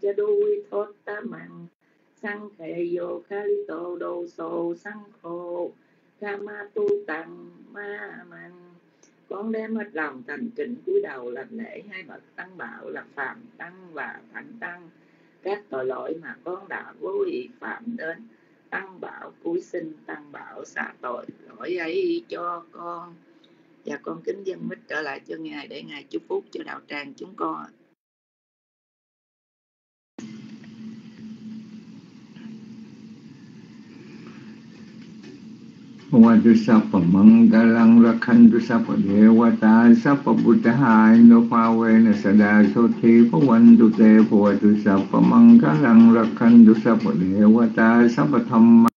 cha đuôi thốt ta măng sang khệ vô kha li tô đô sô sang khô kha ma tu tăng ma măng con đem hết lòng thành kính cúi đầu làm lễ. Hai bậc tăng bảo là phạm tăng và thánh tăng. Các tội lỗi mà con đã vô ý phạm đến, tăng bảo cúi xin tăng bảo xả tội lỗi ấy cho con. Và con kính dân mít trở lại cho ngài để ngài chúc phúc cho đạo tràng chúng con Wadu Sapa Mangalang Rakhantu Sapa Devata Sapa Buddhaya Nopavena Sada Soti tu Te Pavatu Sapa Mangalang Rakhantu Sapa Devata Sapa Thamma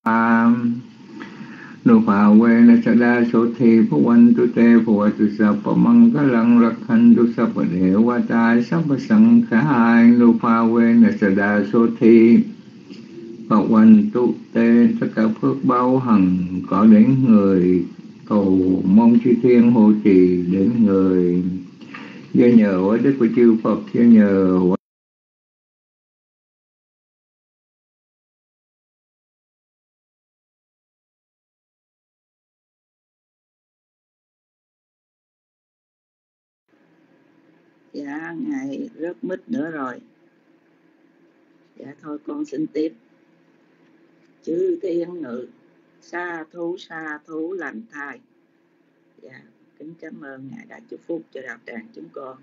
Nopavena Sada Soti Pavantu Te Pavatu Sapa Mangalang Rakhantu Sapa Devata Sapa Sankhaya Nopavena Sada Soti Phật hoành tu tê, tất cả phước báo hằng có đến người. Cầu mong chư thiên hộ trì đến người. Do nhờ quá đức của chư Phật do nhờ dạ ngài rớt mít nữa rồi. Dạ thôi, con xin tiếp chư thiên ngự, sa thú sa thú lành thai. Dạ kính cảm ơn ngài đã chúc phúc cho đạo tràng chúng con.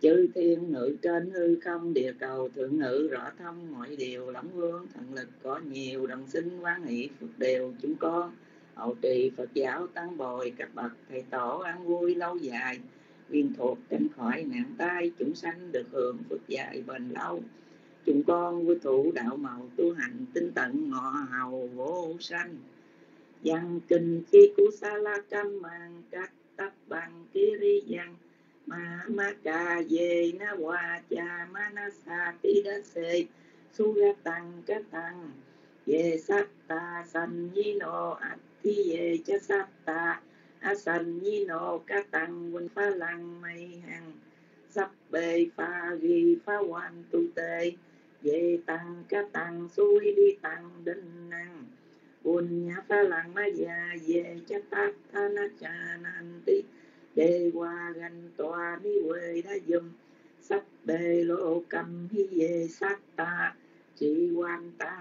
Chư thiên ngự trên hư không, địa cầu thượng ngự, rõ thông mọi điều lắm vương, thần lực có nhiều, đồng sinh quan hỷ, phước đều chúng con. Hậu trì phật giáo, tăng bồi, các bậc thầy tổ, an vui, lâu dài, viên thuộc, tránh khỏi nạn tai, chúng sanh được hưởng phước dài bền lâu chúng con với thủ đạo màu tu hành tinh tận ngọ hầu vô sanh. Văn kinh chi cú sa la cam mang các tập bằng kiri văn ma ma ca về na hoa cha ma na sa ti đa se su ra tăng ca tăng về sát ta sanh nhi nô. A ti về cha sát ta, a sanh nhi nô. Ca tăng quân pha lăng mây hằng. Sắp bề pha ghi pha hoàn tu tề về tăng, ca tăng xuôi đi tăng, đinh năng. Bùn nhà pha lăng ma già về cha tát tha na cha nan ti đề qua gành tòa mi quê đã dùm. Sắp bề lô cầm, hi về sát ta. Chỉ quan ta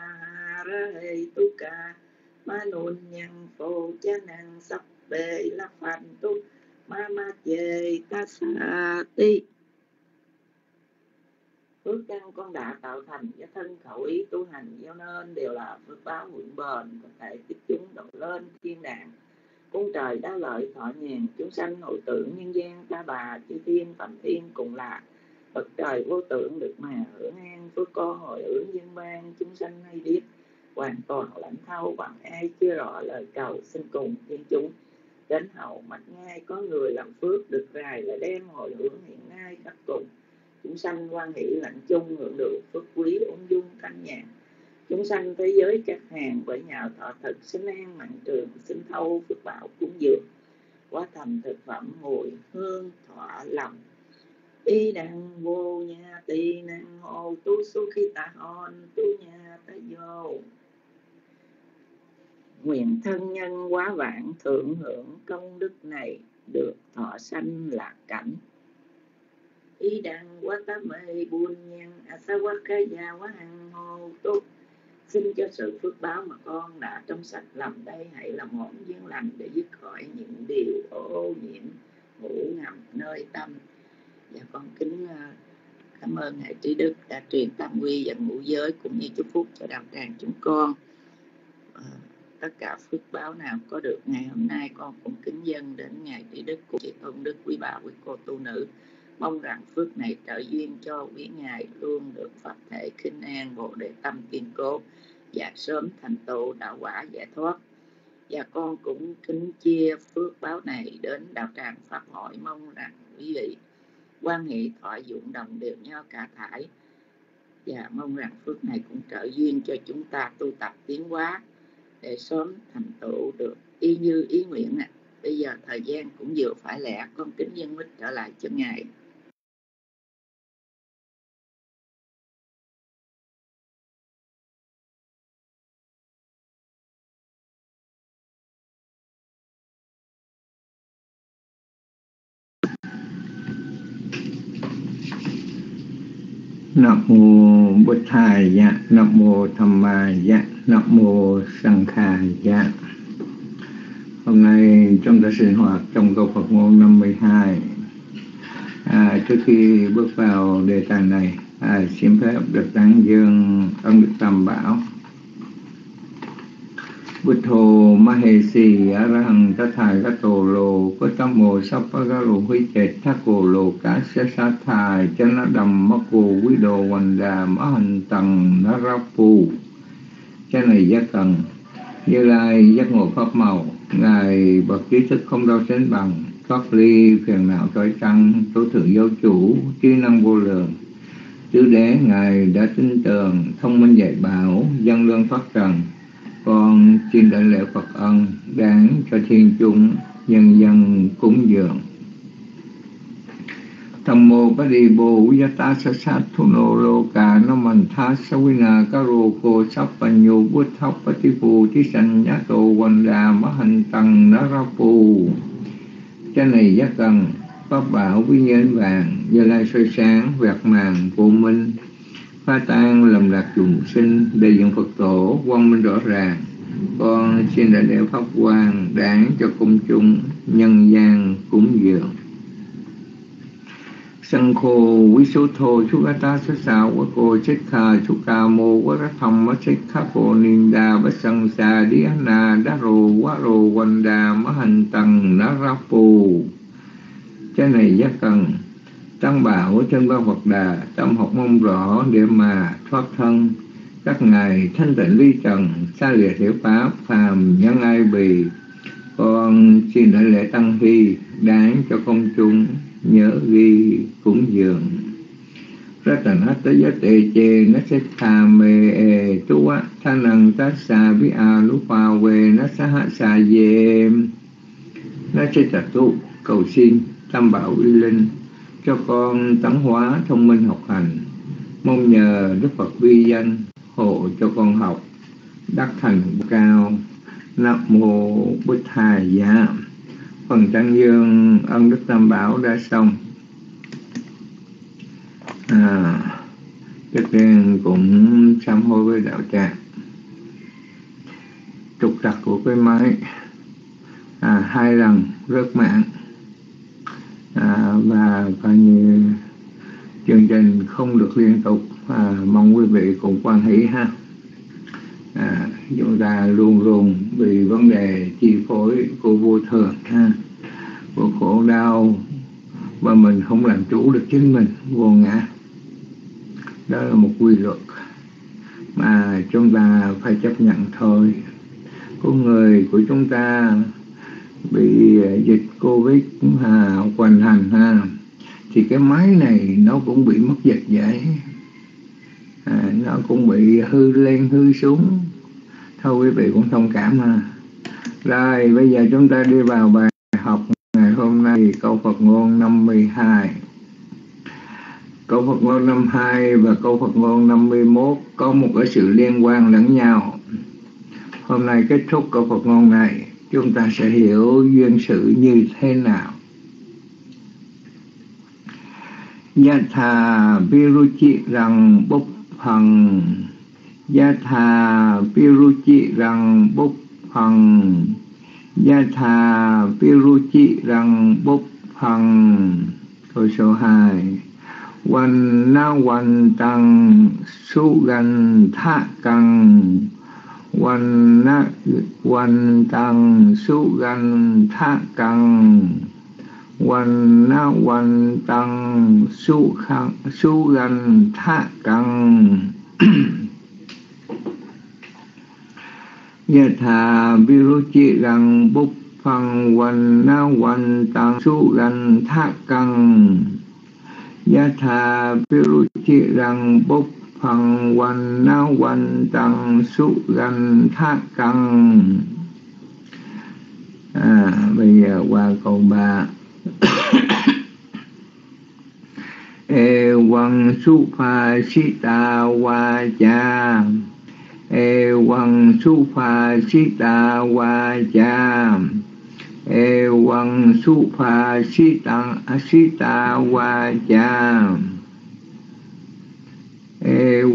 ra hệ tu ca. Ma nôn nhân phô cha năng sắp bề la phản tu. Ma ma về ta sa ti phước căn con đã tạo thành do thân khẩu ý tu hành, gieo nên đều là phước báo vững bền, có thể tiếp chúng độ lên thiên đàng. Cung trời đã lợi thọ nhàn, chúng sanh hội tưởng nhân gian ta bà chư thiên phạm thiên cùng là. Phật trời vô tưởng được mà hưởng an, phước con hội ứng dân ban, chúng sanh hay biết. Hoàn toàn lãnh thâu bằng ai chưa rõ lời cầu xin cùng thiên chúng. Đến hậu mặt ngay có người làm phước, được rài là đem hội hưởng hiện nay khắc cùng chúng sanh quan hỷ lạnh chung hưởng được phước quý ung dung thanh nhàn. Chúng sanh thế giới các hàng bởi nhờ thọ thực sinh an mạnh trường sinh thâu phước bảo cúng dường. Quá thành thực phẩm mùi hương thọ lòng. Y đăng vô nha tỳ năng hồ tu su khi ta hòn tu nha ta vô. Nguyện thân nhân quá vạn thượng hưởng công đức này, được thọ sanh lạc cảnh y đăng quá tá mê buôn nhân à, sa quá hằng hồ tốt. Xin cho sự phước báo mà con đã trong sạch làm đây. Hãy là món duyên lành để dứt khỏi những điều ô nhiễm ngủ ngầm nơi tâm. Và con kính à, cảm ơn ngài trí đức đã truyền tam quy và ngũ giới cũng như chúc phúc cho đạo tràng chúng con. À, tất cả phước báo nào có được ngày hôm nay con cũng kính dân đến ngài trí đức của chị tôn đức quý bà quý cô tu nữ mong rằng phước này trợ duyên cho quý ngài luôn được pháp thể khinh an bộ đề tâm kiên cố và sớm thành tựu đạo quả giải thoát. Và con cũng kính chia phước báo này đến đạo tràng pháp hội. Mong rằng quý vị quan hệ thọ dụng đồng đều nhau cả thải. Và mong rằng phước này cũng trợ duyên cho chúng ta tu tập tiến hóa để sớm thành tựu được y như ý nguyện ạ. Bây giờ thời gian cũng vừa phải lẽ con kính dân mít trở lại cho ngài. Nam mô Bụt Thầy dạ, Nam mô Tham Ma dạ, Nam mô Sang Kha dạ. Hôm nay chúng ta sinh hoạt trong câu Phật ngôn 52. À, trước khi bước vào đề tài này, à, xin phép được tán dương ông đức Tam Bảo Bụt Thồ Ma Hề Sì A Ra Hằng Tá Thài Các Lô Có Tâm Mô Sắp Phá Gá Lô Huy Chệt Thác Cổ Lô Cá Xế Sát Thài Chân Nó Đầm Mắc Cô Quý Đồ Hoành Đà Má Hành Tầng Nó Ráp Phù Cái này giác cần Như Lai giác ngộ Pháp Màu, Ngài bậc trí thức không đau sánh bằng, thoát ly phiền não trói trăng tối thượng giáo chủ, trí năng vô lượng. Tứ đế ngài đã tin tưởng thông minh dạy bảo dân lương thoát trần con xin đại lễ Phật ân đáng cho thiên chúng, nhân dân cúng dường. Tham mô bá đi bồ yata sa sát thu nô lô ca nó mình tha sa vi na ca rô cô sắp pa nhu bút thóc pa ti phù ti sanh nhá tô quanh đà má hành tăng nó ra phù cái này giác cần, pháp bảo quý nhân vàng, như lai soi sáng, vẹt màng vô minh pha tan, lầm lạc chúng sinh để dựng Phật tổ, quang minh rõ ràng. Con xin đại lễ pháp quan đáng cho công chúng, nhân gian cúng dường. Sân khô quý số thô, chú gá ta sát sao quá cô chết kha, chú ca mô, quá rá thông mất chết khá cô niên đa, bá sân xa đi á na, đá rô, quá rô, quanh đà má hành tầng, ná rá phù cái này giác cần tăng bảo trên ba Phật Đà tâm học mong rõ để mà thoát thân, các ngài thanh tịnh ly trần xa lìa thiểu pháp, phàm nhân ai bì, con xin đại lễ tăng hy đáng cho công chúng nhớ ghi cúng dường. Ra tần hát tới giới tề chê, nó sẽ thà mê ê chú á, tha năng ta xa bí a lú về nó sẽ hạ xà dê. Nó sẽ tụ cầu xin tam bảo uy linh cho con tấn hóa thông minh học hành. Mong nhờ đức phật vi danh hộ cho con học đắc thành cao. Nam mô bích hà dạ phần trang dương ân đức tam bảo đã xong. À, trước tiên cũng sám hối với đạo tràng. Trục trặc của cái máy à, hai lần rớt mạng à, và coi như chương trình không được liên tục à, mong quý vị cùng quan hỷ ha. À, chúng ta luôn luôn bị vấn đề chi phối của vô thường ha của khổ đau và mình không làm chủ được chính mình vô ngã. Đó là một quy luật mà chúng ta phải chấp nhận thôi. Con người của chúng ta bị dịch covid ha hoành hành ha. Thì cái máy này nó cũng bị mất dịch vậy. À, nó cũng bị hư lên hư xuống. Thôi quý vị cũng thông cảm ha. Rồi bây giờ chúng ta đi vào bài học ngày hôm nay câu Phật ngôn 52 câu Phật ngôn 52 và câu Phật ngôn 51 có một cái sự liên quan lẫn nhau. Hôm nay kết thúc câu Phật ngôn này chúng ta sẽ hiểu duyên sự như thế nào. Gia thà Viruchi rằng bốc phần Gia thà Viruchi rằng bốc phần Gia thà Viruchi rằng bốc phần Câu số hai. Văn na văn tăng su gan tha căng วันนะวันตังสุกันทะกังวันนะวันตังสุขังสุกันทะกังยะถาวิรุจิรังบุพพังวันนะวันตังสุกันทะกังยะถาวิรุจิรังบุพ bằng văn na văn tăng su gan tha căn à, bây giờ qua câu ba. E quăng su pha si ta wa cha. E quăng su pha si ta wa cha. E quăng su pha si tăng si ta wa cha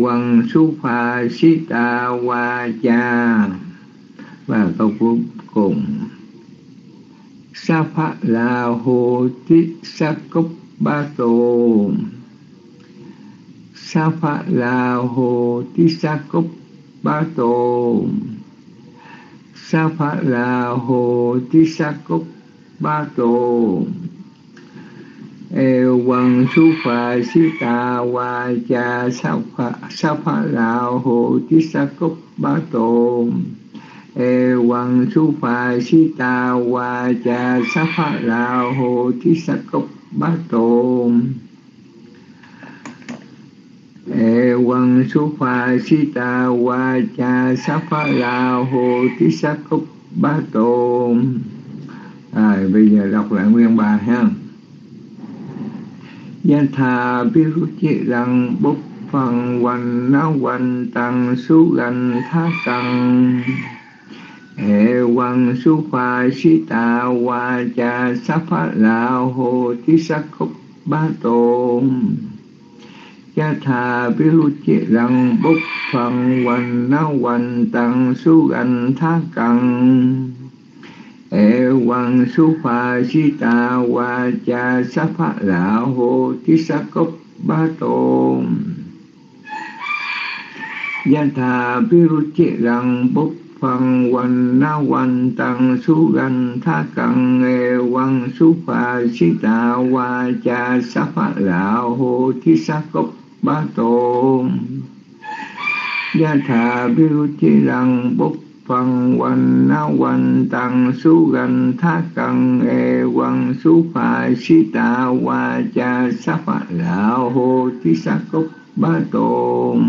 quần su pha si ta wa cha và câu cuối cùng. Sa pha la hồ ti sa cốc ba tô sa pha la hồ ti sa cốc ba tô sa pha la hồ ti sa cốc ba tô e quần su phà si tà wa cha, sa phà sa pha la hồ chí sa cốc bá tồn e quần su phà si tà wa cha, sa phà la hồ chí sa cốc bá tồn ê quần su phà si tà wa cha, sa phà la hồ chí sa cốc bá tồn rồi, bây giờ đọc lại nguyên bài ha. Gia thà bi rút chế rằng bốc phần hoành na hoành tăng su gành thá tăng hệ quang su pha si tà wa cha sa phá la hồ tí sa khúc ba tô cha thà bi ru chế rằng bốc phần hoành na hoành tăng su gành thá tăng ê, quang su pha si ta wa cha sa pha la ho ti sa cốc ba tô gia thà bi ru chi rằng bốc phần quanh na quanh tăng su gần tha cần e quang su pha si ta wa cha sa pha la ho ti sa cốc ba tô gia thà bi ru chi rằng bốc phần quanh na quanh tăng su gần tha cần e quanh su pha si ta qua cha sa pha la hồ ti sa cốc ba tôn.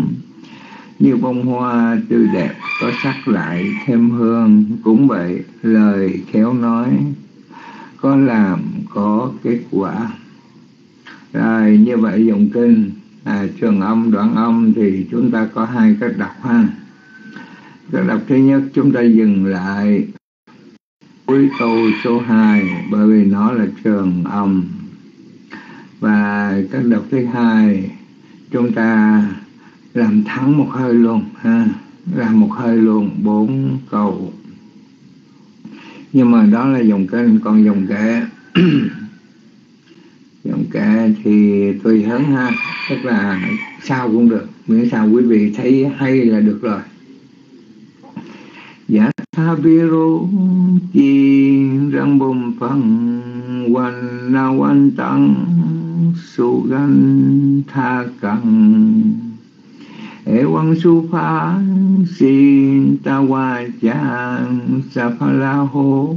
Như bông hoa tươi đẹp có sắc lại thêm hương cũng vậy lời khéo nói có làm có kết quả. Rồi như vậy dùng kinh à, trường âm đoạn âm thì chúng ta có hai cách đọc ha cách đọc thứ nhất, chúng ta dừng lại. Cuối câu số 2 bởi vì nó là trường âm. Và các đọc thứ hai, chúng ta làm thắng một hơi luôn, ha? Làm một hơi luôn, bốn câu. Nhưng mà đó là dòng kênh, còn dòng kệ. Dòng kệ thì tùy hứng, ha? Tức là sao cũng được. Miễn sao quý vị thấy hay là được rồi tha bi ru chi răng bùm phăng Quan na quan tăng su gan tha căng E quan su pha si ta wa cha, Sa pha la hô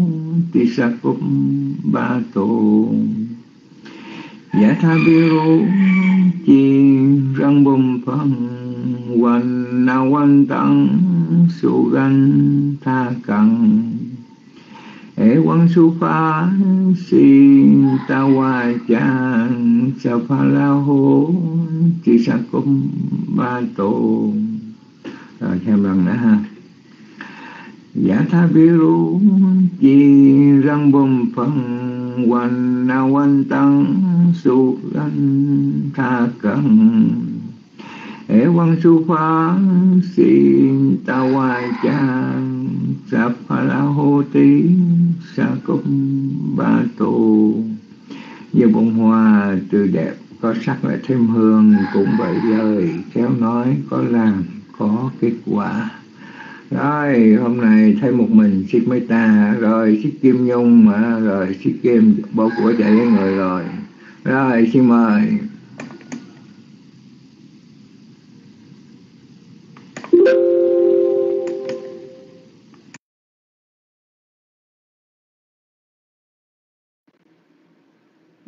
ti sa cúp ba tô Dạ tha bi ru chi răng bùm phăng Quan na quan tăng su gan tha cần, e quang su pha si ta hoa cha sa pha la hô chi sa cung ba tô rồi theo lần nữa ha. Giả tha bi ru chi răng bùm phân quan na quan tăng su gan tha cần e quang su pha si ta wa cha sa pha la hô tí sa cúc ba tu như bông hoa tươi đẹp, có sắc lại thêm hương cũng vậy lời khéo nói có làm, có kết quả. Rồi, hôm nay thấy một mình xích mấy ta, rồi xích kim nhung mà, rồi xích kim bỏ của chạy với người rồi. Rồi, xin mời.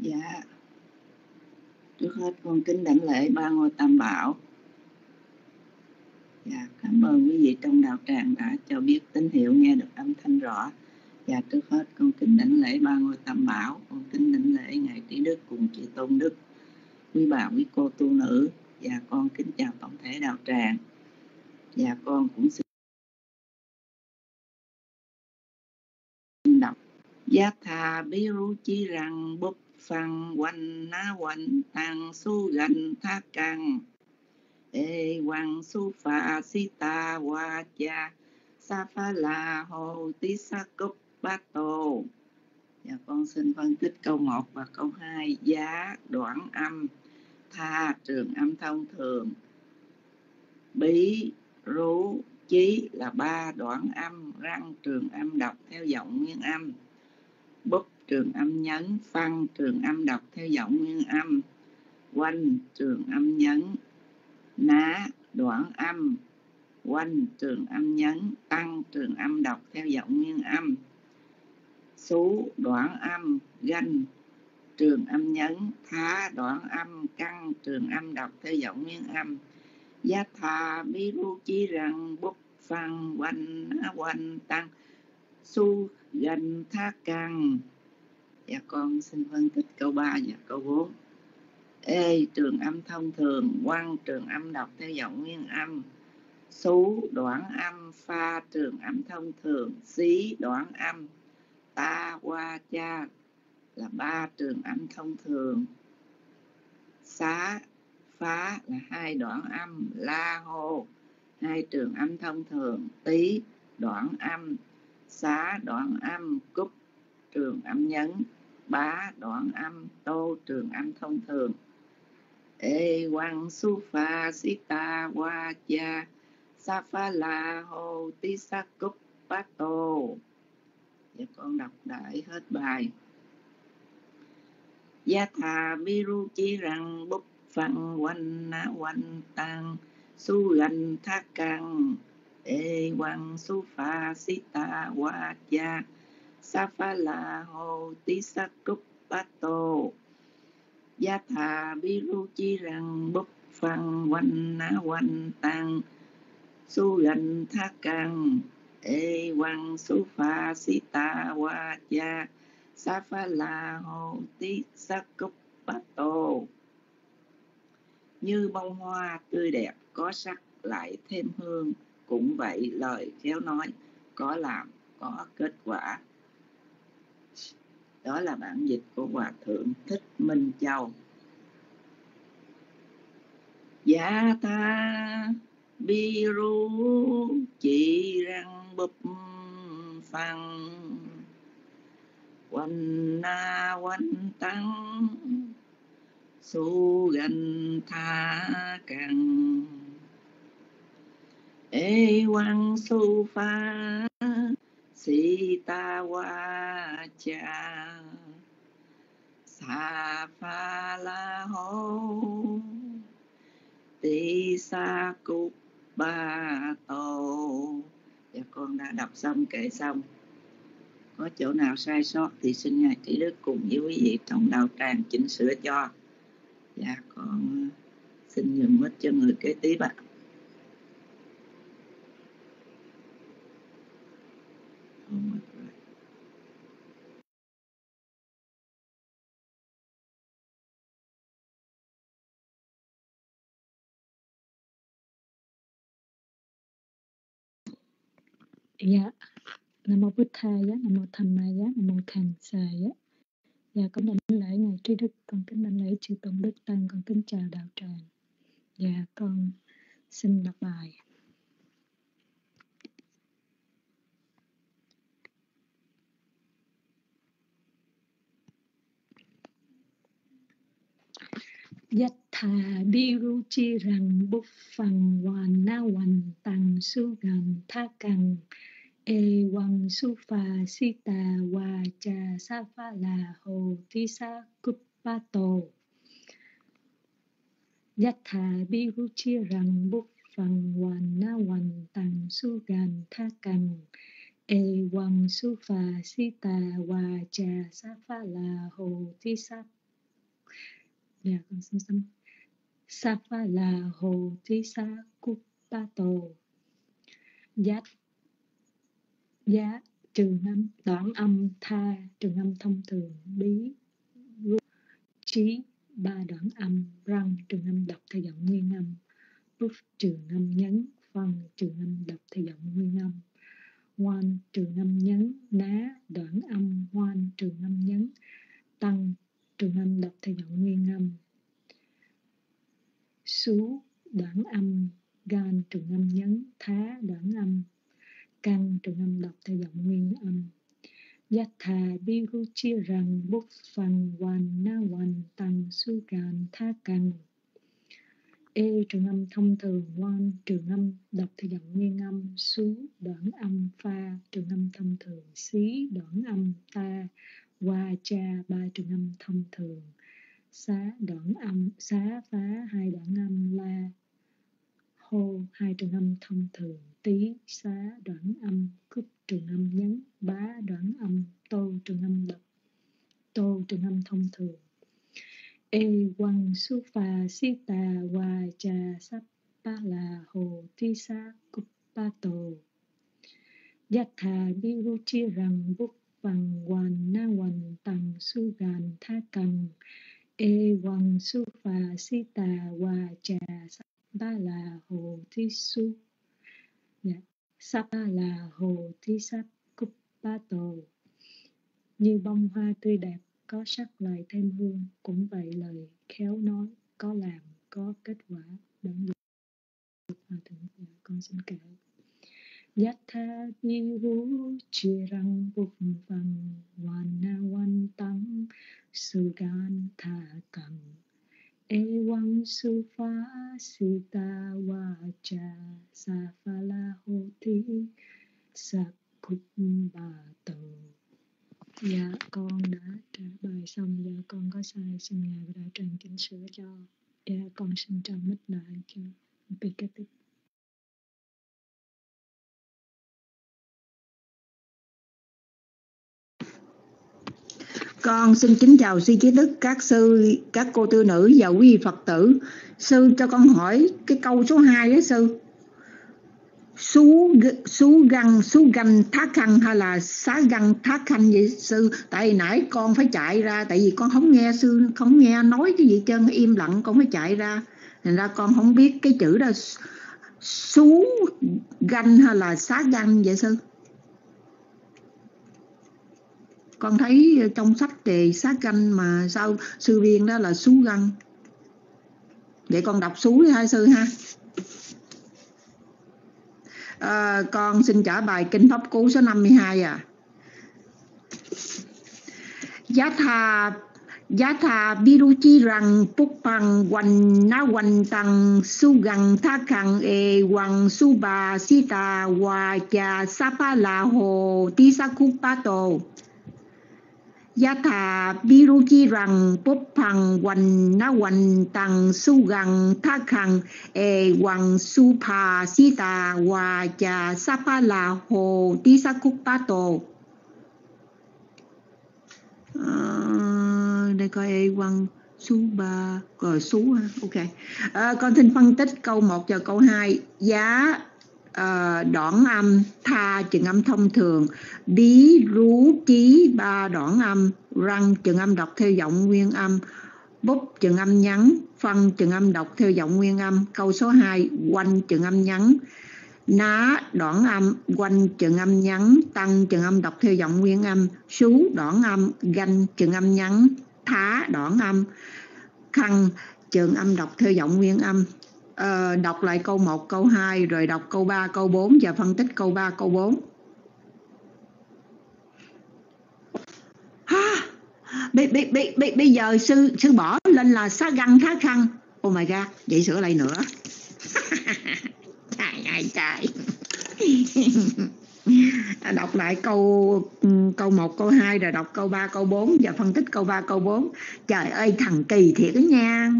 Dạ, trước hết con kính đảnh lễ ba ngôi tam bảo. Dạ, cảm ơn quý vị trong đạo tràng đã cho biết tín hiệu nghe được âm thanh rõ. Dạ, trước hết con kính đảnh lễ ba ngôi tam bảo, con kính đảnh lễ ngài trí đức cùng chị tôn đức, quý bà quý cô tu nữ. Dạ, con kính chào tổng thể đạo tràng. Dạ, con cũng xin đọc Giá thà bí ru chi rằng bút phăng quanh na quanh tăng su gần tha căng ê quang su pha si ta hoa cha sa pha la hồ tí sa cúc bát tô. Dạ con xin phân tích câu 1 và câu 2 giá đoạn âm. Tha trường âm thông thường. Bí, rú, chí là ba đoạn âm. Răng trường âm đọc theo giọng nguyên âm trường âm nhấn phân trường âm đọc theo giọng nguyên âm. Quanh, trường âm nhấn. Ná, đoạn âm. Quanh, trường âm nhấn. Tăng, trường âm đọc theo giọng nguyên âm. Xú, đoạn âm. Ganh, trường âm nhấn. Thá, đoạn âm. Căng, trường âm đọc theo giọng nguyên âm. Giá thà bi ru chi rằng bút phăng quanh quanh, tăng. Su gần thá, căng dạ con xin phân tích câu 3 và câu 4 ê, trường âm thông thường, quăng trường âm đọc theo giọng nguyên âm. Xú, đoạn âm. Pha, trường âm thông thường. Xí, đoạn âm. Ta, qua, cha là ba trường âm thông thường. Xá, phá là hai đoạn âm. La, hô, hai trường âm thông thường. Tí đoạn âm. Xá, đoạn âm. Cúc trường âm nhấn bá đoạn âm, tô trường âm thông thường. Ê, quang su pha si ta qua cha sa pha la hô tí sa cúc bát tô. Và con đọc đại hết bài. Gia thà bi ru chi rằng bút phăng quanh na quanh tăng su lành thác căng. Ê, quang su pha si ta qua cha sa pha la hồ tí sa cúp bát tô Gia thà bi ru chi rằng bút phăng quanh na quanh tăng su gần thác căng ê quăng su pha si ta wa cha sa pha la hồ tí sa cúp bát tô như bông hoa tươi đẹp, có sắc lại thêm hương. Cũng vậy lời khéo nói, có làm, có kết quả đó là bản dịch của hòa thượng thích minh châu. Dạ ta bi ru chỉ răng bụp phăng. Quanh na quanh tăng, su gần tha càng ê quang su pha si ta wa cha. Sa pha la ho ti sa cục ba tô. Dạ con đã đọc xong, kệ xong. Có chỗ nào sai sót thì xin ngài trí đức cùng với quý vị trong đạo tràng chỉnh sửa cho. Dạ con xin nhường hết cho người kế tiếp ạ. Dạ, Nam mô Bụt Thầy, Nam mô Tham Ma, Nam mô Thành Xài. Dạ, con đảnh lễ Ngài Trí Đức, con kính đảnh lễ chư Tôn Đức Tăng, con kính chào đạo tràng. Dạ, con xin đọc bài. Yatha biru chi rằng bút phẳng hoàn na hoàn tăng su gần tha cần e hoàng su phà si tà hòa cha sa pha là hồ ti sa cup pa tô Yatha biru chi rằng bút phẳng hoàn na hoàn tăng su gần tha cần e hoàng su phà si tà hòa cha sa pha là hồ ti sa Dạ con xin xin. Sa là hồ tí sa cúp ba. Giá giá trường âm đoạn âm, tha trường âm thông thường, bí ru trí ba đoạn âm, răng trường âm đọc theo giọng nguyên âm bút trường âm nhấn phân trường âm đọc theo giọng nguyên âm ngoan trường âm nhấn ná đoạn âm ngoan trường âm nhấn tăng trường âm đọc theo giọng nguyên âm số đoạn âm gan trường âm nhấn thá đoạn âm căn trường âm đọc theo giọng nguyên âm Yatha bihu chi rằng bút phần hoàn na hoàn tăng su gan tha căn E trường âm thông thường one trường âm đọc theo giọng nguyên âm Sú đoạn âm pha trường âm thông thường Xí đoạn âm ta Qua cha ba trường âm thông thường Xá đoạn âm Xá phá hai đoạn âm La hô hai trường âm thông thường tí xá đoạn âm cúp trường âm nhấn bá đoạn âm tô trường âm độc tô trường âm thông thường e quăng su pha si tà hòa trà sắp ba là hồ thi sa cúp ba tổ Giác thà bi ru chi rằng bút bằng hoàn na hoàn tầng su gàn tha cần e quăng su pha si tà hòa trà sắp ba là hồ thi su dạ. Sapa là hồ thi sắc cúp ba tổ như bông hoa tươi đẹp có sắc lại thêm hương cũng vậy lời khéo nói có làm có kết quả bản dịch hòa thượng dạ, con xin kể Yatha biru chirang bục vang wana wan tăng sugan tha căng Ewang sufa sita wacha safala hoti sakubbato Dạ con đã trả bài xong Dạ con có sai xin Ngài và Đạo Tràng chỉnh sửa cho Dạ con xin trả mít lại cho PKT Con xin kính chào sư trí đức, các sư, các cô tư nữ và quý Phật tử. Sư cho con hỏi cái câu số 2 đó sư. Sú sú găng sú găng thác khăn hay là xá găng thác khăn vậy sư? Tại nãy con phải chạy ra tại vì con không nghe sư không nghe nói cái gì chân im lặng con phải chạy ra. Thành ra con không biết cái chữ đó sú ganh hay là xá găng vậy sư? Con thấy ờ, trong sách đề sát canh mà sao sư viên đó là xú găng vậy con đọc sú hai sư ha. À, con xin trả bài kinh pháp cú số 52 à giá thà giá thà biruchi rằng púc bằng quanh na quanh tăng su gần tha khẳng e quang su bà si tà hòa cha sapa la hồ ti sa khúc ba tổ gia Yatha biruchi rằng bốp phẳng hoành na hoành tăng su gần tha khẳng e hoàng su phà si ta hòa sa pa la hồ tí sa khúc ba tổ đây coi e hoàng su ba rồi số ha ok. À, con xin phân tích câu 1 và câu 2 giá uh, đoạn âm tha chừng âm thông thường. Bí rú chí ba đoạn âm. Răng chừng âm đọc theo giọng nguyên âm. Bút chừng âm nhắn. Phân chừng âm đọc theo giọng nguyên âm. Câu số 2 quanh chừng âm nhắn. Ná đoạn âm. Quanh chừng âm nhắn. Tăng chừng âm đọc theo giọng nguyên âm. Sú đoạn âm. Ganh chừng âm nhắn. Thá đoạn âm. Khăn chừng âm đọc theo giọng nguyên âm uh, đọc lại câu 1, câu 2 rồi đọc câu 3, câu 4 và phân tích câu 3, câu 4. Ha, bây, bây, bây, bây, bây giờ sư sư bỏ lên là xá găng khá khăn. Oh my god, vậy sửa lại nữa. trời ơi trời. đọc lại câu ừ, câu 1, câu 2 rồi đọc câu 3, câu 4 và phân tích câu 3, câu 4. Trời ơi thằng kỳ thiệt đó nha.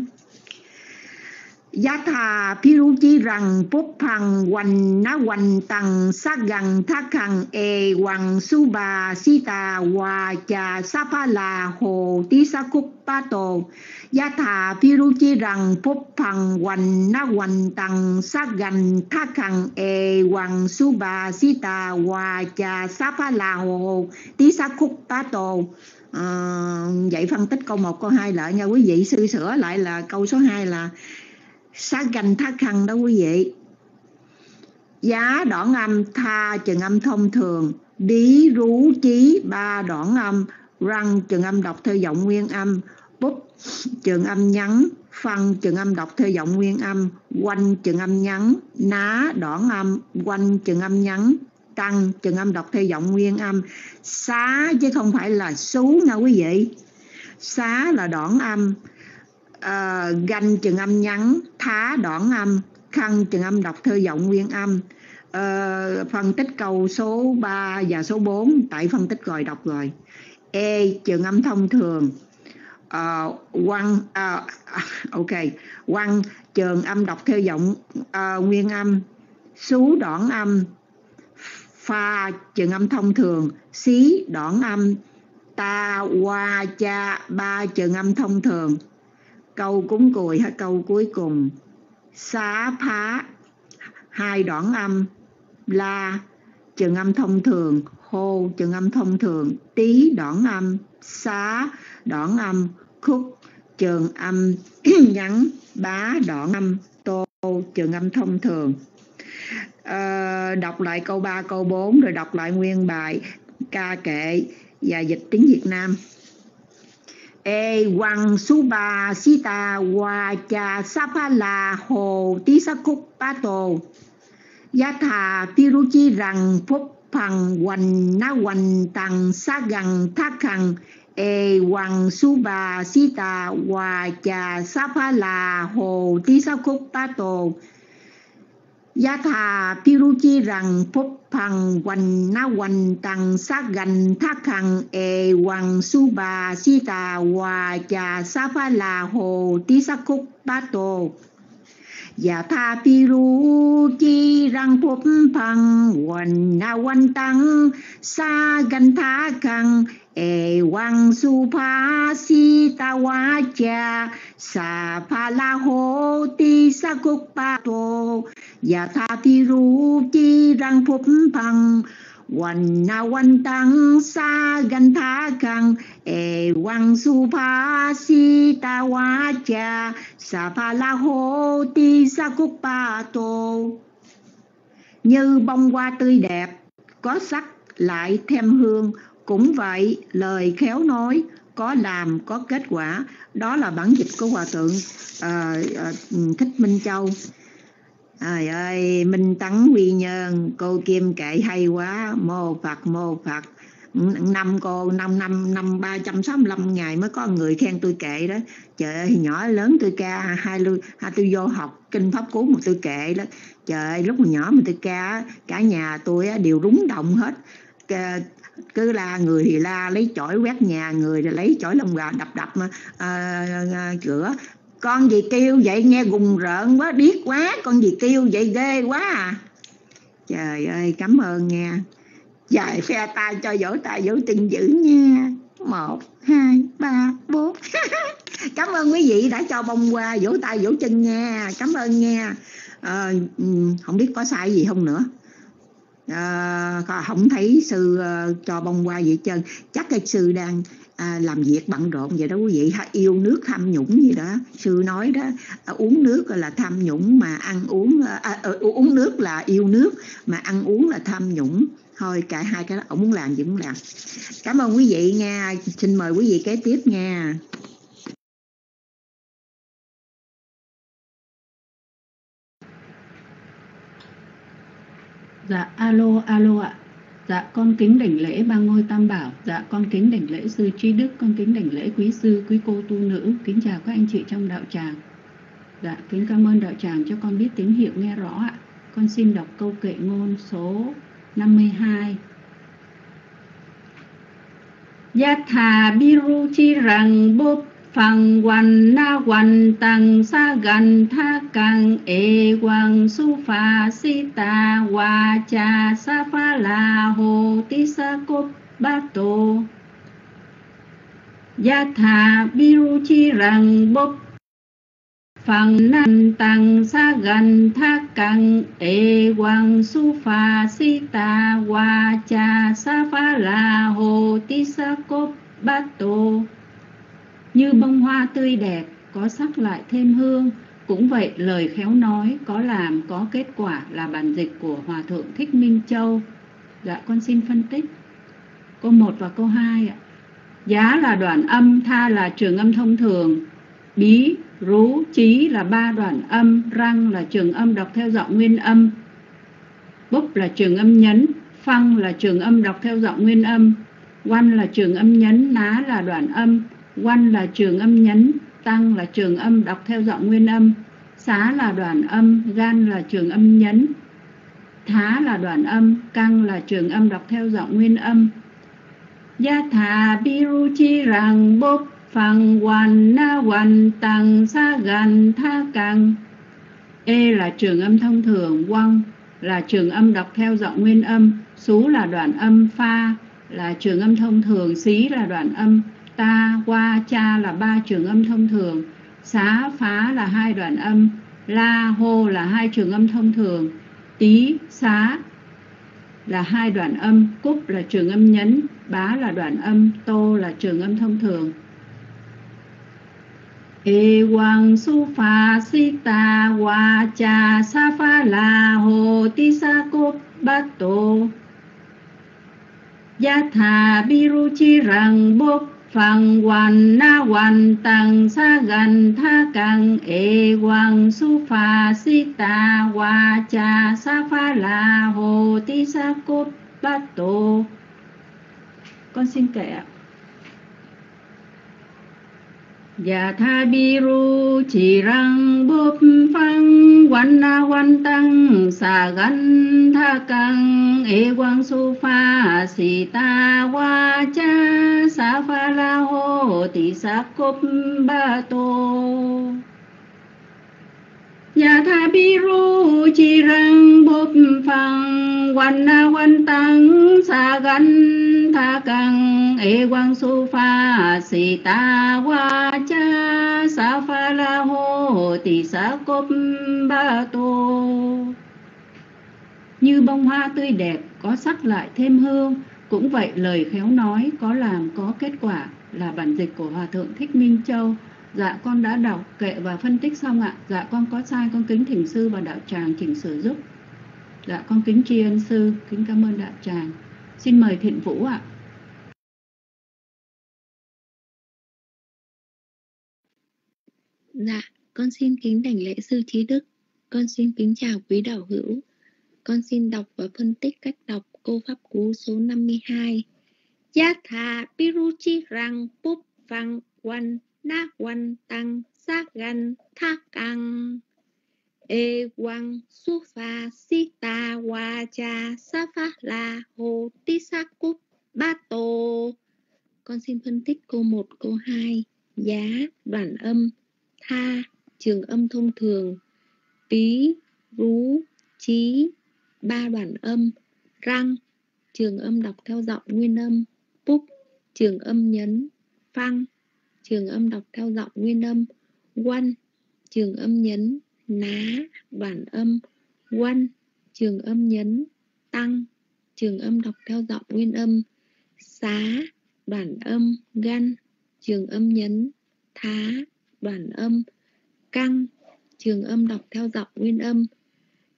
Giá thà phi Yatha chi rằng Bốp Phằng Hoành ná Hoành Tằng Sát Gần Thác Khằng ê Hoàng Su Bà Si Tà Hòa Chà Sa Pha là Hồ Tí Sa Cúc Ba Tổ Yatha chi rằng Bốp Phằng Hoành ná Hoành Tằng Sát Gần Thác Khằng ê Hoàng Su Bà Si Tà Hòa Chà Sa Pha là Hồ Tí Sa Cúc Ba Tổ À, vậy phân tích câu 1, câu 2 lại nha. Quý vị sư sửa lại là câu số 2 là xá gành tha khăn đó quý vị giá đoạn âm tha chừng âm thông thường, đí rú chí ba đoạn âm, răng chừng âm đọc theo giọng nguyên âm bút trường âm nhắn phân trường âm đọc theo giọng nguyên âm, quanh trường âm nhắn, ná đoạn âm, quanh trường âm nhắn, tăng trường âm đọc theo giọng nguyên âm. Xá chứ không phải là xú nha quý vị. Xá là đoạn âm Ờ, ganh trường âm nhắn thá đoạn âm khăn trường âm đọc thơ giọng nguyên âm. À, phân tích câu số 3 và số 4 tại phân tích rồi đọc rồi. E trường âm thông thường. Uh, quăng à, ok. Quăng trường âm đọc theo giọng à, nguyên âm. Xú đoạn âm pha trường âm thông thường. Xí đoạn âm ta qua cha ba trường âm thông thường câu cúng cùi hay câu cuối cùng? Xá phá hai đoạn âm. La trường âm thông thường. Hô trường âm thông thường. Tí đoạn âm. Xá đoạn âm. Khúc trường âm. Ngắn bá đoạn âm. Tô trường âm thông thường. À, đọc lại câu 3, câu 4 rồi đọc lại nguyên bài ca kệ và dịch tiếng Việt Nam. E Wang Suba Sita Wa Cha Sapala Hồ Tí Sắc khúc Ba Tô. Giá Thà Tiruchi Rằng Phúc Phằng Hoành Na Hoành Tằng Sa Gần Thác Khằng. E Wang Suba Sita Wa Cha Sapala Hồ Tí Sắc khúc Ba Tô. Gia thà Piruchi rằng phúc phằng hoành na hoành tăng sát gần thác khẳng e hoàng su bà si tà hòa trà sa pha là hồ tí sắc khúc ba tô. Giá tha Piruchi rằng phúc phằng hoành na hoành tăng sa gần thác khẳng e hoàng su pha si ta hòa cha sa pha la ho ti sa cúc ba tô ya tha ti ru chi răng phúc phăng Wan na wan tăng sa gan tha kang, e wang su pa si ta wa cha sa pha la ho ti sa cúc ba tô như bông hoa tươi đẹp có sắc lại thêm hương cũng vậy lời khéo nói có làm có kết quả. Đó là bản dịch của hòa thượng à, à, thích minh châu. Trời ơi minh tấn quy nhân cô kim kệ hay quá mô phật mô phật. Năm cô năm năm năm ba trăm sáu mươi lăm ngày mới có người khen tôi kệ đó. Trời ơi nhỏ lớn tôi ca hai lưu hai tôi vô học kinh pháp cú một tôi kệ đó. Trời ơi lúc mà nhỏ mà tôi ca cả nhà tôi đều rúng động hết cứ la người thì la lấy chổi quét nhà người thì lấy chổi lông gà đập đập à, à, cửa. Con gì kêu vậy? Nghe gùng rợn quá điếc quá. Con gì kêu vậy? Ghê quá à. Trời ơi cảm ơn nha. Dài phe tay cho vỗ tay vỗ chân dữ nha. Một hai ba bốn. Cảm ơn quý vị đã cho bông qua vỗ tay vỗ chân nha. Cảm ơn nha. À, không biết có sai gì không nữa à, không thấy sư uh, cho bông qua vậy trơn. Chắc cái sư đang à, làm việc bận rộn vậy đó quý vị. Ha yêu nước tham nhũng gì đó. Sư nói đó à, uống nước là tham nhũng mà ăn uống à, à, ờ, uống nước là yêu nước mà ăn uống là tham nhũng. Thôi cả hai cái đó ông muốn làm gì cũng làm. Cảm ơn quý vị nha. Xin mời quý vị kế tiếp nha. Dạ alo alo ạ. Dạ con kính đảnh lễ ba ngôi tam bảo. Dạ con kính đảnh lễ sư tri đức, Con kính đảnh lễ quý sư, quý cô tu nữ. Kính chào các anh chị trong đạo tràng. Dạ kính cảm ơn đạo tràng cho con biết tín hiệu nghe rõ ạ. Con xin đọc câu kệ ngôn số 52 Yatha biru chi rằng bốp phẳng hoàn na hoàn tăng sa gần tha càng e quang su pha si ta hòa cha sa pha la hồ ti sa cốt ba tô. Gia thà biru chi rằng bốc phẳng nam tăng sa gần tha càng e quang su pha si ta hòa cha sa pha la hồ ti sa cốt ba tô như bông hoa tươi đẹp có sắc lại thêm hương. Cũng vậy lời khéo nói có làm có kết quả là bản dịch của hòa thượng thích minh châu. Dạ con xin phân tích. Câu 1 và câu 2 ạ. Giá là đoạn âm tha là trường âm thông thường. Bí rú chí là ba đoạn âm răng là trường âm đọc theo giọng nguyên âm. Búp là trường âm nhấn phăng là trường âm đọc theo giọng nguyên âm. Quan là trường âm nhấn ná là đoạn âm quan là trường âm nhấn tăng là trường âm đọc theo giọng nguyên âm, xá là đoạn âm, gan là trường âm nhấn, thá là đoạn âm căng là trường âm đọc theo giọng nguyên âm. Ya thà biru chi rằng bốp phẳng hoàn na hoàn tăng sa gan tha căng e là trường âm thông thường quăng là trường âm đọc theo giọng nguyên âm, xú là đoạn âm pha là trường âm thông thường, xí là đoạn âm ta, qua, cha là ba trường âm thông thường. Xá, phá là hai đoạn âm. La, hô là hai trường âm thông thường. Tí xá là hai đoạn âm. Cúc là trường âm nhấn. Bá là đoạn âm. Tô là trường âm thông thường. E quang su pha si ta wa cha sa pha la hồ ti sa cốt bát tô. Gia thà biru chi rằng bốc phẳng hoàn na hoàn tăng sa gần tha cần ê hoàng su pha si ta hoa cha sa pha la hồ ti sa cốt bát tô. Con xin kể ạ. Dạ tha bi ru chỉ răng bốp phăng quan na quan tăng, xà gắn tha căng. E quang su pha si ta qua cha sa pha la hô ti sa cốp ba tô. Dạ tha bi ru chỉ răng bốp phăng quan na quan tăng xà gắn tha căng ê quang su pha si ta wa cha, sa pha la ho ti sa cốp ba tô. Như bông hoa tươi đẹp có sắc lại thêm hương, cũng vậy lời khéo nói có làm có kết quả là bản dịch của hòa thượng thích minh châu. Dạ con đã đọc, kệ và phân tích xong ạ. Dạ con có sai, con kính thỉnh sư và đạo tràng chỉnh sửa giúp. Dạ con kính tri ân sư, kính cảm ơn đạo tràng. Xin mời thiện vũ ạ. Dạ, con xin kính đảnh lễ sư trí đức. Con xin kính chào quý đạo hữu. Con xin đọc và phân tích cách đọc cô pháp cú số 52. Yatha piruchi rang pup phang quan na quan tăng sa gan tha căng e quang su pha si ta wa cha sa pha la hồ ti sa cúp ba tô con xin phân tích câu 1, câu 2 giá đoạn âm tha, trường âm thông thường pí rú, chí, ba đoạn âm, răng, trường âm đọc theo giọng nguyên âm púc trường âm nhấn, phăng, trường âm đọc theo giọng nguyên âm quan trường âm nhấn, ná, đoạn âm quan trường âm nhấn, tăng, trường âm đọc theo giọng nguyên âm, xá, đoạn âm, gan, trường âm nhấn, thá đoàn âm căng trường âm đọc theo giọng nguyên âm.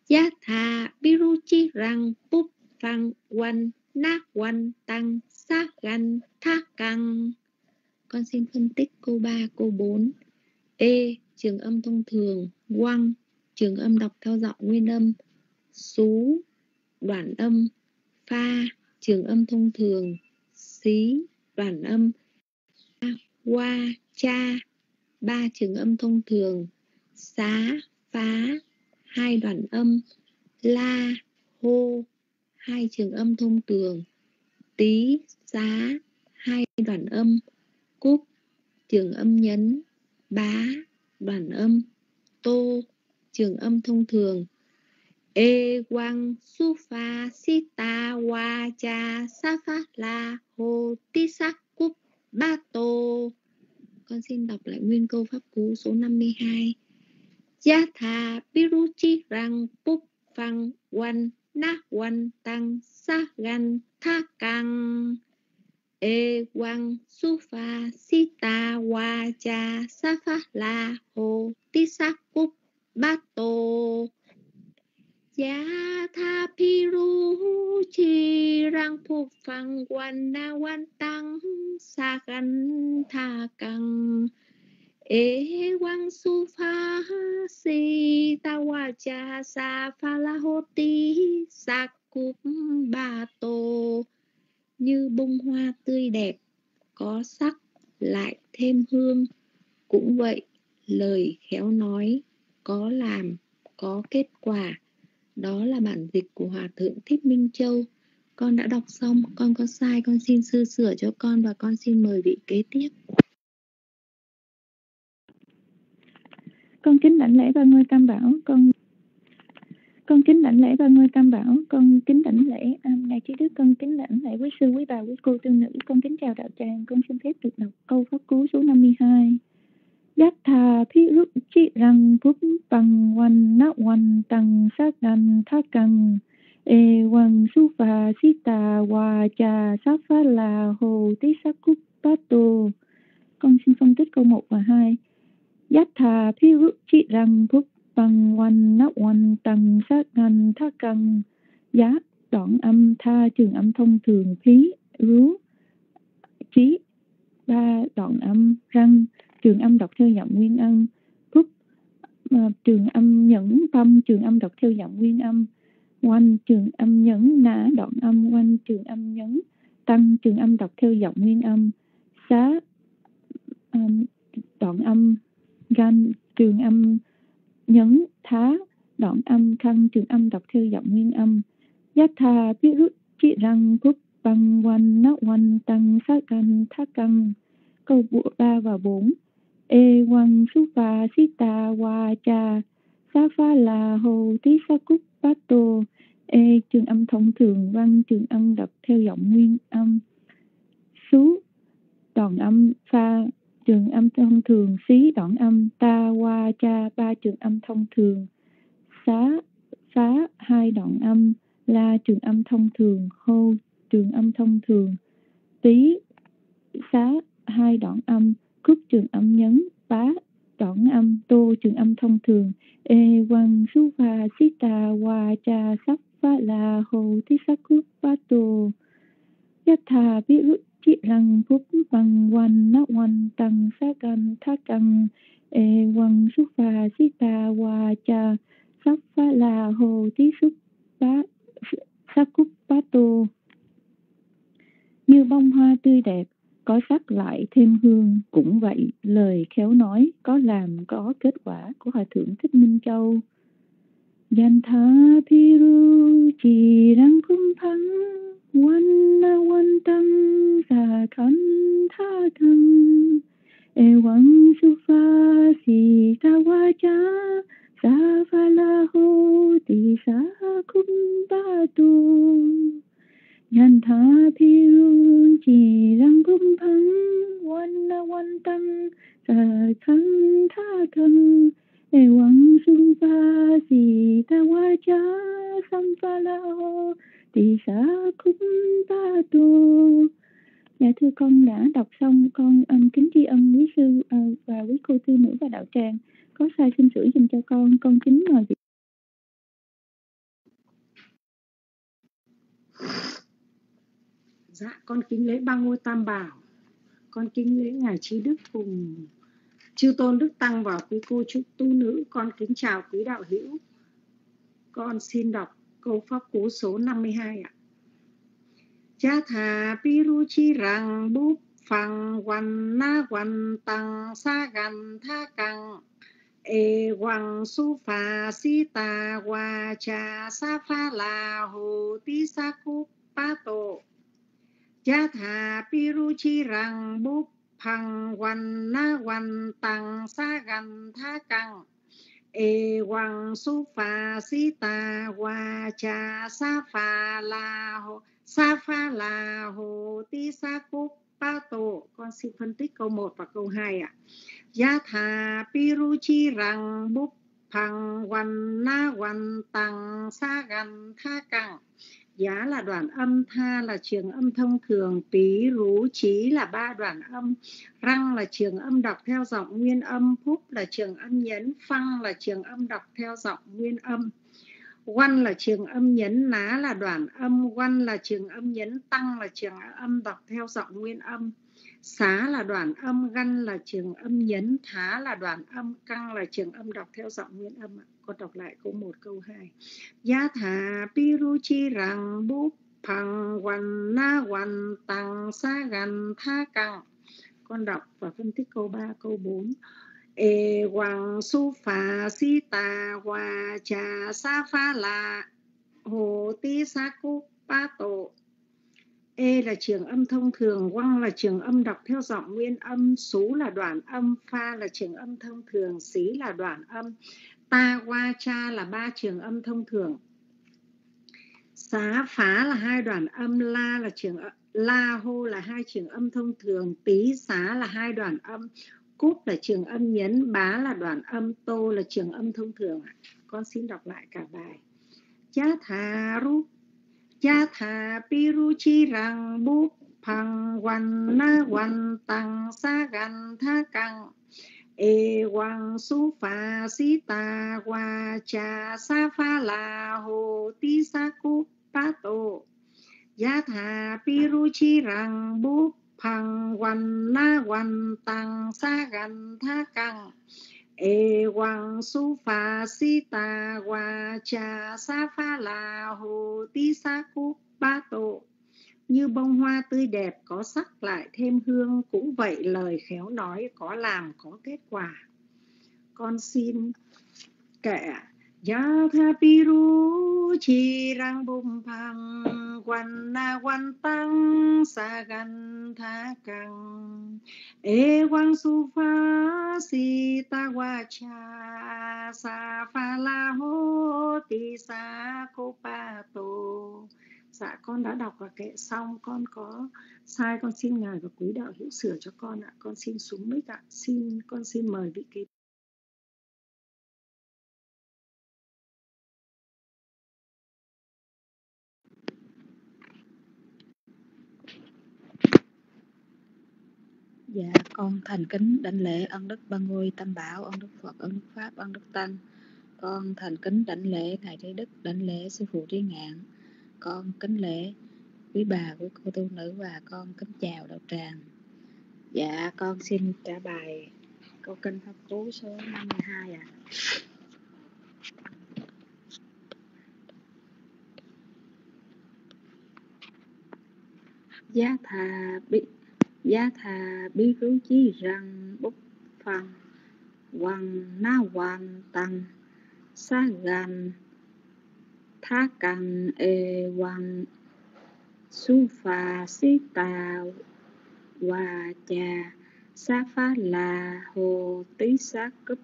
Giá thà biruchi răng búp phăng quan nát quan tăng sát gan thác căng. Con xin phân tích câu 3, câu 4 E trường âm thông thường. Quăng trường âm đọc theo giọng nguyên âm. Xú đoạn âm. Pha trường âm thông thường. Xí đoạn âm. Qua cha ba trường âm thông thường, xá, phá, hai đoạn âm, la, hô, hai trường âm thông thường tí xá, hai đoạn âm cúc trường âm nhấn, bá, đoạn âm, tô, trường âm thông thường. E quang su pha si ta wa cha sa pha la hô ti sắc cúc ba tô con xin đọc lại nguyên câu pháp cú số 52 Gia tha piruchi rang púc phang wan na wan tăng sa gan tha căng e quang su pha si ta wa cha sa pha la hồ ti sa cúp ba tô. Giá tha pi ru chi rang phục phẳng quan na quan tăng sa gan tha căng e quang su pha si ta wa cha sa pha la hô ti sa cúp ba tô như bông hoa tươi đẹp, có sắc, lại thêm hương. Cũng vậy, lời khéo nói có làm, có kết quả đó là bản dịch của hòa thượng thích minh châu. Con đã đọc xong con có sai con xin sư sửa cho con và con xin mời vị kế tiếp. Con kính đảnh lễ ba ngôi tam bảo con con kính đảnh lễ ba ngôi tam bảo con kính đảnh lễ um, ngài trí đức con kính đảnh lễ quý sư quý bà quý cô tương nữ con kính chào đạo tràng con xin phép được đọc câu pháp cú số 52 giác thà phi rút chi rằng phúc bằng hoành nát hoành tăng sát đành thác căng e hoàng su phà si tà hòa trà sát phá là hồ tí sát cúp bát tô con xin phân tích câu 1 và 2 giác thà phi rút chi rằng phúc bằng hoành nát hoành tăng sát ngành thác căng giá đoạn âm, tha, trường âm thông thường phí rú, trí, ba, đoạn âm, răng trường âm đọc theo giọng nguyên âm. Phúc uh, ờ, trường âm nhẫn tâm trường âm đọc theo giọng nguyên âm. Quanh trường âm nhẫn nã đoạn âm. Quanh trường âm nhấn tăng trường âm đọc theo giọng nguyên âm. Xá ờ, um, đoạn âm. Gan trường âm nhấn thá đoạn âm. Khăn trường âm đọc theo giọng nguyên âm. Giác tha biết rút chị răng phúc băng quanh nát quanh tăng sát căn thác căn câu bộ ba và bốn e quang su pa sita wa cha sa pha la hồ tí sa cúc bát tô. E trường âm thông thường văn trường âm đọc theo giọng nguyên âm. Sú đoạn âm pha trường âm thông thường. Xí, đoạn âm ta wa cha ba trường âm thông thường. Xá, phá, hai đoạn âm. La trường âm thông thường. Hô trường âm thông thường. Tí xá, hai đoạn âm cúp trường âm nhấn, bá đoạn âm, tô trường âm thông thường. E quang su va sita wa cha sắc pha la hồ thi sắc cúp phá tô. Yết tha biết rút chị rằng phúc bằng quan na quan tăng sa căn tha căn e quang su va sita wa cha sắc pha la hồ thi sắc bá, sắc cúp bá tô. Như bông hoa tươi đẹp có sắc lại thêm hương, cũng vậy, lời khéo nói, có làm, có kết quả của hòa thượng thích minh châu. Danh tha piru chỉ Rang cung Phang Wan na Wan tăng sa khăn tha thân e Wang su pha si ta wa cha, sa pha la ho ti sa cung ba tu nhân tha thi rung chỉ răng cung thắng. Quan na quan tăng sa thân tha thân e quang sung pha si ta wa cha sam pha la ho ti sa cung ba tu. Dạ thưa con đã đọc xong con um, kính tri ân quý sư uh, và quý cô tư nữ và đạo tràng. Có sai xin sửa dùm cho con con kính mời vị Dạ, con kính lễ ba ngôi tam bảo. Con kính lễ Ngài Trí Đức cùng Chư Tôn Đức Tăng và quý cô chú tu nữ. Con kính chào quý đạo hữu. Con xin đọc câu pháp cú số 52 ạ. Cha thà piru chi rằng búp phẳng quan na quan tăng sa gần tha căng e quang su pha si ta qua cha sa pha la hồ ti sa cu pa tổ Giá thà pi piru chi rằng bút phăng quan na quan tằng sa gần tha căng e hoàng su phà si ta wa cha sa phà la hồ sa phà la hồ ti sa cúc ba tổ con xin phân tích câu 1 và câu 2 ạ. Giá thà pi piru chi rằng bút phăng quan na quan tằng sa gần tha căng giá là đoạn âm tha là trường âm thông thường tí rú trí là ba đoạn âm răng là trường âm đọc theo giọng nguyên âm phúc là trường âm nhấn phăng là trường âm đọc theo giọng nguyên âm Quan là trường âm nhấn, ná là đoạn âm, quan là trường âm nhấn, tăng là trường âm đọc theo giọng nguyên âm xá là đoạn âm găn là trường âm, nhấn, thá là đoạn âm, căng là trường âm, đọc theo giọng nguyên âm con đọc lại câu 1 câu 2 giá thà piruchi rằng búp phẳng quan na quan tăng xa gần tha căng. Con đọc và phân tích câu 3 câu 4 e hoàng su phà si tà, hòa trà sa pha là hồ tí sa cú ba tổ. E là trường âm thông thường, quăng là trường âm đọc theo giọng nguyên âm, số là đoạn âm, pha là trường âm thông thường, xí là đoạn âm, ta, qua, cha là ba trường âm thông thường. Xá, phá là hai đoạn âm, la là trường la, hô là hai trường âm thông thường, tí, xá là hai đoạn âm, cúp là trường âm nhấn, bá là đoạn âm, tô là trường âm thông thường. Con xin đọc lại cả bài. Chá thà rút Cha thà piru chi rằng bút phằng quan na quan tăng sa gan tha căng e quang su pha si ta qua cha sa pha la hồ ti sa cu pa tô Giá thà piru chi rằng bút phằng quan na quan tăng sa gan tha căng e quang su pha si ta wa cha sa pha la, hồ ti sa cu ba tổ. Như bông hoa tươi đẹp có sắc lại thêm hương, cũng vậy lời khéo nói có làm có kết quả. Con xin kệ Yathapiru chirang bum phang quan na quan tăng sa gan tha căng e quang su pha si ta cha sa pha la ho ti sa cô pa tô. Dạ con đã đọc và kệ xong. Con có sai, con xin ngài và quý đạo hữu sửa cho con ạ. Con xin xuống mic ạ. Xin, con xin mời vị kế Dạ, con thành kính đảnh lễ ân đức ba ngôi tam bảo, ân đức Phật, ân đức Pháp, ân đức Tăng. Con thành kính đảnh lễ Ngài Trí Đức, đảnh lễ Sư Phụ Trí Ngạn. Con kính lễ quý bà, quý cô tu nữ và con kính chào đạo tràng. Dạ, con xin trả bài câu kinh pháp cú số 52 ạ. À. Giá thà biết giá thà bí rú chí rằng bút phăng hoàng na hoàng tăng sa gan tha cần e hoàng su pha si tà hòa trà sa phá là, hồ tí xá cấp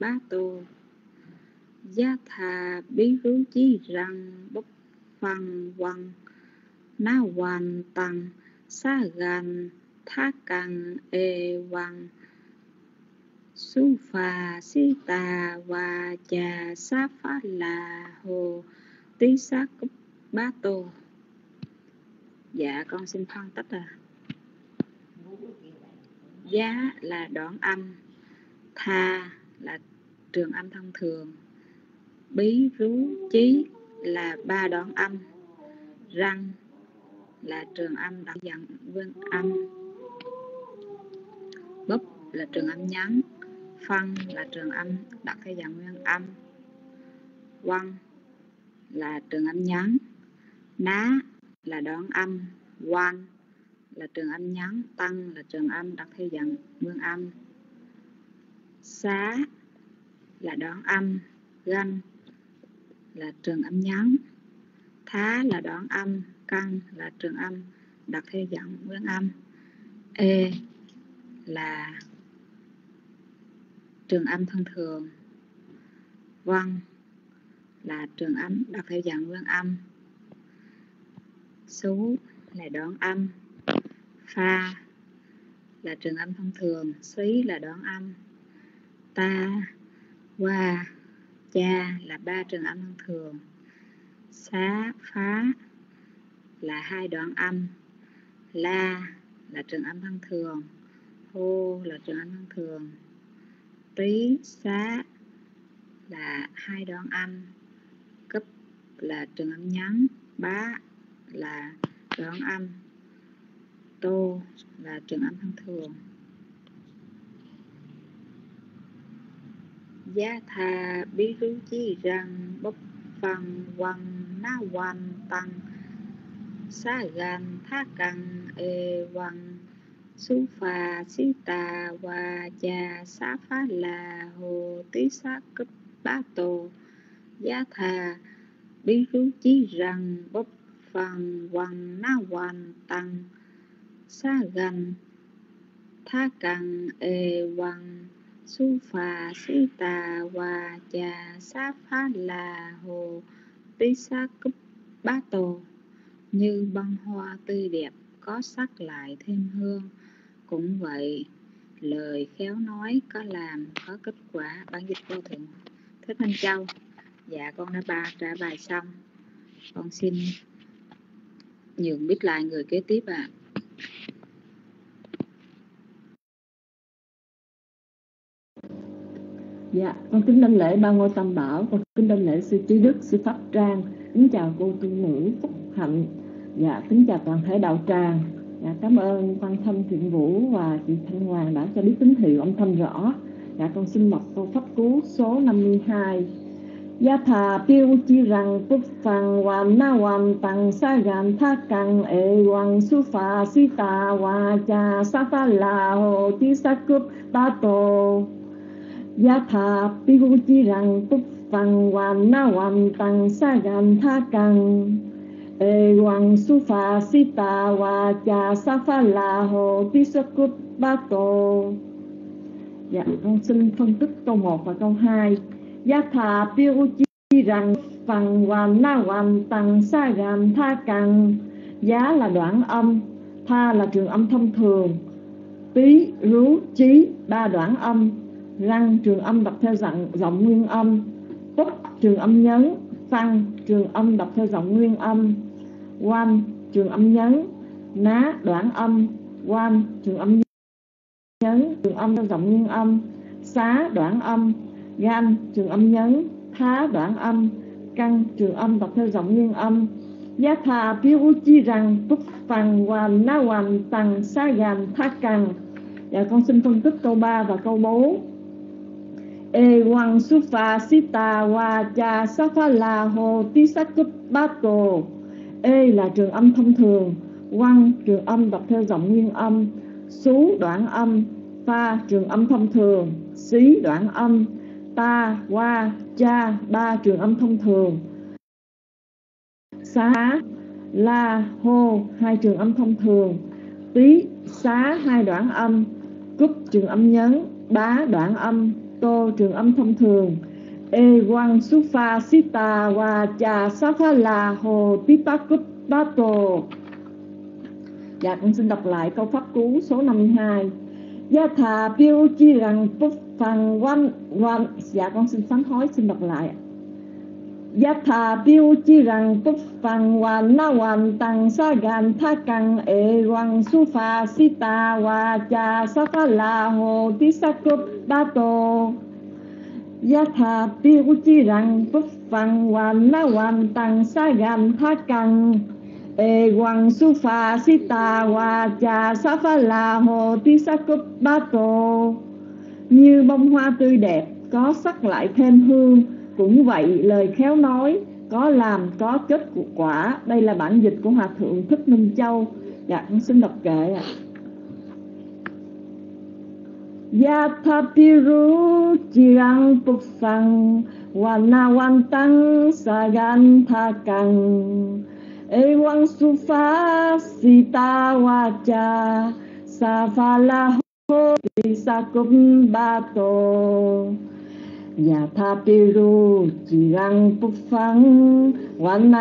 bá tô giá thà bí rú chí rằng bút phăng hoàng na hoàng tăng sa gan tha cằn ê hoàng e su phà si tà và trà sa phá là hồ tí sát cúp bá tô. Dạ con xin phân tích à giá là đoạn âm. Tha là trường âm thông thường. Bí rú chí là ba đoạn âm. Răng là trường âm đặc dặn vương âm là trường âm nhấn phân là trường âm, đặt theo dạng nguyên âm. Quăng là trường âm nhấn ná là đoạn âm. Quan là trường âm nhấn tăng là trường âm, đặt theo dạng nguyên âm. Xá là đoạn âm. Ganh là trường âm nhấn thá là đoạn âm. Căn là trường âm, đặt theo dạng nguyên âm. E là trường âm thông thường. Văn là trường âm, đọc theo dạng nguyên âm. Số là đoạn âm. Pha là trường âm thông thường. Xí là đoạn âm. Ta, qua, cha là ba trường âm thông thường. Xá, phá là hai đoạn âm. La là trường âm thông thường. Hô là trường âm thông thường tí xá là hai đoạn âm. Cấp là trường âm nhấn bá là đoạn âm, tô là trường âm thông thường. Giá thà bí rú chi rằng bốc phần quần na hoàn tăng. Sa gan tha căng ê quần su phà si tà và cha sa phá là, hồ tí xá cấp bá tổ giá thà bí rú chí rằng, bốc phần hoàng na hoàn tăng sa gần tha cần ê hoàng su phà si tà và cha sa phá là, hồ tí xá cấp bá tổ như băng hoa tươi đẹp có sắc lại thêm hương. Cũng vậy lời khéo nói có làm có kết quả bản dịch vô thượng. Thích minh châu dạ con đã ba trả bài xong. Con xin nhường biết lại người kế tiếp ạ. À. Dạ, con kính đảnh lễ ba ngôi tam bảo, con kính đảnh lễ sư trí đức, sư pháp trang, kính chào cô tu nữ Phúc Hạnh, dạ, kính chào toàn thể đạo tràng, dạ, cảm ơn quan thâm thiện vũ và chị Thanh Hoàng đã cho biết tín hiệu âm thanh rõ. Dạ, con xin đọc câu pháp cú số 52. Gia thà tiêu chi rằng phúc phàng hoàn na hoàn tăng sa gàn tha căng ê hoàng su phà si tà hòa cha sa pha la hồ chi sa cúp ta tô Giá thà pi chi rằng túc phàng hoàn na hoàn tăng sa gàn tha căng Ê hoàng su pha si tà hòa cha sa pha la hồ ti sa cút ba tô. Dạ, con xin phân tích câu 1 và câu 2 Giá thà pi hu chi rằng phăng hoàn na hoàn tăng sa gam tha căng Giá là đoạn âm, tha là trường âm thông thường. Tí, rú, chí, ba đoạn âm. Răng trường âm đọc theo giọng giọng nguyên âm. Tức trường âm nhấn. Phăng trường âm đọc theo giọng nguyên âm quan trường âm nhấn. Ná, đoạn âm. Quan trường âm nhấn. Trường âm theo giọng nguyên âm. Xá, đoạn âm. Gan trường âm nhấn. Thá, đoạn âm. Căng trường âm đọc theo giọng nguyên âm. Giá thà piu chi rằng, túc phằng hoàn na hoàn tăng xá gan thá căng dạ con xin phân tích câu 3 và câu 4 e wang su pha sita wa cha sa pha la ho ti sa cấp ba to e là trường âm thông thường. Quăng trường âm đọc theo giọng nguyên âm. Xú, đoạn âm. Pha trường âm thông thường. Xí, đoạn âm. Ta wa cha, ba, trường âm thông thường. Xá, la, hô, hai trường âm thông thường. Tí xá, hai đoạn âm. Cúp, trường âm nhấn. Bá, đoạn âm. Tô, trường âm thông thường e wang su pha sita wa cha sa pha la hồ ba dạ con xin đọc lại câu pháp cú số 52 Gia thà piu chi rằng phúc phàng quan quan. Dạ con xin sám hối xin đọc lại Gia thà piu chi rằng phúc phàng hoàn na hoàn tăng sa gan tha căng. E wang su pha sita wa cha sa pha la hồ tí sa cúp ba tô. Gia thà piu chi rằng phúc phàng hoàn na hoàn tăng sa gan tha căng e quang su pha sita wa cha sa pha la hồ ti sa cúp ba tô Như bông hoa tươi đẹp, có sắc lại thêm hương, cũng vậy lời khéo nói, có làm, có kết quả. Đây là bản dịch của hòa thượng thích minh châu. Dạ con xin đọc kệ ạ. Yathapiru, chirang pupsang wana wantang sagan thakang. Ewang sufa sita waja Safalaho ho sakum bato. Nhà tha piru chỉ răng bút phăng Wan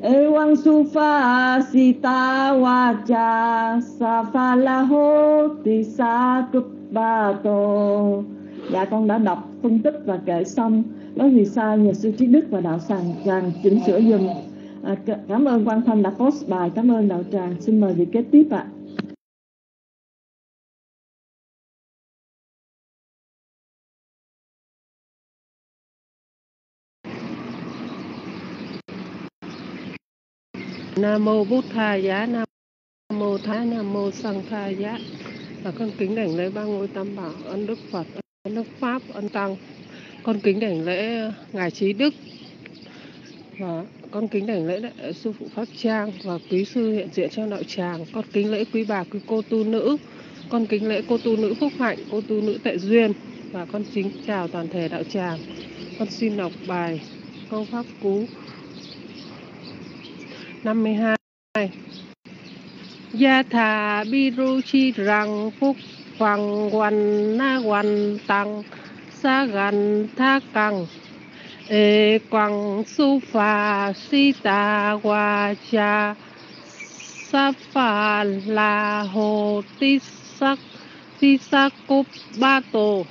Ewang sufa sita waja gan tha si ta Sa ti sa ba Dạ con đã đọc phân tích và kể xong Đó vì sao nhờ sư trí đức và đạo sàng tràng chỉnh sửa dùm. À, Cảm ơn quan thanh đã post bài Cảm ơn đạo tràng. Xin mời vị kế tiếp ạ. à. Nam mô bút tha giá nam mô thái nam mô sang tha giá. Và con kính đảnh lễ ba ngôi tam bảo, ân đức phật, ân đức pháp, ân tăng. Con kính đảnh lễ ờ, ngài trí đức. Và con kính đảnh lễ đại ờ, sư phụ pháp trang và quý sư hiện diện trong đạo tràng. Con kính lễ quý bà, quý cô tu nữ. Con kính lễ cô tu nữ phúc hạnh, cô tu nữ tệ duyên. Và con kính chào toàn thể đạo tràng. Con xin đọc bài câu pháp cú. 52 Gia thà bi ru chi rằng phúc phẳng quan na quan tăng sa gần tha căng ê quăng su phà si ta wa cha, sa phà la hồ ti sắc ti sắc cúp ba tổ.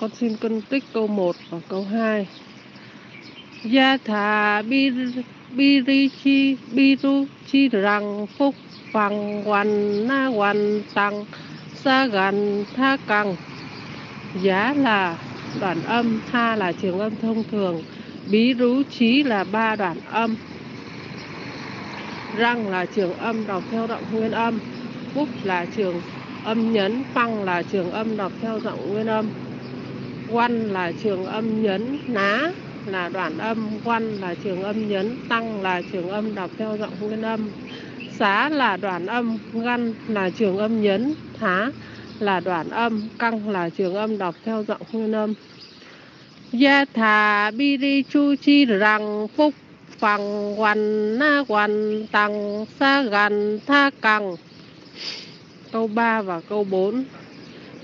Con xin phân tích câu 1 và câu 2 Gia thà bi bi ri chi bi ru chi rằng phúc phẳng hoàn na hoàn tăng sa gần tha căng giá là đoạn âm, tha là trường âm thông thường bí rú trí là ba đoạn âm. Răng là trường âm đọc theo giọng nguyên âm. Phúc là trường âm nhấn. Phăng là trường âm đọc theo giọng nguyên âm. Quan là trường âm nhấn. Ná là đoạn âm quan là trường âm nhấn, tăng là trường âm đọc theo giọng nguyên âm. Xá là đoạn âm ngăn là trường âm nhấn, thá là đoạn âm căng là trường âm đọc theo giọng nguyên âm. Gia thà bi ri chu chi rằng phúc phẳng hoàn na hoàn tăng sa gần tha căng. Câu 3 và câu 4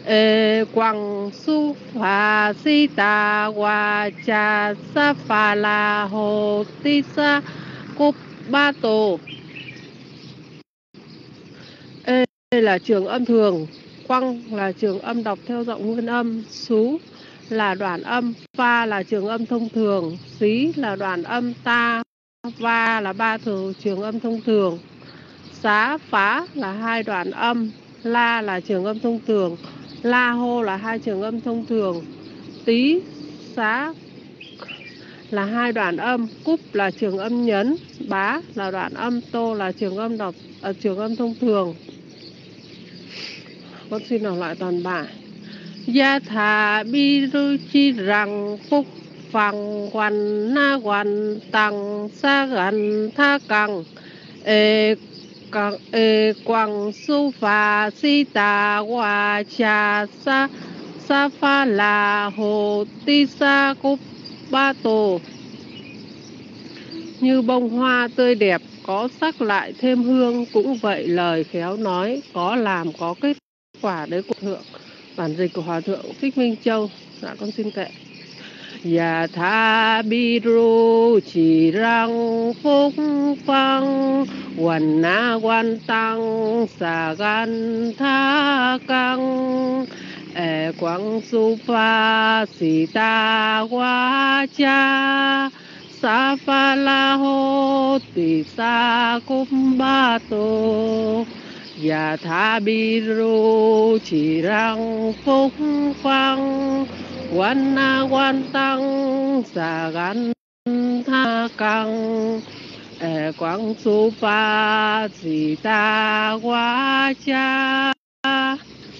ê quang su pha si ta wa cha sa pha la hồ ti sa, cúp ba tổ. Ê, là trường âm thường. Quăng là trường âm đọc theo giọng nguyên âm. Xú là đoạn âm. Pha là trường âm thông thường. Xí là đoạn âm ta. Va là ba thường trường âm thông thường. Xá, phá là hai đoạn âm. La là trường âm thông thường la hô là hai trường âm thông thường. Tí xá là hai đoạn âm cúp là trường âm nhấn bá là đoạn âm tô là trường âm đọc à, trường âm thông thường. Con xin đọc lại toàn bài. Gia thà bi ru chi rằng phúc phẳng quan na quan tăng sa gần tha căng ê căng ừ, quang su pha si ta wa cha sa sa pha la hồ ti sa cúp ba tổ như bông hoa tươi đẹp, có sắc lại thêm hương, cũng vậy lời khéo nói, có làm, có kết quả, đấy của thượng, bản dịch của hòa thượng thích minh châu. Dạ con xin kệ. Dạ tha bi ru chỉ răng phúc phăng quan na quan tăng xà gan tha căng Ê quang su pha si ta qua cha Sa pha la hô tì sa cung ba tô và tha bi ru chỉ răng phúc phăng Quan na quan tăng xà gan tha căng Ê quang e su pa chỉ ta quá cha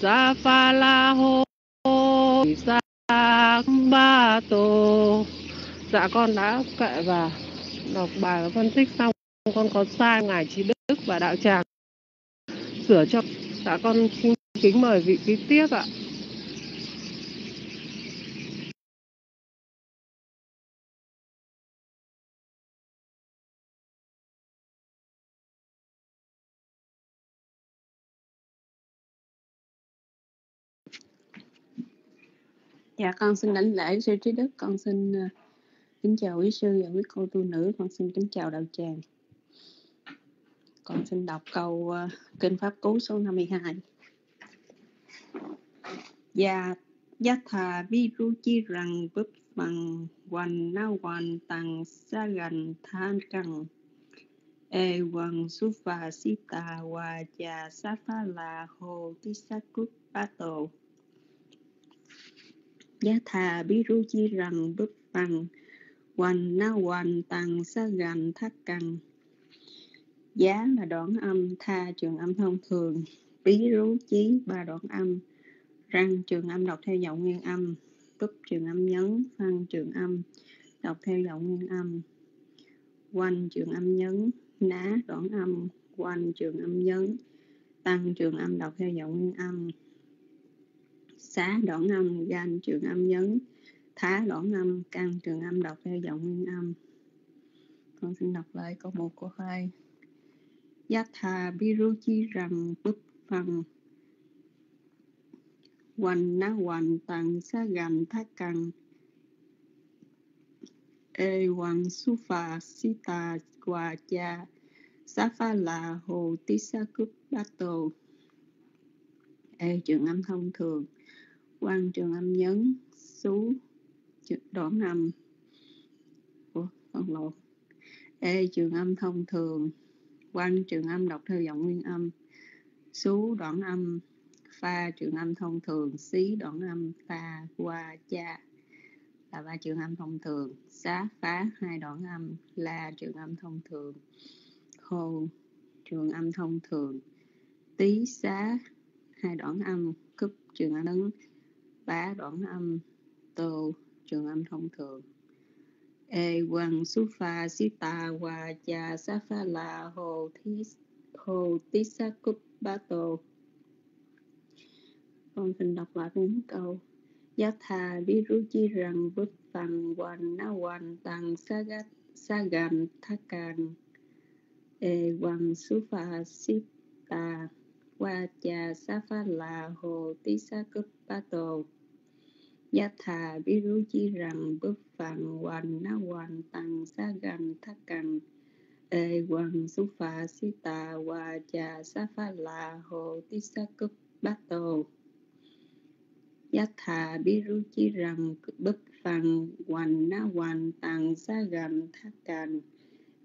Sa pha la hô sa ba tô Dạ con đã kệ và đọc bài và phân tích xong. Con có sai, ngài trí đức và đạo tràng sửa cho. Dạ con xin kính mời vị ký tiếp ạ. Dạ con xin đảnh lễ sư trí đức, con xin ờ, kính chào quý sư và quý cô tu nữ, con xin kính chào đạo tràng. Con xin đọc câu ờ, kinh pháp cú số 52. Dạ Giá thà bi ru chi rằng búp bằng hoàn na hoàn tàng sa gần than cần e hoàng su và si tà hòa trà sa pha là hồ ti sa cút ba tổ giá thà bi ru chi rằng bức bằng hoành na hoành tăng sa gành thắt cằn. Giá là đoạn âm, tha trường âm thông thường. Bí rú chí ba đoạn âm, răng trường âm đọc theo giọng nguyên âm, túc trường âm nhấn phân trường âm đọc theo giọng nguyên âm. Quanh trường âm nhấn, ná đoạn âm quanh trường âm nhấn, tăng trường âm đọc theo giọng nguyên âm xá đoạn âm danh, trường âm, nhấn, thá đoạn âm căn, trường âm, đọc theo giọng nguyên âm. Con xin đọc lại câu một, câu hai. Yatha Biruchi rằng bức phần Hoành ná hoành tặng sa gần thác cần Ê hoàng su phà si tà quà cha. Sa pha là hồ tí sa cúp bát tô. Ê, trường âm thông thường quan trường âm nhấn xú đoạn âm Ủa, con lộn Ê trường âm thông thường. Quan trường âm đọc theo giọng nguyên âm. Xú đoạn âm. Pha trường âm thông thường. Xí đoạn âm. Ta qua cha. Là ba trường âm thông thường. Xá phá hai đoạn âm. La trường âm thông thường. Khô trường âm thông thường. Tí xá hai đoạn âm. Cúp trường âm đứng bá đoạn âm, tô, trường âm thông thường. E quang su pha si ta wa cha sa pha la hồ thi hồ tí sa cúp ba tô. Con xin đọc lại bốn câu. Giá thà bi ru chi rằng bút tăng hoàn na hoàn tăng sa gát sa gan tha can e quang su pha si ta và cha sa pha là hồ tí sa cấp ba tổ Gia thà bi ru chi rằng bức phạn hoàn na hoàn tăng sa gần tha cần Ê quang su pha si tà và cha sa pha là hồ tí sa cấp ba tô rú chi rằng bức phạn hoàn na hoàn tăng sa gần thác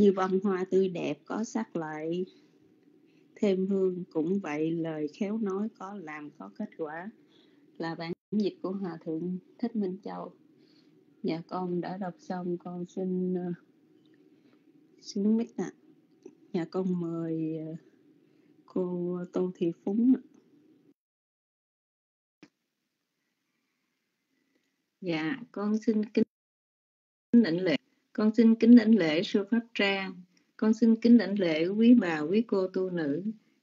Như văn hoa tươi đẹp có sắc lại Thêm hương cũng vậy lời khéo nói có làm có kết quả. Là bản dịch của Hòa Thượng Thích Minh Châu. Dạ con đã đọc xong con xin uh, xuống mic ạ. Dạ con mời uh, cô Tô Thị Phúng ạ. Dạ, con xin kính định lễ, con xin kính đảnh lễ sư pháp trang, con xin kính đảnh lễ quý bà, quý cô tu nữ.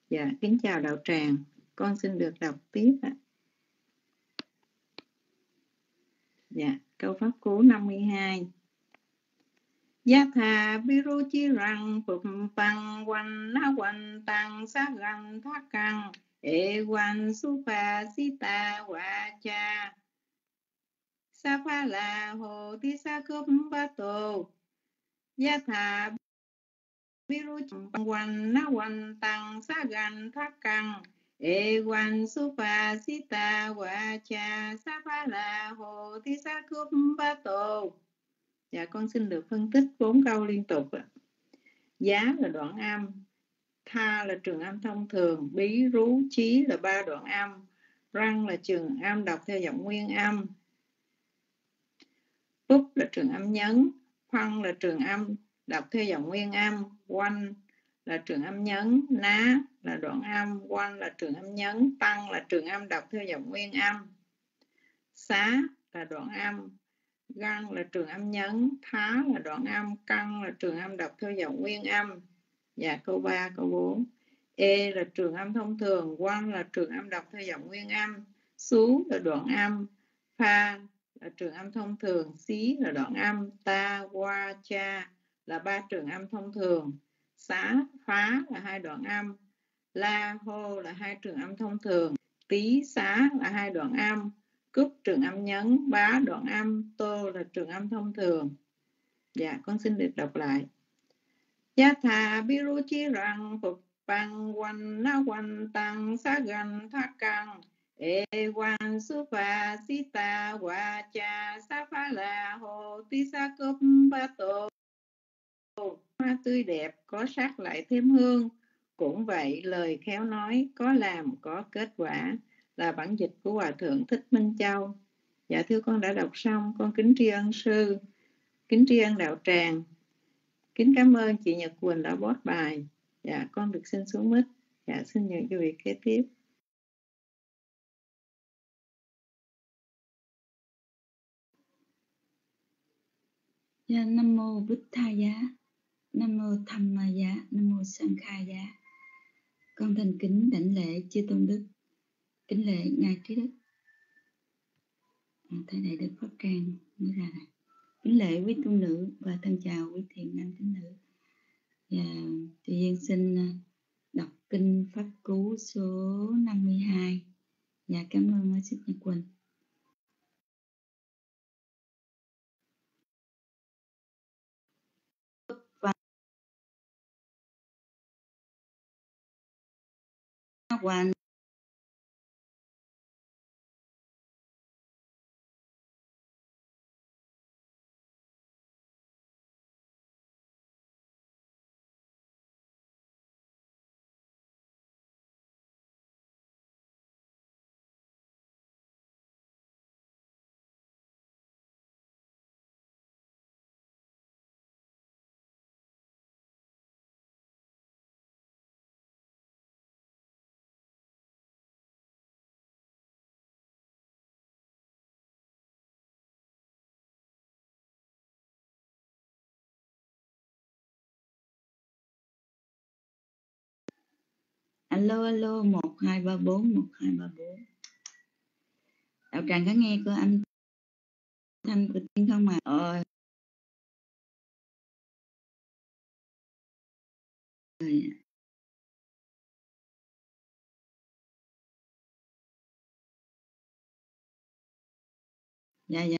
Dạ, kính chào đạo tràng, con xin được đọc tiếp ạ. Dạ, câu pháp cú 52. Giá thà biru chi rằng phụng bằng quanh na quanh tăng sát gần thác căng e quan su pa si ta wa cha sa pha la hồ ti sa cúm ba tô gia thà biru bằng quan na quan tăng sa gan thoát căng e quan su pa si ta wa cha, sa pha la hồ ti sa cúm ba tô dạ con xin được phân tích bốn câu liên tục ạ. Giá là đoạn âm, tha là trường âm thông thường, bí rú chí là ba đoạn âm, răng là trường âm, đọc theo giọng nguyên âm. Túc là trường âm nhấn, phân là trường âm đọc theo giọng nguyên âm, quanh là trường âm nhấn, ná là đoạn âm, quanh là trường âm nhấn, tăng là trường âm đọc theo giọng nguyên âm. Xá là đoạn âm, găng là trường âm nhấn, thá là đoạn âm, căng là trường âm đọc theo giọng nguyên âm. Dạ câu 3, câu 4. E là trường âm thông thường, quanh là trường âm đọc theo giọng nguyên âm, xú là đoạn âm, pha là trường âm thông thường, xí là đoạn âm, ta, qua, cha là ba trường âm thông thường, xá, phá là hai đoạn âm, la, hô là hai trường âm thông thường, tí, xá là hai đoạn âm, cúp trường âm nhấn, bá đoạn âm, tô là trường âm thông thường. Dạ, con xin được đọc lại. Giá thà biru chi rằng phục bằng quanh na quanh tăng xá gần tha căng ê quan su pha si ta wa cha sa pha la hồ ti sa cúp ba tô. Hoa tươi đẹp, có sắc lại thêm hương. Cũng vậy, lời khéo nói, có làm, có kết quả, là bản dịch của hòa thượng thích minh châu. Dạ thưa con đã đọc xong, con kính tri ân sư, kính tri ân đạo tràng. Kính cảm ơn chị nhật quỳnh đã bót bài. Dạ con được xin xuống mít dạ xin nhận cho việc kế tiếp. Dạ, nam mô bích Tha Giá, Nam mô Tham Ma Giá, Nam mô Sang Kha Giá. Con thành kính đảnh lễ chư tôn đức, kính lễ ngài trí đức. À, Thầy đại đức pháp trang mới ra này. Kính lễ quý tu nữ và thân chào quý thiện nam tín nữ. Và tự nhiên xin à, đọc kinh pháp cú số 52. và cảm ơn à, Sư Nhật Quỳnh. Hoàn alo alo, một, hai, ba, bốn, một, hai, ba, bốn. Đạo tràng có nghe cơ anh? Thanh của tiếng không mà ờ. Dạ dạ.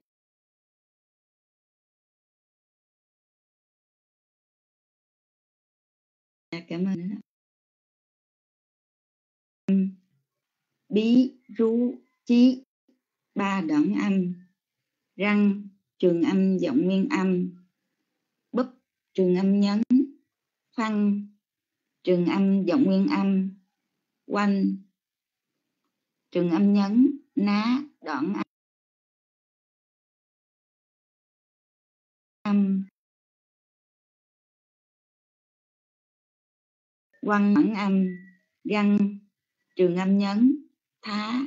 Dạ cảm ơn nữa. bí, rú, chí, ba đoạn âm, răng, trường âm, giọng nguyên âm, búp, trường âm nhấn, phăng, trường âm, giọng nguyên âm, quanh, trường âm nhấn, ná, đoạn âm quăng ẩn âm găng trường Anh nhấn, thá,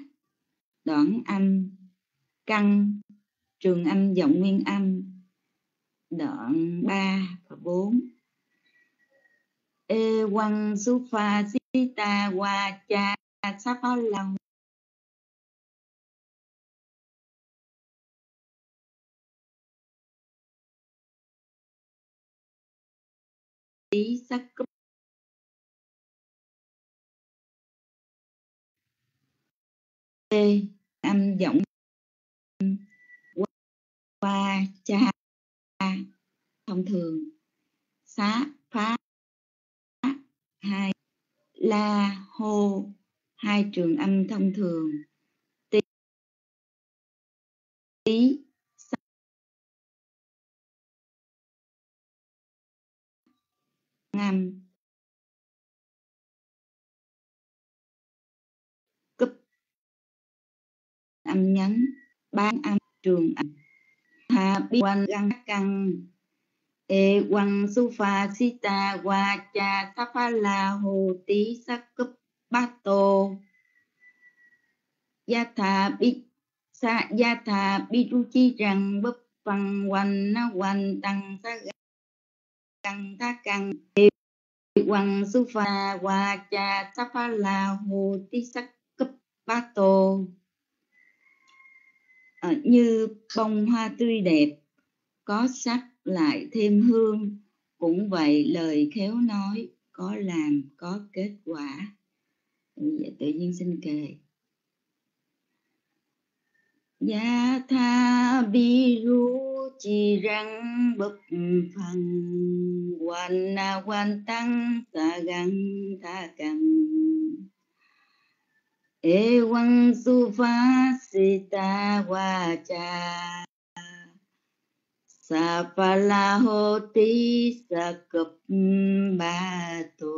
đoạn Anh Căng trường Anh giọng nguyên Anh đoạn 3 và 4 E quăng su pha si ta qua cha sa pha lòng. Ý sắc cúp âm giọng qua, cha, thông thường, xá, phá, hai, la, hô, hai trường âm thông thường tí tí ngâm. Âm nhắn ban âm trường âm hà bi quan găng căng. E quan su pha sita qua cha sa pha la hồ tí sa cấp ba tô. Gia thà bi, sa, gia thà bi ru chi rằng bấp phần quanh na quanh tăng sa căng ta căng. E quan su pha qua cha sa pha la hồ tí sa cấp ba tô à, như bông hoa tươi đẹp có sắc lại thêm hương. Cũng vậy lời khéo nói có làm có kết quả. Tự nhiên xin kề Gia tha bi ru chi răng bất phần quan na quan tăng ta găng ta căng. E quăng su pha si ta wa cha. Sa pa la ho ti sa cập ba tô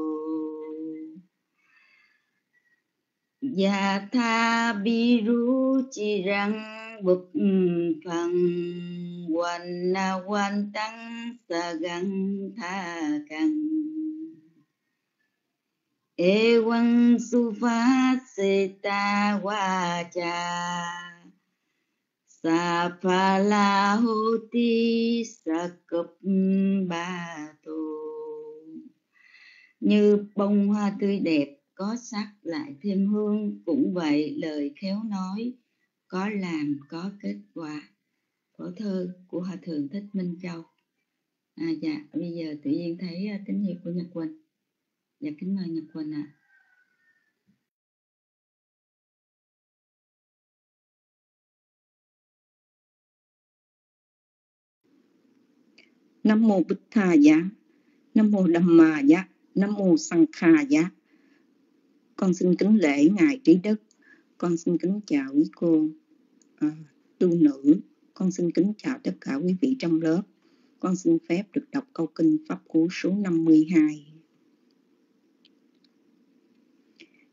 Gia dạ tha bi ru chi răng bập phần Hoàn na hoàn tăng, sa găng tha căng ewan sufa su wacha sapala ta sakup cha. Sa la ho ti, sa cập ba tô Như bông hoa tươi đẹp, có sắc lại thêm hương, cũng vậy lời khéo nói, có làm, có kết quả. Phổ thơ của hòa thượng thích minh châu. À dạ bây giờ tự nhiên thấy à, tín hiệu của nhật quỳnh dạ kính mời nhật quỳnh ạ Nam mô Bích Tha Giá, Nam mô Dhamma Giá, Nam mô sang kha Giá. Con xin kính lễ ngài Trí Đức, con xin kính chào quý cô à, tu nữ, con xin kính chào tất cả quý vị trong lớp. Con xin phép được đọc câu kinh Pháp Cú số 52.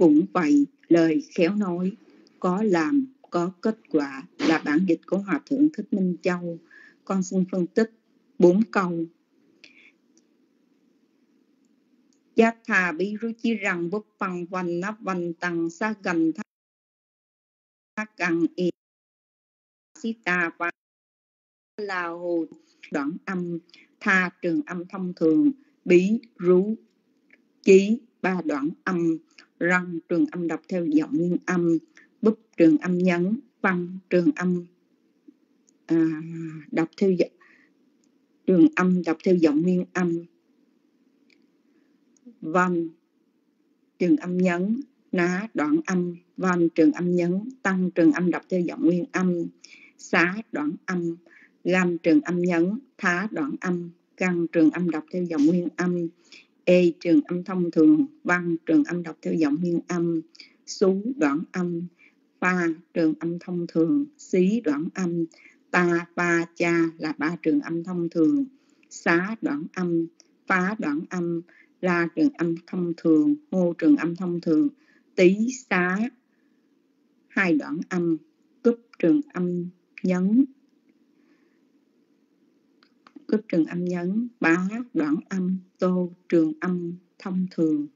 cũng vậy, lời khéo nói, có làm, có kết quả là bản dịch của hòa thượng thích minh châu. Con xin phân tích bốn câu. Gia thà bi ru chi rằng bút bằng vành nắp vành tầng sa gần thác gần y sita và là hồ đoạn âm, tha trường âm thông thường, bí rú chí ba đoạn âm răng trường âm đọc theo giọng nguyên âm búp trường âm nhấn văn trường âm à, đọc theo trường âm đọc theo giọng nguyên âm. Văn trường âm nhấn ná đoạn âm văn trường âm nhấn tăng trường âm đọc theo giọng nguyên âm. Xá đoạn âm gam trường âm nhấn thá đoạn âm căng trường âm đọc theo giọng nguyên âm. E trường âm thông thường, văn trường âm đọc theo giọng nguyên âm, xú đoạn âm, pha trường âm thông thường, xí đoạn âm, ta, pa, cha là ba trường âm thông thường, xá đoạn âm, phá đoạn âm, la trường âm thông thường, hô trường âm thông thường, tí, xá, hai đoạn âm, cúp trường âm nhấn, cúp trường âm nhấn, bá đoạn âm, tô trường âm thông thường.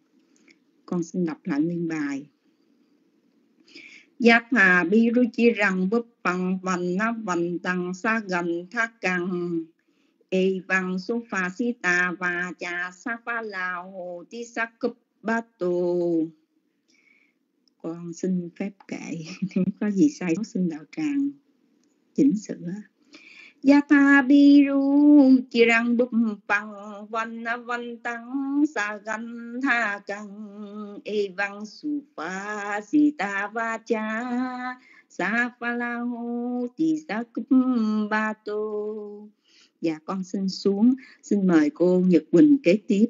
Con xin đọc lại nguyên bài. Giác hà bi ru chi rằng búp bằng vần na vần tầng xa gần tha cần y văn su pha si ta và cha sa pha la hồ ti sa cúp ba tu con xin phép kệ nếu có gì sai xin đạo tràng chỉnh sửa Yata biru chirang bum pang văn van tăng sa gan tha căng e vang su pa si ta va cha sa pha la ho ti sa kum ba tô. Dạ con xin xuống, Xin mời cô Nhật Quỳnh kế tiếp.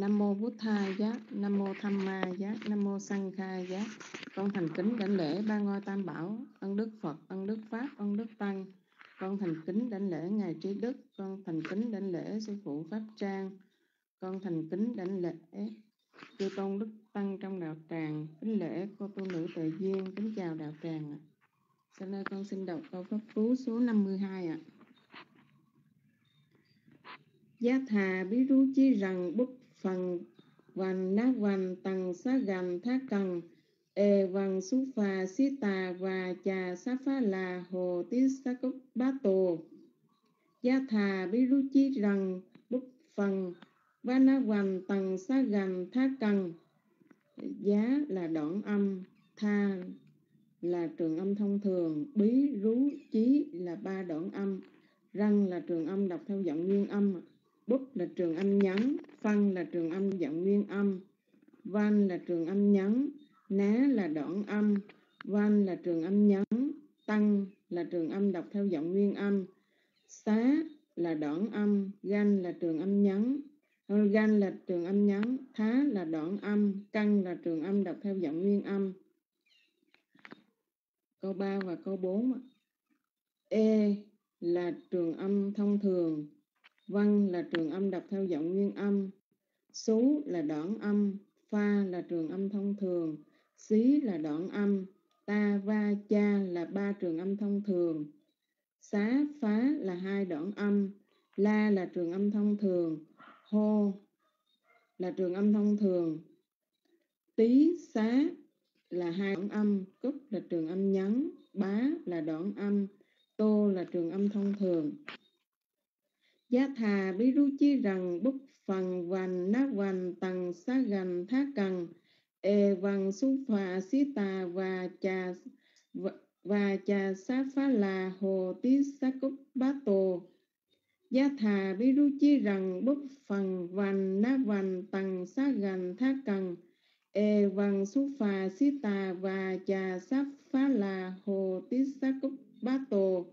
Nam mô Bút Tha Giá, Nam mô Tham Ma Giá, Nam mô Sang Kha Giá. Con thành kính đảnh lễ ba ngôi tam bảo, ân đức Phật, ân đức Pháp, ân đức Tăng. Con thành kính đảnh lễ Ngài Trí Đức, con thành kính đảnh lễ Sư Phụ Pháp Trang. Con thành kính đảnh lễ chư tôn đức tăng trong đạo tràng, kính lễ cô tu nữ tự duyên, kính chào đạo tràng ạ. Sau đây con xin đọc câu pháp cú số 52 ạ. Giá thà bí rú chi rằng bút phần vành ná vành tầng xá gần thá cần, ê văn xú phà xí tà và chà xá phá là hồ tí xá cốc bá tồ gia thà bí rú chi rằng bút phần và ná vành tầng xá gần thá cần. Giá là đoạn âm, tha là trường âm thông thường, bí rú chí là ba đoạn âm, răng là trường âm đọc theo giọng nguyên âm bút là trường âm nhấn phân là trường âm dạng nguyên âm van là trường âm nhấn ná là đoạn âm van là trường âm nhấn tăng là trường âm đọc theo giọng nguyên âm, xá là đoạn âm gan là trường âm nhấn gan là trường âm nhấn thá là đoạn âm, căng là trường âm đọc theo giọng nguyên âm. Câu 3 và câu 4 e là trường âm thông thường văn là trường âm đọc theo giọng nguyên âm, xú là đoạn âm, pha là trường âm thông thường, xí là đoạn âm, ta, va, cha là ba trường âm thông thường. Xá, phá là hai đoạn âm, la là trường âm thông thường, hô là trường âm thông thường. Tí xá là hai đoạn âm cúc là trường âm nhấn bá là đoạn âm, tô là trường âm thông thường giá thà bí ru chi rằng bút phần vành ná vành tầng xa gành, thá cần ê vần su phà xí tà và trà và trà xá phá là hồ tí xá cúc bá tổ Giá thà bí ru chi rằng bút phần vành ná vành tầng xá gành, thá cần ê vần su phà xí tà và trà xá phá là hồ tí xá cúc bá tổ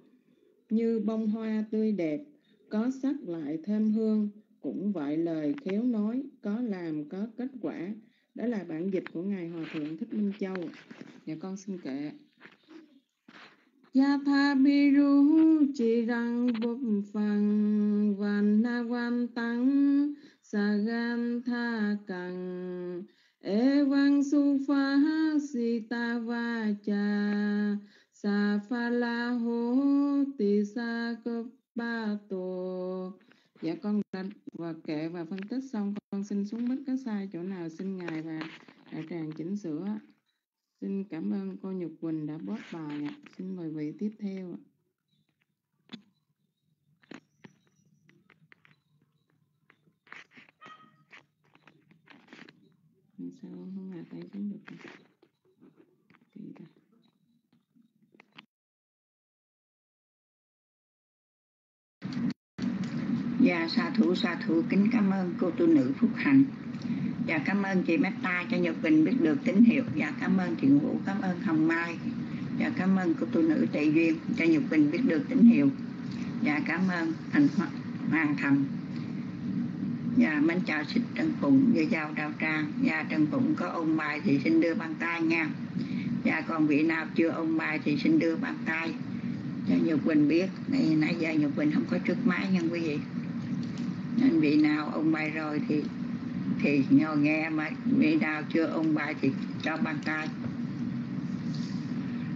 như bông hoa tươi đẹp có sắc lại thêm hương, cũng vậy lời khéo nói, có làm, có kết quả. Đó là bản dịch của ngài hòa thượng thích minh châu. Dạ con xin kệ. Ya Tha Bi Ru chỉ rằng bục phần văn na văn tăng sa gan tha cần e văn su pha si ta va cha, sa pha la ho ti sa cấp ba tổ dạ con đã và kệ và phân tích xong. Con xin xuống bích có sai chỗ nào. Xin ngài và đại tràng chỉnh sửa. Xin cảm ơn cô nhục quỳnh đã bóp bài ạ. Xin mời vị tiếp theo ạ. Sao không hạ tay xuống được? rồi ta Dạ sa thủ sa thủ kính cảm ơn cô tu nữ Phúc Hạnh. Dạ cảm ơn chị Meta cho Nhật Bình biết được tín hiệu. Dạ cảm ơn Thiện Vũ, cảm ơn Hồng Mai. Dạ cảm ơn cô tu nữ Tệ Duyên cho Nhật Bình biết được tín hiệu. Dạ cảm ơn Thành Hoàng Thành. Dạ mến chào xích Trần Phụng Và chào Đào Trang. Dạ Trần Phụng có ôn bài thì xin đưa bàn tay nha. Dạ còn vị nào chưa ôn bài thì xin đưa bàn tay cho Nhật Quỳnh biết. Nãy giờ Nhật Quỳnh không có trước máy nha quý vị nên vị nào ông bài rồi thì thì nhờ nghe mà vị nào chưa ông bài thì cho bàn tay.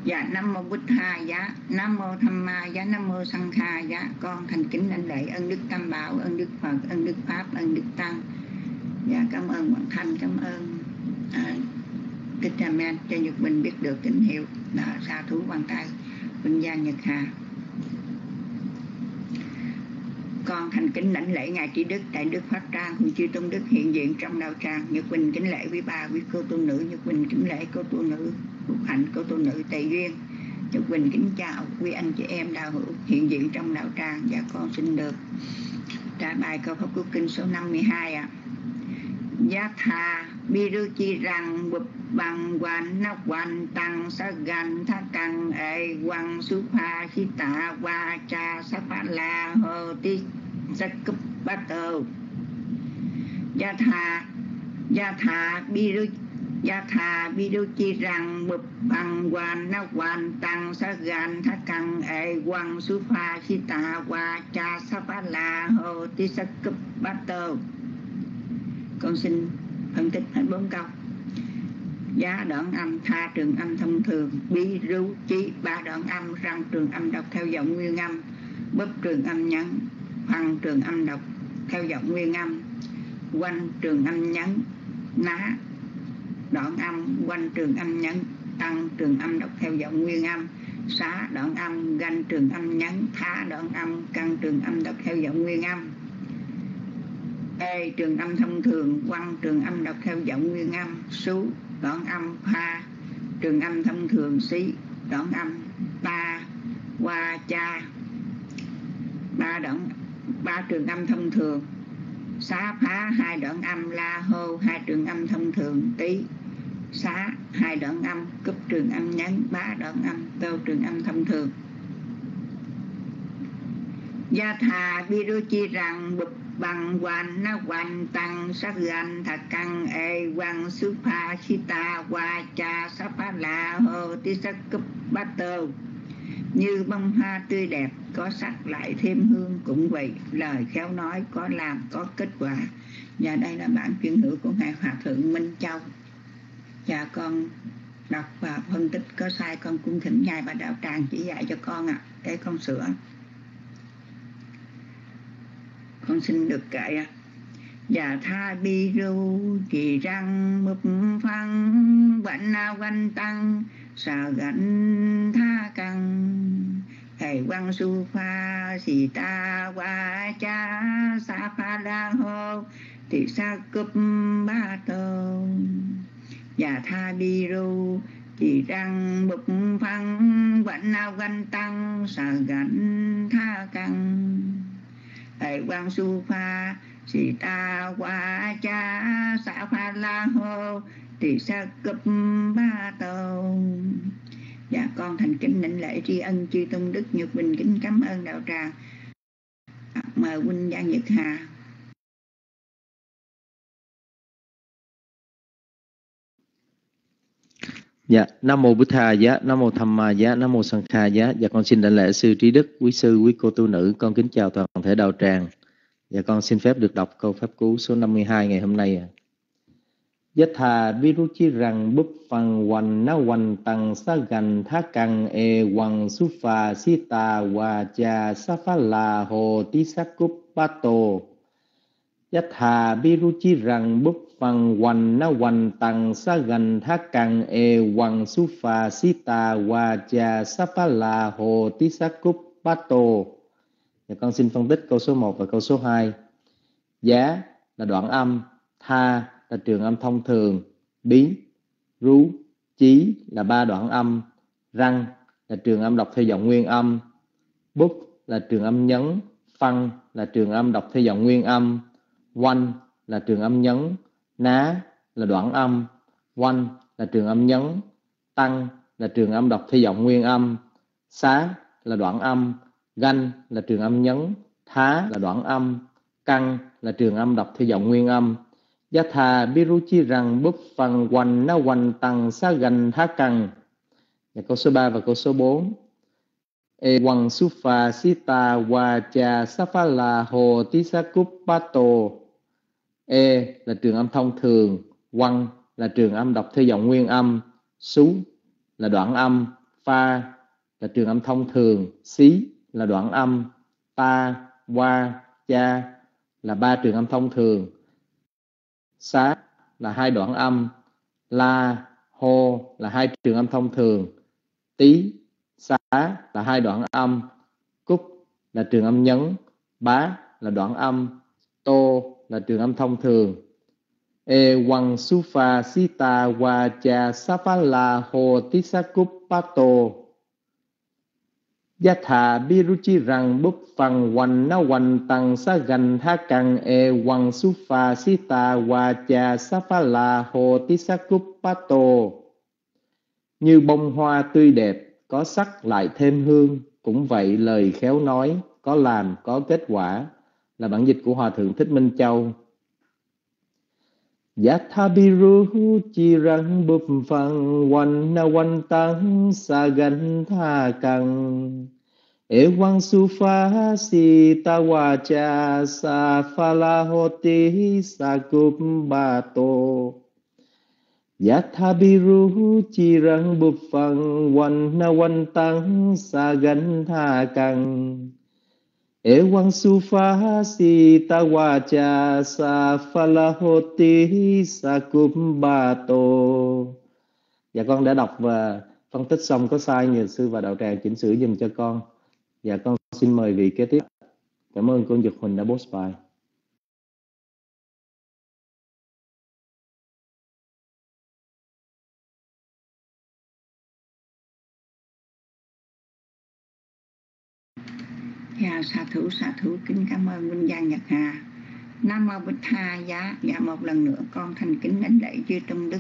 Dạ nam mô bút tha giá nam mô tham ma giá nam mô sanh kha giá con thành kính lãnh lễ ân đức tam bảo ân đức phật ân đức pháp ân đức tăng. Dạ cảm ơn bạn thanh cảm ơn à, Thích Amen cho Nhật Bình biết được tín hiệu. Là xa thú quan tay. Vinh Gia Nhật Hà con thành kính lãnh lễ ngài trí đức tại đức pháp trang cùng chư tôn đức hiện diện trong đạo tràng nhật bình kính lễ quý bà, quý cô tu nữ, nhật bình kính lễ cô tu nữ, phúc hạnh cô tu nữ tề duyên, nhật bình kính chào quý anh chị em đạo hữu hiện diện trong đạo tràng và dạ con xin được trả bài câu pháp quốc kinh số 52 ạ à. giá tha bi rư chi rằng bụp bằng quan nắp quan tăng sa gan tha căng, ê quan su pha, khi tạ qua, cha, sa pha, la hơ ti, sa cấp bát tơ. Gia thà gia thà bi rư gia thà bi rư chi rằng bụp bằng quan nắp quan tăng sa gan tha căng, ê quan su pha, khi tạ qua, cha, sa pha, la hơ ti, sa cấp bát tơ. Con xin phân tích hết bốn câu. Giá đoạn âm tha trường âm thông thường, bi rú chí ba đoạn âm, răng trường âm đọc theo giọng nguyên âm bấp trường âm nhấn phân trường âm đọc theo giọng nguyên âm, quanh trường âm nhấn, ná đoạn âm, quanh trường âm nhấn, tăng trường âm đọc theo giọng nguyên âm, xá đoạn âm, ganh trường âm nhấn, thá đoạn âm căn trường âm đọc theo giọng nguyên âm e trường âm thông thường, quăng trường âm đọc theo giọng nguyên âm sú đoạn âm pha trường âm thông thường, xí, đoạn âm ba qua, cha. Ba đoạn, ba trường âm thông thường. Xá, phá, hai đoạn âm, la, hô, hai trường âm thông thường, tí. Xá, hai đoạn âm, cúp trường âm nhấn ba đoạn âm, tô trường âm thông thường gia thà chi rằng bụp bằng hoàn na hoàn tăng sát gan thà căng e quang sư pha ta qua cha sa pha la hô ti sa cúp bát tơ như bông hoa tươi đẹp có sắc lại thêm hương cũng vậy lời khéo nói có làm có kết quả. Và đây là bản chuyên ngữ của ngài hòa thượng minh châu. Và con đọc và phân tích có sai con cung thỉnh ngài và đạo tràng chỉ dạy cho con ạ. À, để con sửa con xin được kệ à. và tha bi ru kỳ răng mục phăng bệnh na quanh tăng sa gánh tha căng. Thầy quang su pha xì ta qua cha sa pha la hô thì sa cúp ba tô. Và tha bi ru kỳ răng mục phăng bệnh nào quanh tăng sa gánh tha căng thầy quang su pha xì ta qua cha sa pha la hô thì sa cấp ba tàu. Dạ con thành kính định lễ tri ân chư tôn đức nhật bình kính cảm ơn đạo tràng. Mời huynh giang nhật hà. Dạ, Nam mô Bụt Thà giá, Nam mô Tham Ma giá, Nam mô Sang Kha giá. Dạ con xin đảnh lễ sư trí đức, quý sư, quý cô tu nữ, con kính chào toàn thể đạo tràng. Dạ con xin phép được đọc câu pháp cú số 52 ngày hôm nay. Yatha viruchi rằng búp buffang hoành na wan tang thá căng e wang sufa sita waja safala ho chi Yatha búp buffang hoành na wan tang sagan càng e wang sufa sita waja safala bát tisakupato Dạ con xin phân tích câu số 1 và câu số 2 Giá là đoạn âm Tha là trường âm thông thường, bí, rú, chí là ba đoạn âm, răng là trường âm đọc theo giọng nguyên âm, bút là trường âm nhấn, phân là trường âm đọc theo giọng nguyên âm, quanh là trường âm nhấn, ná là đoạn âm, quanh là trường âm nhấn, tăng là trường âm đọc theo giọng nguyên âm, xá là đoạn âm, ganh là trường âm nhấn, thá là đoạn âm, căng là trường âm đọc theo giọng nguyên âm, Yatha Biruchi rằng búp phần quanh nó quanh tăng xá ganh thá căng. Và câu số 3 và câu số 4. E quăng sufa sita wa cha safala ho tisakupato. E là trường âm thông thường, quăng là trường âm đọc theo giọng nguyên âm, sú là đoạn âm, pha là trường âm thông thường, xí là đoạn âm, ta, wa, cha là ba trường âm thông thường. Xá là hai đoạn âm la hô là hai trường âm thông thường tí xá là hai đoạn âm cúc là trường âm nhấn bá là đoạn âm tô là trường âm thông thường. E wang sufa sita wa cha sapala ho tisakupato Yatha biruchi rằng búp phăng hoành na hoành tăng sa gần tha căng e hoàng su pha si ta hòa cha sa pha la hồ tí e sa cúp pa tô. Như bông hoa tươi đẹp, có sắc lại thêm hương, cũng vậy lời khéo nói, có làm, có kết quả, là bản dịch của Hòa Thượng Thích Minh Châu. Yatha biru chi rằng búp phăng sa na hoành tăng sa gần tha căng Ewang sufa si cha sa kubba to. Yathabiru chirang buphang wan na wan tăng sa gan tha căng Ewang sufa si tawaja sa falahoti sakumbato. Dạ con đã đọc và phân tích xong có sai nhờ sư và đạo tràng chỉnh sửa dùm cho con. Dạ con xin mời vị kế tiếp. Cảm ơn cô Nhật Huỳnh đã post bài. Xa sa thủ sa thủ kính cảm ơn Minh Giang Nhật Hà. Nam mô Bích Tha giá. Dạ một lần nữa con thành kính đánh lễ chư Trung Đức.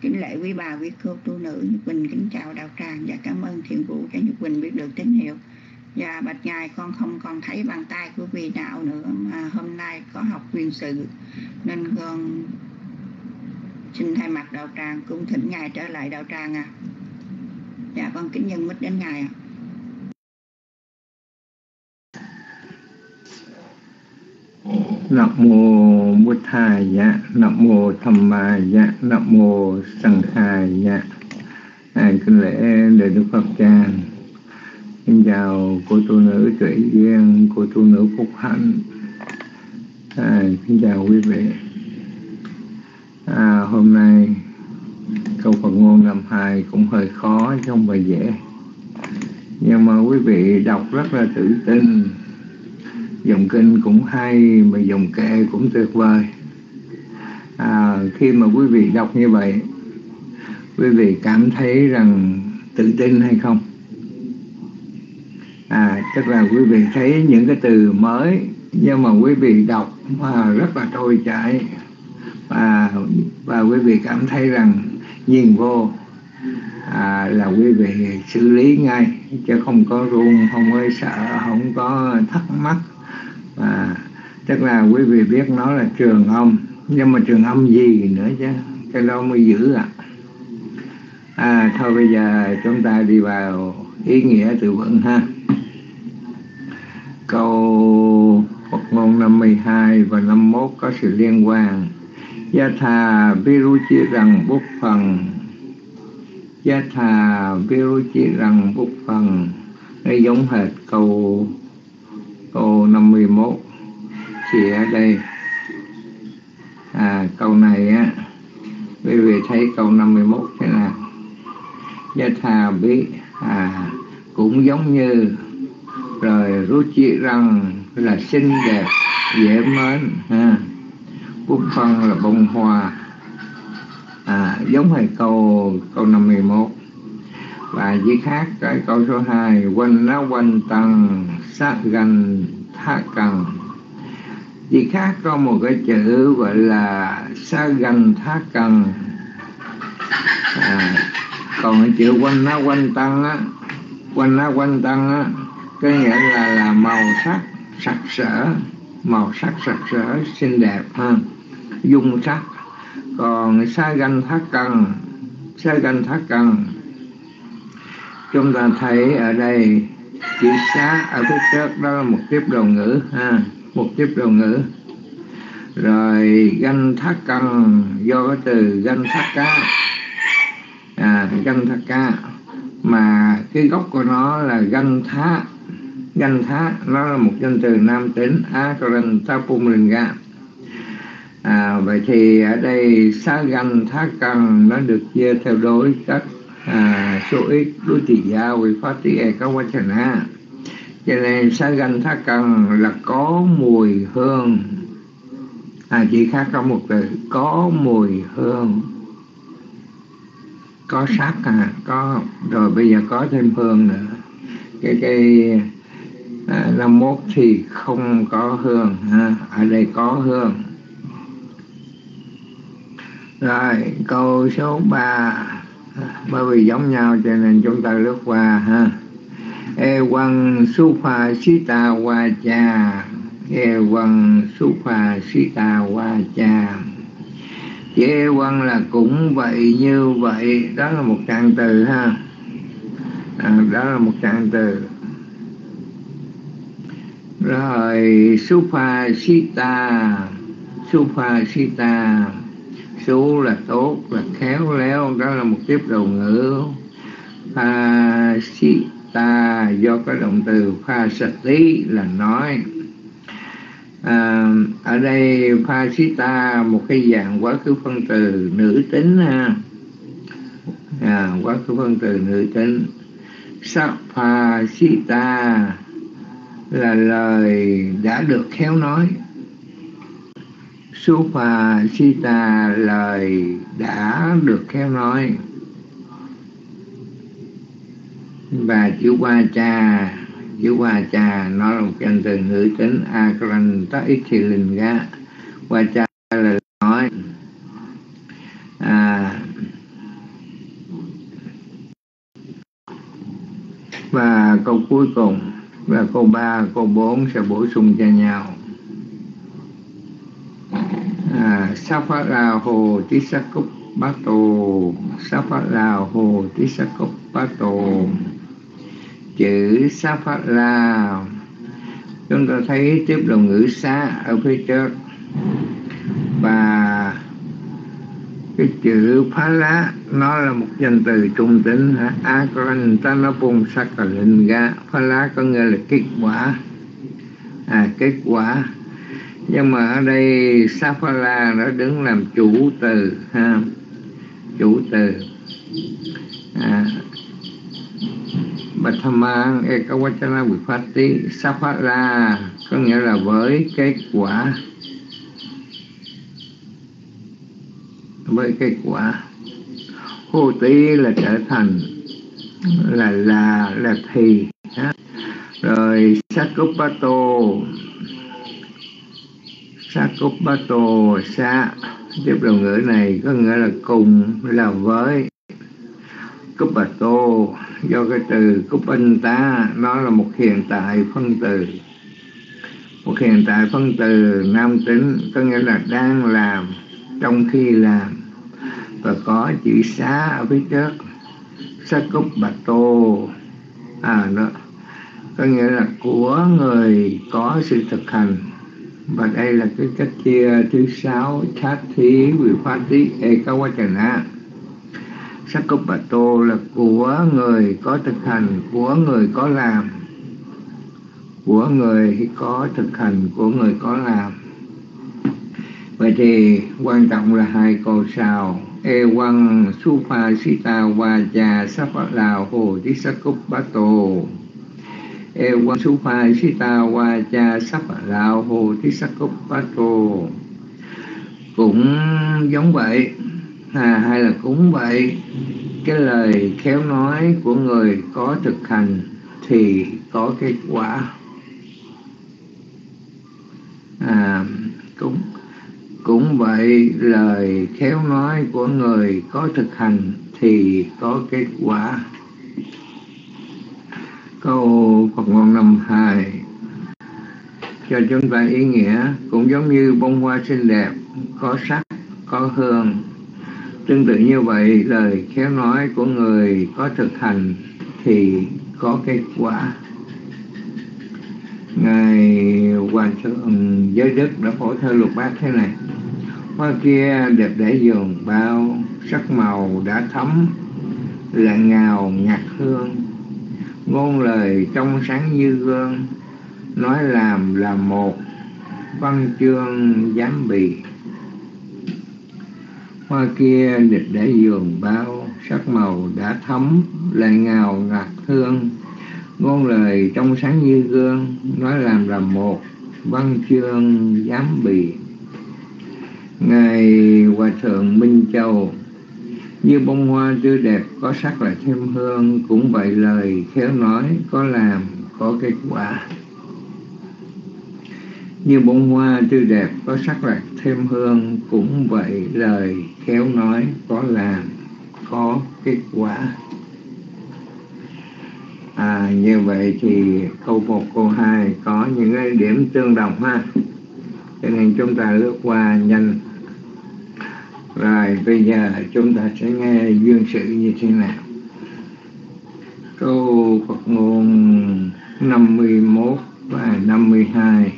Kính lễ quý bà, quý cô tu nữ Nhật Quỳnh kính chào đạo tràng và cảm ơn thiện vụ cho Nhật Quỳnh biết được tín hiệu. Và bạch ngài con không còn thấy bàn tay của vị đạo nữa mà hôm nay có học quyền sự nên con xin thay mặt đạo tràng cũng thỉnh ngài trở lại đạo tràng à. Dạ con kính nhân mít đến ngài ạ. À. Nam mô Bụt Thaya, Nam mô Tham Maya, Nam mô Sanh Khaya. À, kính lễ để Đức Phật cha. Xin chào cô tu nữ tuệ duyên, cô tu nữ phúc hạnh. À, xin chào quý vị. À, hôm nay câu Phật ngôn năm hai cũng hơi khó chứ không phải dễ. Nhưng mà quý vị đọc rất là tự tin dòng kinh cũng hay mà dòng kệ cũng tuyệt vời. À, khi mà quý vị đọc như vậy quý vị cảm thấy rằng tự tin hay không? À tức là quý vị thấy những cái từ mới nhưng mà quý vị đọc mà rất là trôi chảy. Và và quý vị cảm thấy rằng nhìn vô à, là quý vị xử lý ngay chứ không có run không có sợ không có thắc mắc à, tức là quý vị biết nó là trường âm. Nhưng mà trường âm gì nữa chứ? Cái đó mới giữ à à thôi bây giờ chúng ta đi vào ý nghĩa từ vựng ha. Câu Phật ngôn 52 và 51 có sự liên quan. Gia thà Viruchi rằng bút phần. Gia thà Viruchi rằng bút phần. Nó giống hệt câu câu 51 thì ở đây. À, câu này á quý vị thấy câu 51 thế nào? Gia thà biết à, cũng giống như rồi rút chỉ rằng là xinh đẹp dễ mến ha. Quốc phân là bông hoa. À, giống hệt câu câu 51 và dưới khác cái câu số 2 quanh nó quanh tăng sát gần tha cần thì khác có một cái chữ gọi là sa gần tha cần à, còn cái chữ quanh nó quanh tăng á quanh nó quanh tăng á cái nghĩa là là màu sắc sặc sỡ màu sắc sặc sỡ xinh đẹp ha dung sắc. Còn sa gần thác cần sa gần thác cần chúng ta thấy ở đây chữ xá ở phía trước đó là một tiếp đầu ngữ ha một tiếp đầu ngữ. Rồi ganh thác cân do cái từ ganh thác cá. À, ganh thác cá. Mà cái gốc của nó là ganh thá. Ganh thá nó là một danh từ nam tính á karan à, vậy thì ở đây xá ganh thác cần nó được chia theo đối cách À, số ít đối tỷ gia vì phát tỷ e có quá trình ha cho nên sa ganh thác cần là có mùi hương. À chỉ khác trong một từ có mùi hương. Có sắc à có rồi bây giờ có thêm hương nữa. Cái cái à, năm mốt thì không có hương ha. Ở đây có hương. Rồi câu số 3 bởi vì giống nhau cho nên chúng ta lướt qua ha. E quăng su pha sita wa cha. E quăng su pha sita wa cha. Chữ e quăng là cũng vậy như vậy. Đó là một trạng từ ha. À, đó là một trạng từ. Rồi su pha si ta. Su pha si ta su là tốt là khéo léo đó là một tiếp đầu ngữ. Pha si ta do có động từ pha sạch tí là nói. À, ở đây pha ta một cái dạng quá khứ phân từ nữ tính ha. À, quá khứ phân từ nữ tính. Sắc pha ta là lời đã được khéo nói. Supa Sita lời đã được khéo nói. Và chữ qua cha chữ qua cha nó là một danh từ ngữ tính akran ta ít thì linh ga qua cha là nói à, và câu cuối cùng và câu 3, câu 4 sẽ bổ sung cho nhau à, sa phát la hồ tí sa cúc bát tù sa phát la hồ tí sa cúc bát tù chữ sa phát la chúng ta thấy tiếp đồng ngữ sa ở phía trước. Và cái chữ phá lá nó là một danh từ trung tính hả? Akran ta nó bung sắc là linh ga phá lá có nghĩa là kết quả. À kết quả nhưng mà ở đây Sapala nó đứng làm chủ từ ha chủ từ. À, Bhattama Ekawachana Vipatti Sapala có nghĩa là với kết quả. Với kết quả. Hô tí là trở thành là là là thì ha. rồi sakupato sakupato sa. Tiếp đầu ngữ này có nghĩa là cùng là với kupato do cái từ kupanta nó là một hiện tại phân từ. Một hiện tại phân từ nam tính, có nghĩa là đang làm, trong khi làm. Và có chữ xá ở phía trước. Sa tô. À đó. Có nghĩa là của người có sự thực hành và đây là cái cách chia thứ sáu sát thí vị phát thí e cao quá trần á sắc cúc bạch tô là của người có thực hành, của người có làm. Của người có thực hành, của người có làm. Vậy thì quan trọng là hai câu sau. E quăng su pha sita wa cha sa lào hồ tí sắc su pha sita wa cha lào hồ tí sắc cúc bát cũng giống vậy. À, hay là cũng vậy. Cái lời khéo nói của người có thực hành thì có kết quả. À, cũng cũng vậy lời khéo nói của người có thực hành thì có kết quả câu Phật ngôn năm hai. Cho chúng ta ý nghĩa cũng giống như bông hoa xinh đẹp, có sắc, có hương. Tương tự như vậy, lời khéo nói của người có thực hành thì có kết quả. Ngài hòa thượng giới đức đã phổ thơ lục bát thế này. Hoa kia đẹp để giường bao, sắc màu đã thấm là ngào ngạt hương ngôn lời trong sáng như gương, nói làm là một văn chương dám bì hoa kia địch để giường bao, sắc màu đã thấm, lại ngào ngạt hương ngôn lời trong sáng như gương, nói làm là một văn chương dám bì ngài hòa thượng minh châu như bông hoa tươi đẹp, có sắc là thêm hương, cũng vậy lời khéo nói, có làm, có kết quả. Như bông hoa tươi đẹp, có sắc là thêm hương, cũng vậy lời khéo nói, có làm, có kết quả. À như vậy thì câu một, câu hai có những cái điểm tương đồng ha. Cho nên chúng ta lướt qua nhanh rồi, bây giờ chúng ta sẽ nghe duyên sự như thế nào? Câu Phật ngôn 51 và 52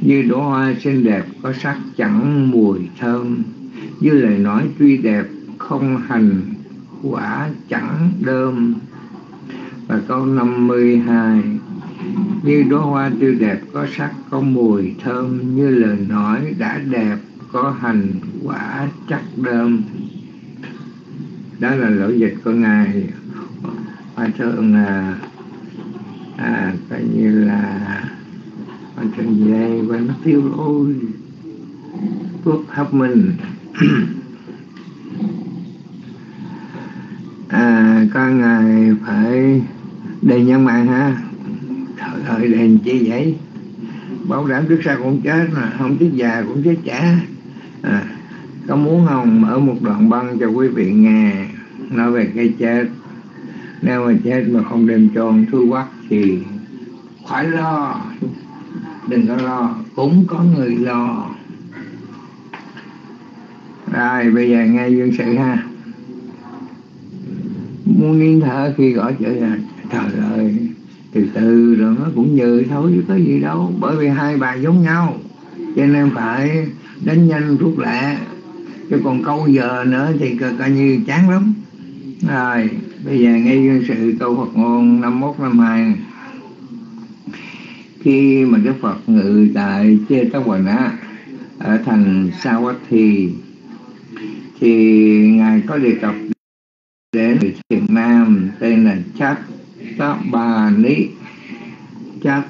Như đóa hoa xinh đẹp có sắc chẳng mùi thơm, Như lời nói tuy đẹp không hành quả chẳng đơm. Và câu 52 như đóa hoa tươi đẹp có sắc có mùi thơm, như lời nói đã đẹp có hành quả chắc đơm. Đó là lỗi dịch của ngài. Hoa thượng à, à coi như là hoa thượng về và nó tiêu ôi thuốc hấp mình, à con ngài phải đề nhân mạng ha trời ơi đền chi vậy? Bảo đảm trước sau cũng chết mà không chết già cũng chết trẻ. À, có muốn không? Mở một đoạn băng cho quý vị nghe. Nói về cái chết. Nếu mà chết mà không đem chôn thu quắc thì phải lo. Đừng có lo. Cũng có người lo. Rồi, bây giờ nghe dương sự ha. Muốn nín thở khi gọi chữ là trời ơi, từ từ rồi nó cũng như thôi, chứ có gì đâu. Bởi vì hai bài giống nhau, cho nên phải đánh nhanh rút lẹ chứ còn câu giờ nữa thì coi như chán lắm. Rồi, bây giờ nghe duyên sự câu Phật ngôn năm mốt, năm hai. Khi mà Đức Phật ngự tại Chê Tất Quần Á ở thành Sa Quát Thì thì ngài có đề cập đến người thiền nam tên là Chát Tá Bà Ní. Chát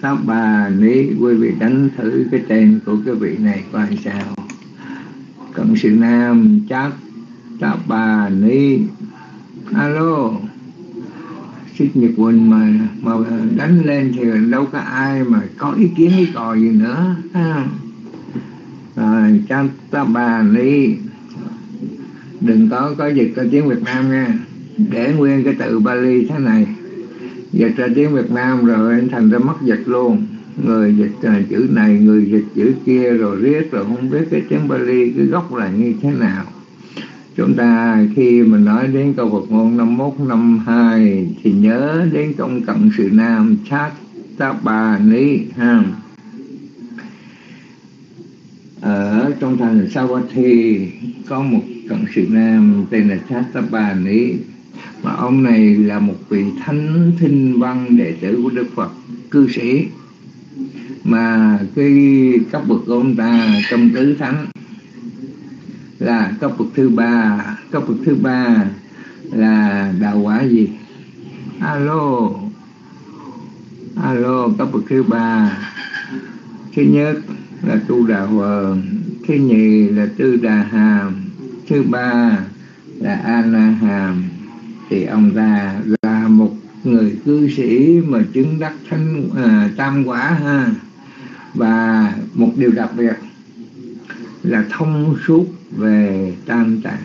Tá Bà Ní, quý vị đánh thử cái tên của cái vị này coi sao cận sự nam, Chát Tá Bà ni. Alo. Xích nhật quỳnh mà mà đánh lên thì đâu có ai mà có ý kiến ý cò gì nữa, ha. Rồi cho ta bà ni. Đừng có có dịch ra tiếng Việt Nam nha. Để nguyên cái từ Bali thế này. Dịch ra tiếng Việt Nam rồi anh thành ra mất dịch luôn người dịch uh, chữ này người dịch chữ kia rồi riết rồi không biết cái tiếng Bali cái gốc là như thế nào. Chúng ta khi mình nói đến câu Phật ngôn 51 52 thì nhớ đến công cận sự nam chát ta bà ni ha. Ở trong thành Sawathi có một cận sự nam tên là chát ta bà mà ông này là một vị thánh thinh văn đệ tử của Đức Phật cư sĩ mà cái cấp bậc của ông ta trong tứ thánh là cấp bậc thứ ba. Cấp bậc thứ ba là đạo quả gì? Alo. Alo cấp bậc thứ ba. Thứ nhất là tu đà vờn thứ nhì là tư đà hàm thứ ba là a la hàm thì ông ta là một người cư sĩ mà chứng đắc thánh à, tam quả ha và một điều đặc biệt là thông suốt về tam tạng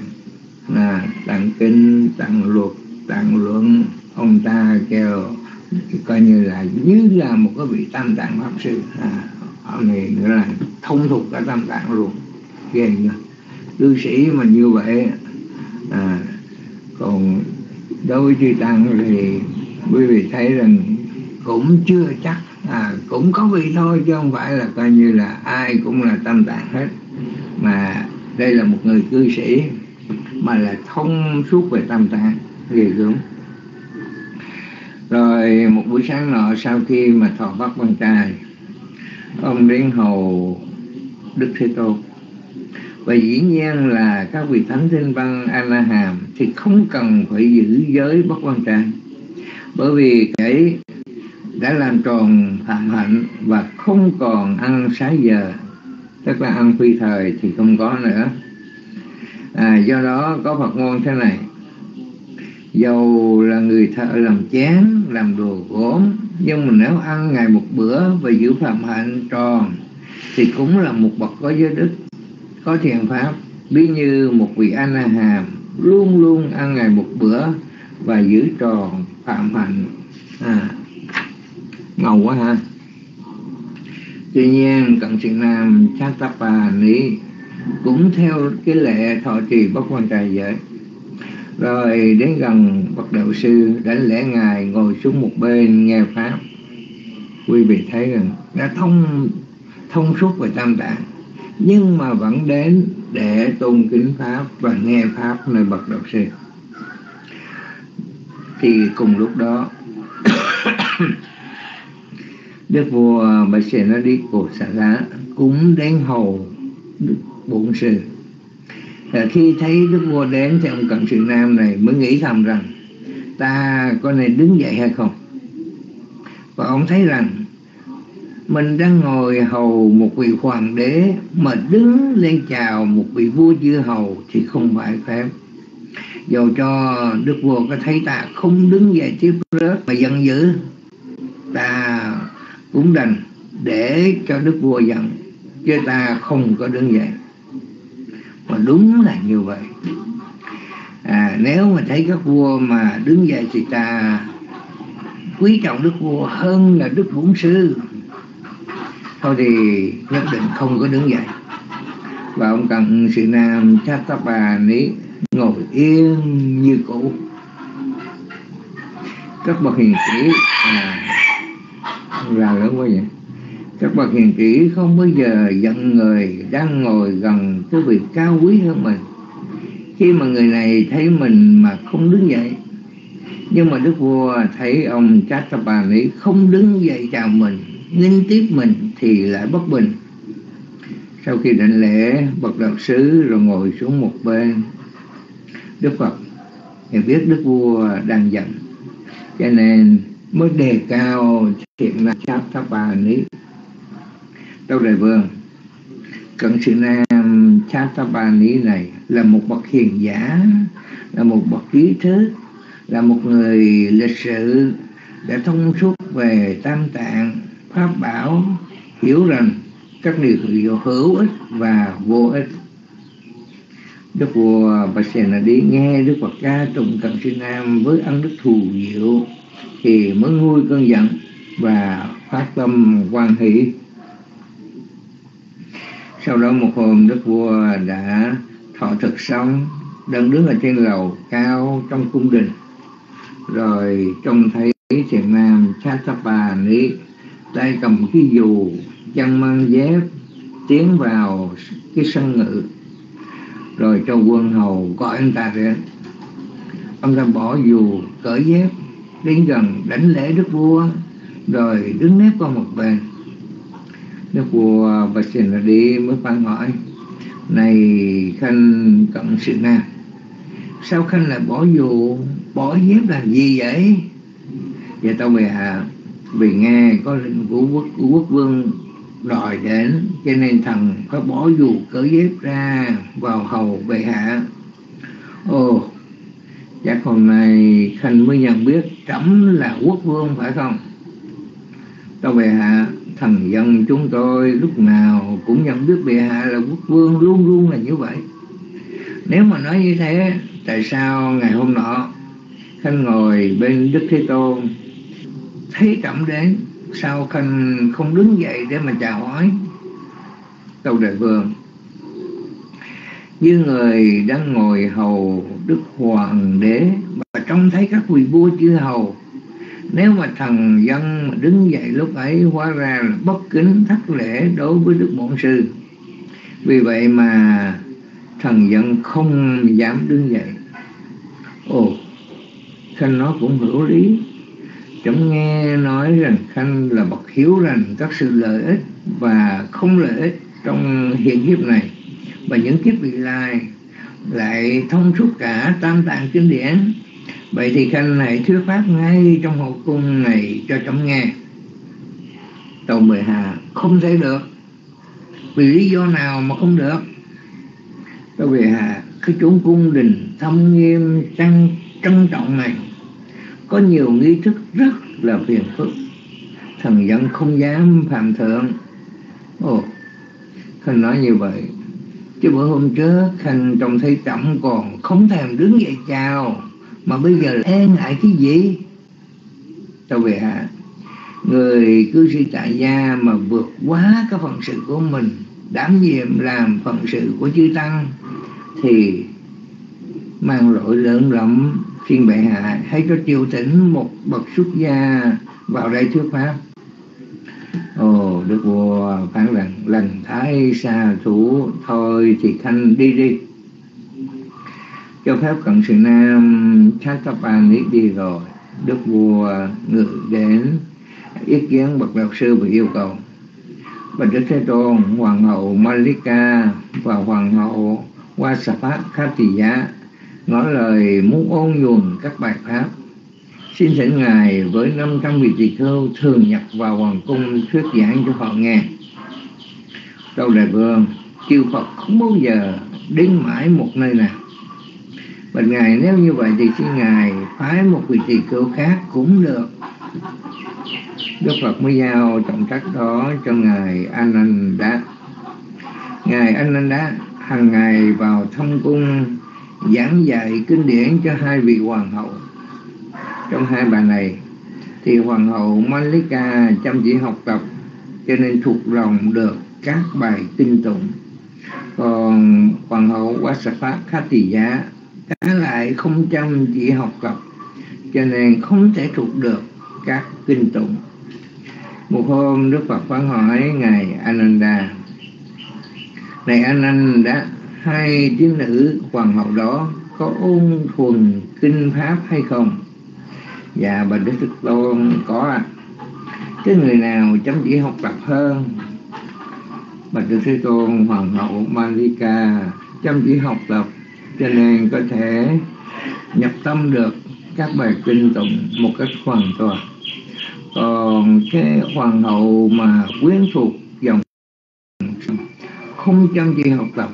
là tạng kinh tạng luật tạng luận ông ta kêu coi như là như là một cái vị tam tạng pháp sư. À, ông này nữa là thông thuộc cả tam tạng luôn. Ghê chưa cư sĩ mà như vậy à, còn đối với chư tăng thì quý vị thấy rằng cũng chưa chắc à, cũng có vị thôi chứ không phải là coi như là ai cũng là tâm tạng hết. Mà đây là một người cư sĩ mà là thông suốt về tâm tạng ghê gớm. Rồi một buổi sáng nọ sau khi mà thọ bắt quan trai ông đến hầu đức thế tôn. Và dĩ nhiên là các vị thánh thiên văn a la hàm thì không cần phải giữ giới bất quan trai. Bởi vì cái đã làm tròn phạm hạnh và không còn ăn sáng giờ tức là ăn phi thời thì không có nữa. À, do đó có Phật ngôn thế này dầu là người thợ làm chén làm đồ gốm nhưng mà nếu ăn ngày một bữa và giữ phạm hạnh tròn thì cũng là một bậc có giới đức có thiện pháp. Ví như một vị a hàm luôn luôn ăn ngày một bữa và giữ tròn phạm hạnh. À, ngầu quá ha. Tuy nhiên, cận sự nam Chatapa ni cũng theo cái lệ thọ trì bất quan trà giới. Rồi, đến gần bậc đạo sư đánh lễ ngài ngồi xuống một bên nghe pháp. Quý vị thấy rằng, đã thông thông suốt về tam tạng, nhưng mà vẫn đến để tôn kính pháp và nghe pháp nơi bậc đạo sư. Thì cùng lúc đó đức vua bà sĩ nó đi cổ xả giá cũng đến hầu đức bổn sư. Và khi thấy đức vua đến thì ông cận sự nam này mới nghĩ thầm rằng, ta có nên đứng dậy hay không? Và ông thấy rằng, mình đang ngồi hầu một vị hoàng đế mà đứng lên chào một vị vua chư hầu thì không phải phép. Dầu cho đức vua có thấy ta không đứng dậy tiếp rớt mà giận dữ, ta cũng đành để cho đức vua giận chứ ta không có đứng dậy. Mà đúng là như vậy. À, nếu mà thấy các vua mà đứng dậy thì ta quý trọng đức vua hơn là đức bổn sư. Thôi thì nhất định không có đứng dậy. Và ông cần sự nam Chattabani ngồi yên như cũ. Các bậc hiền sĩ à, là lớn quá vậy. Các bậc hiền kỹ không bao giờ giận người đang ngồi gần cái việc cao quý hơn mình. Khi mà người này thấy mình mà không đứng dậy, nhưng mà đức vua thấy ông Chattabani không đứng dậy chào mình nghinh tiếp mình thì lại bất bình. Sau khi định lễ, bậc đạo sứ rồi ngồi xuống một bên. Đức phật thì biết đức vua đang giận, cho nên mới đề cao chuyện là chát tháp bà Chattabani Đâu Đại Vương? Cận sự nam chát tháp bà Chattabani này là một bậc hiền giả, là một bậc trí thức, là một người lịch sự, đã thông suốt về tam tạng, pháp bảo, hiểu rằng các điều hữu ích và vô ích. Đức vua đi nghe Đức Phật ca tụng cận sư nam với ăn đức thù diệu thì mới nguôi cơn giận và phát tâm quan hỷ. Sau đó một hôm, đức vua đã thọ thực xong đang đứng ở trên lầu cao trong cung đình. Rồi trông thấy thiền nam Chatapani tay cầm cái dù chân mang dép, tiến vào cái sân ngự. Rồi cho quân hầu gọi anh ta đến. Ông ta bỏ dù, cởi dép đến gần đánh lễ đức vua, rồi đứng nép qua một bên. Đức vua đi mới quan hỏi, này khanh cận sự na, sao khanh lại bỏ dù, bỏ dép làm gì vậy? Và tao bè hạ vì nghe có lệnh của quốc của quốc vương đòi đến, cho nên thần phải bỏ dù cởi dép ra vào hầu bệ hạ. Ồ chắc hôm nay khanh mới nhận biết trẫm là quốc vương phải không? Tâu bệ hạ, thần dân chúng tôi lúc nào cũng nhận biết bệ hạ là quốc vương luôn luôn là như vậy. Nếu mà nói như thế, tại sao ngày hôm nọ khanh ngồi bên đức thế tôn, thấy trẫm đến, sao khanh không đứng dậy để mà chào hỏi? Tâu đại vương như người đang ngồi hầu đức hoàng đế và trông thấy các vị vua chư hầu. Nếu mà thần dân đứng dậy lúc ấy, hóa ra là bất kính thất lễ đối với đức bổn sư. Vì vậy mà thần dân không dám đứng dậy. Ồ, khanh nói cũng hữu lý. Chúng nghe nói rằng khanh là bậc hiếu rằng các sự lợi ích và không lợi ích trong hiện hiệp này và những kiếp vị lai lại thông suốt cả tam tạng kinh điển. Vậy thì khanh này thuyết pháp ngay trong hậu cung này cho chấm nghe. Tàu mười hà, không thể được. Vì lý do nào mà không được? Tàu mười hà cái chốn cung đình thâm nghiêm trân trân trọng này, có nhiều nghi thức rất là phiền phức. Thần dân không dám phạm thượng. Ồ, khanh nói như vậy chứ bữa hôm trước thành trông thấy trọng còn không thèm đứng dậy chào. Mà bây giờ e ngại cái gì? Tao về hả? người cư sĩ tại gia mà vượt quá cái phận sự của mình, đảm nhiệm làm phận sự của chư tăng, thì mang lỗi lớn lắm. Xin bệ hạ, hãy cho triều tỉnh một bậc xuất gia vào đây thuyết pháp ồ, đức vua phán rằng lần thái xa thủ thôi thì khanh đi đi. Cho phép cận sự nam Chatapani đi rồi. Đức vua ngự đến ý kiến bậc đạo sư và yêu cầu. Bạch đức thế tôn, hoàng hậu malika và hoàng hậu Wasaphat Khatiya nói lời muốn ôn nhuần các bài pháp xin thỉnh ngài, với 500 vị tỳ kheo thường nhập vào hoàng cung thuyết giảng cho họ nghe. Đâu đại vương chư Phật không bao giờ đến mãi một nơi nào. Bạch Ngài, nếu như vậy thì xin Ngài phái một vị tỳ kheo khác cũng được. Đức Phật mới giao trọng trách đó cho Ngài Ananda. Ngài Ananda hàng ngày vào thăm cung giảng dạy kinh điển cho hai vị hoàng hậu trong hai bà này, thì hoàng hậu Malika chăm chỉ học tập, cho nên thuộc lòng được các bài kinh tụng. Còn hoàng hậu Wasapha Khatiya đã lại không chăm chỉ học tập, cho nên không thể thuộc được các kinh tụng. Một hôm, Đức Phật phán hỏi ngài Ananda, này Ananda, hai tín nữ hoàng hậu đó có ôn thuần kinh pháp hay không? Dạ, và bà đức thực tôn có cái người nào chăm chỉ học tập hơn? Bà đức thế tôn hoàng hậu malika chăm chỉ học tập, cho nên có thể nhập tâm được các bài kinh tụng một cách hoàn toàn. Còn cái hoàng hậu mà quyến thuộc dòng không chăm chỉ học tập,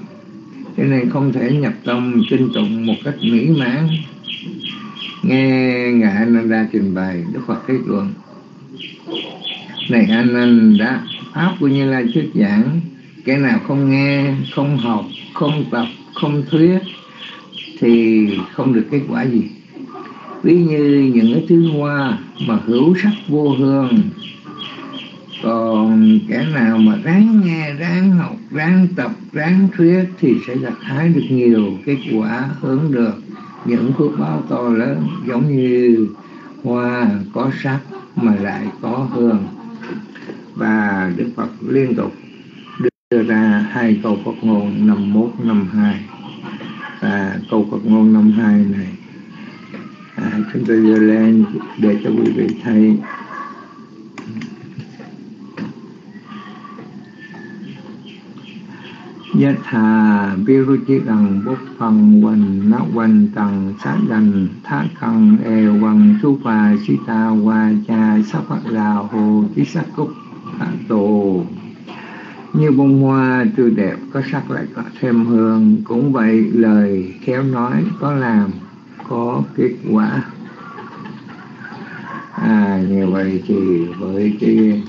cho nên không thể nhập tâm kinh tụng một cách mỹ mãn nghe ngài Ananda trình bày, Đức Phật kết luận. Này Ananda, pháp của Như Lai thuyết giảng cái nào không nghe, không học, không tập, không thuyết, thì không được kết quả gì. Ví như những cái thứ hoa mà hữu sắc vô hương, còn kẻ nào mà ráng nghe, ráng học, ráng tập, ráng thuyết thì sẽ gặt hái được nhiều kết quả hướng được những phước báo to lớn giống như hoa có sắc mà lại có hương. Và Đức Phật liên tục đưa ra hai câu Phật ngôn năm mốt năm hai. Và câu Phật ngôn năm hai này à, chúng tôi đưa lên để cho quý vị thấy. Yết hà vi ru chi đằng bốc phần quần nó quần tầng sát đành thá cần e quần su phà si ta hoa cha sắc phật là hồ chí sắc cúc hạ tổ như bông hoa tươi đẹp có sắc lại có thêm hương, cũng vậy lời khéo nói có làm, có kết quả. À như vậy thì với cái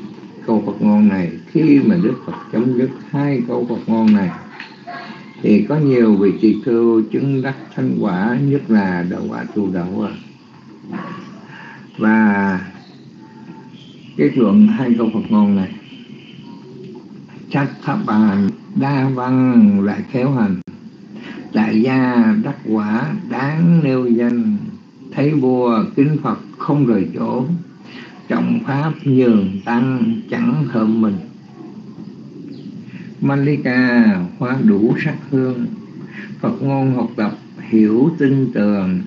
câu Phật ngôn này. Khi mà Đức Phật chấm dứt hai câu Phật ngôn này, thì có nhiều vị tỳ khưu chứng đắc thanh quả, nhất là đậu quả tu đậu và kết luận hai câu Phật ngôn này chắc pháp bàn đa văn lại khéo hành, đại gia đắc quả, đáng nêu danh, thấy vua kính Phật không rời chỗ trọng pháp nhường tăng chẳng hợm mình. Malika hoa đủ sắc hương. Phật ngôn học tập hiểu tin tường.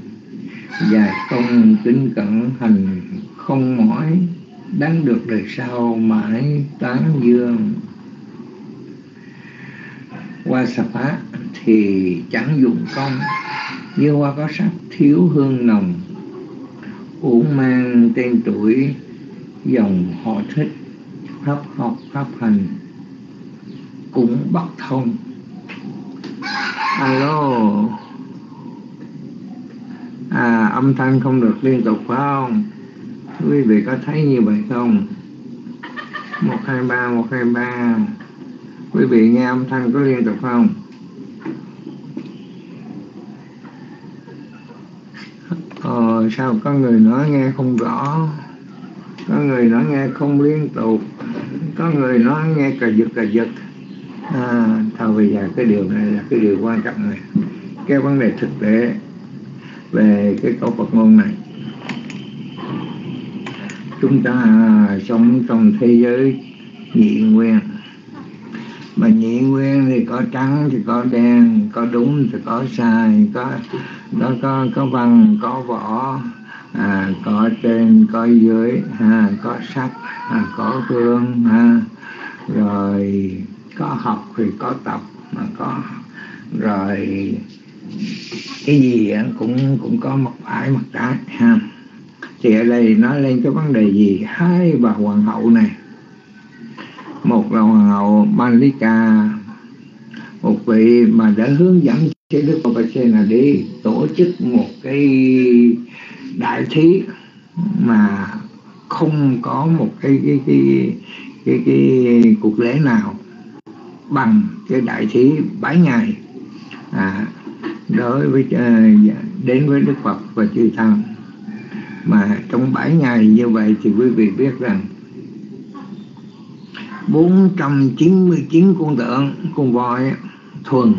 Và công kính cẩn hành không mỏi, Đáng được đời sau mãi tán dương. Qua sà phá thì chẳng dụng công Như hoa có sắc thiếu hương nồng. Uổng mang tên tuổi dòng họ thích, pháp học, pháp hành cũng bất thông. Alo. À âm thanh không được liên tục phải không? Quý vị có thấy như vậy không? Một, hai, ba, một, hai, ba. Quý vị nghe âm thanh có liên tục không? Ờ sao có người nói nghe không rõ? Có người nói nghe không liên tục. Có người nói nghe cà giật cà giật. À, thôi bây giờ cái điều này là cái điều quan trọng này cái vấn đề thực tế về cái câu Phật ngôn này. Chúng ta sống trong thế giới nhị nguyên. Mà nhị nguyên thì có trắng thì có đen có đúng thì có sai có có có, có văn có võ à, có trên có dưới ha, có sắc à, có hương ha, rồi có học thì có tập mà có rồi cái gì cũng cũng có mặt phải mặt trái ha. Thì ở đây nói lên cái vấn đề gì? Hai bà hoàng hậu này. Một là hoàng hậu Malika một vị mà đã hướng dẫn cho Đức Phật đi tổ chức một cái đại thí mà không có một cái cái cái cái, cái, cái cuộc lễ nào bằng cái đại thí bảy ngày à, đối với à, đến với Đức Phật và chư Tăng. Mà trong bảy ngày như vậy thì quý vị biết rằng 499 con tượng con voi thuần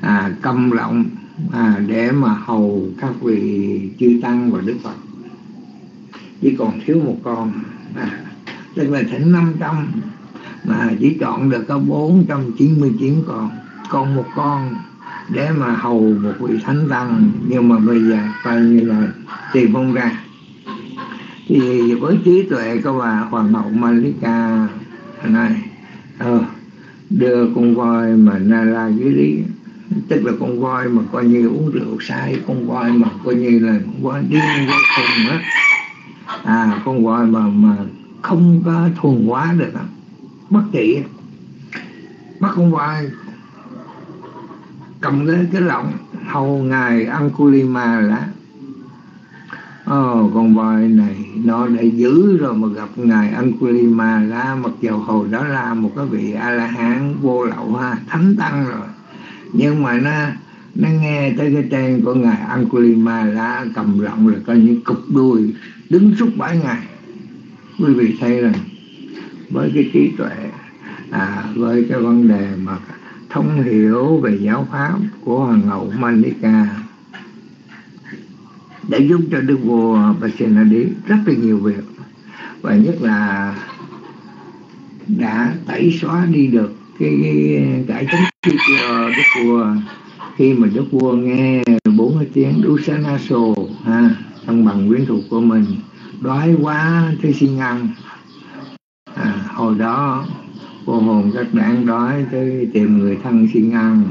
à, cầm lọng à, để mà hầu các vị chư tăng và đức phật. Chỉ còn thiếu một con. À, tức là thỉnh 500 mà chỉ chọn được có 499 con. Còn một con để mà hầu một vị thánh tăng. Nhưng mà bây giờ coi như là tìm không ra. Thì với trí tuệ của bà hoàng hậu Malika này ờ, đưa con voi mà na la dưới lý tức là con voi mà coi như uống rượu sai con voi mà coi như là con voi điên vô cùng á. À con voi mà mà không có thuần hóa được bất trị bắt con voi cầm lên cái lọng hầu ngài Ankulima là Ồ, con voi này nó đã giữ rồi mà gặp ngài Ankulima là mặc dầu hồi đó là một cái vị a la hán vô lậu ha thánh tăng rồi nhưng mà nó nó nghe tới cái tên của ngài Ankulima là cầm rộng là coi như cục đuôi đứng suốt bảy ngày. Quý vị thấy rằng với cái trí tuệ à, với cái vấn đề mà thông hiểu về giáo pháp của hoàng hậu Manika đã giúp cho đức vua đi rất là nhiều việc. Và nhất là đã tẩy xóa đi được cái, cái cải chính khi cho đức vua khi mà đức vua nghe bốn cái tiếng Dusanaso ha thăng bằng quyến thuộc của mình đói quá thế xin ăn à, hồi đó cô hồn các bạn đói tới tìm người thân xin ăn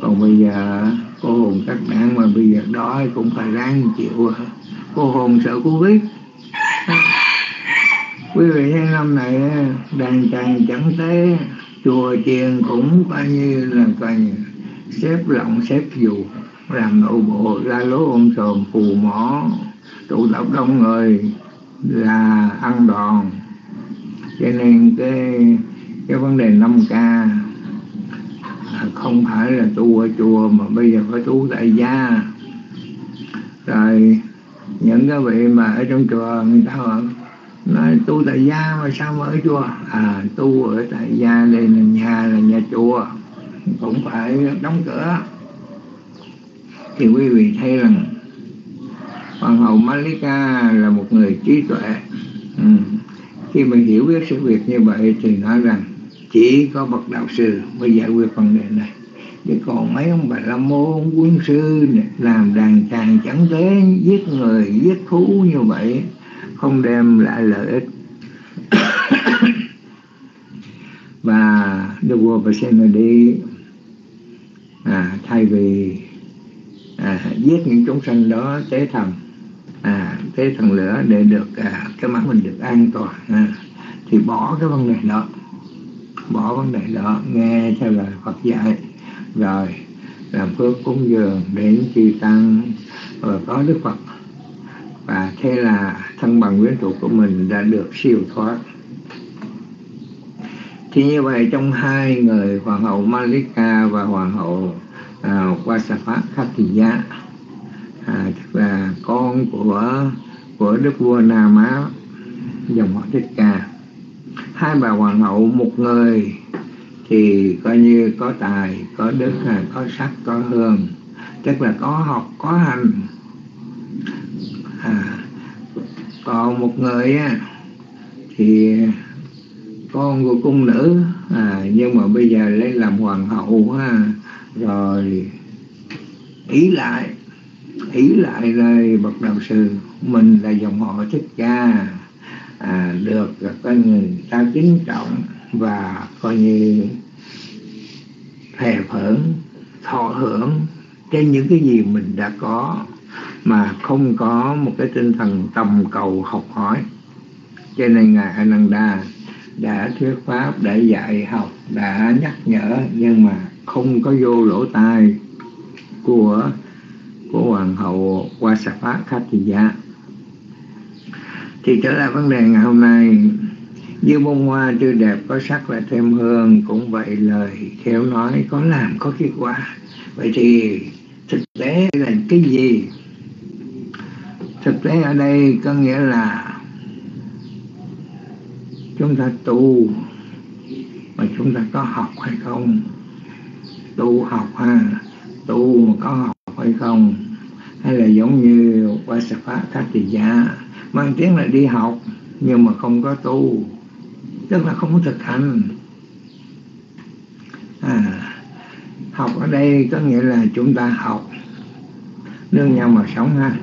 còn bây giờ cô hồn các bạn mà bây giờ đói cũng phải ráng chịu cô à. hồn sợ covid. Quý vị thấy năm này đàn tràng chẳng thế chùa chiền cũng coi như là coi như xếp lọng, xếp dù, làm nội bộ, la lố ôm sòm, phù mỏ. Tụ tập đông người là ăn đòn. Cho nên cái cái vấn đề 5 k không phải là tu ở chùa mà bây giờ phải tu tại gia. Rồi, những cái vị mà ở trong chùa người ta nói tu tại gia mà sao mà ở chùa? À tu ở tại gia đây là nhà là nhà chùa. Cũng phải đóng cửa. Thì quý vị thấy rằng hoàng hậu Malika là một người trí tuệ. Ừ. khi mình hiểu biết sự việc như vậy thì nói rằng chỉ có bậc đạo sư mới giải quyết vấn đề này. Chứ còn mấy ông bà la môn quân sư này, làm đàn tràng chẳng thế giết người giết thú như vậy không đem lại lợi ích. Và đức vua Pasenadi à, thay vì à, giết những chúng sanh đó tế thần à, tế thần lửa để được à, cái mắt mình được an toàn à, thì bỏ cái vấn đề đó bỏ vấn đề đó nghe theo lời Phật dạy. Rồi làm phước cúng dường đến chư tăng và có Đức Phật và thế là thân bằng quyến thuộc của mình đã được siêu thoát. Thì như vậy trong hai người hoàng hậu Malika và hoàng hậu à, Wasaphat Khatiya à, tức là con của của đức vua Na Má dòng họ Thích Ca. Hai bà hoàng hậu một người thì coi như có tài có đức à, có sắc có hương tức là có học có hành à, còn một người á, thì con của cung nữ à, nhưng mà bây giờ lấy làm hoàng hậu ha, rồi ý lại ý lại rồi bậc đạo sư mình là dòng họ thích cha à, được coi người ta kính trọng và coi như thèm hưởng thọ hưởng trên những cái gì mình đã có mà không có một cái tinh thần tầm cầu học hỏi. Cho nên ngài Ananda đã thuyết pháp, đã dạy học, đã nhắc nhở, nhưng mà không có vô lỗ tai của của hoàng hậu Wasapa Khatiya thì trở lại vấn đề ngày hôm nay. Như bông hoa tươi đẹp, có sắc là thêm hương, cũng vậy lời khéo nói có làm có kết quả. Vậy thì thực tế là cái gì thực tế ở đây có nghĩa là chúng ta tu mà chúng ta có học hay không? Tu học ha? Tu mà có học hay không? Hay là giống như qua sa phá thác thì giả mang tiếng là đi học nhưng mà không có tu tức là không có thực hành. À, học ở đây có nghĩa là chúng ta học nương nhau mà sống ha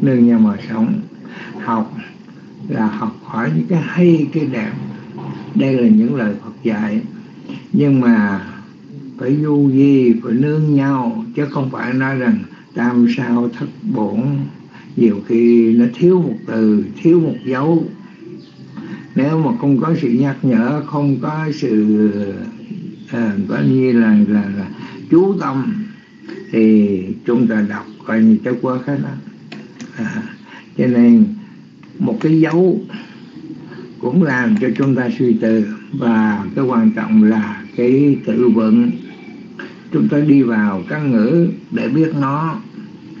nương nhau mà sống học là học hỏi những cái hay cái đẹp. Đây là những lời Phật dạy. Nhưng mà phải du di phải nương nhau chứ không phải nói rằng tam sao thất bổn. Nhiều khi nó thiếu một từ thiếu một dấu. Nếu mà không có sự nhắc nhở không có sự à, có như là, là là chú tâm thì chúng ta đọc coi như cái quá hết đó à, cho nên một cái dấu cũng làm cho chúng ta suy tư và cái quan trọng là cái tự vận. Chúng ta đi vào căn ngữ để biết nó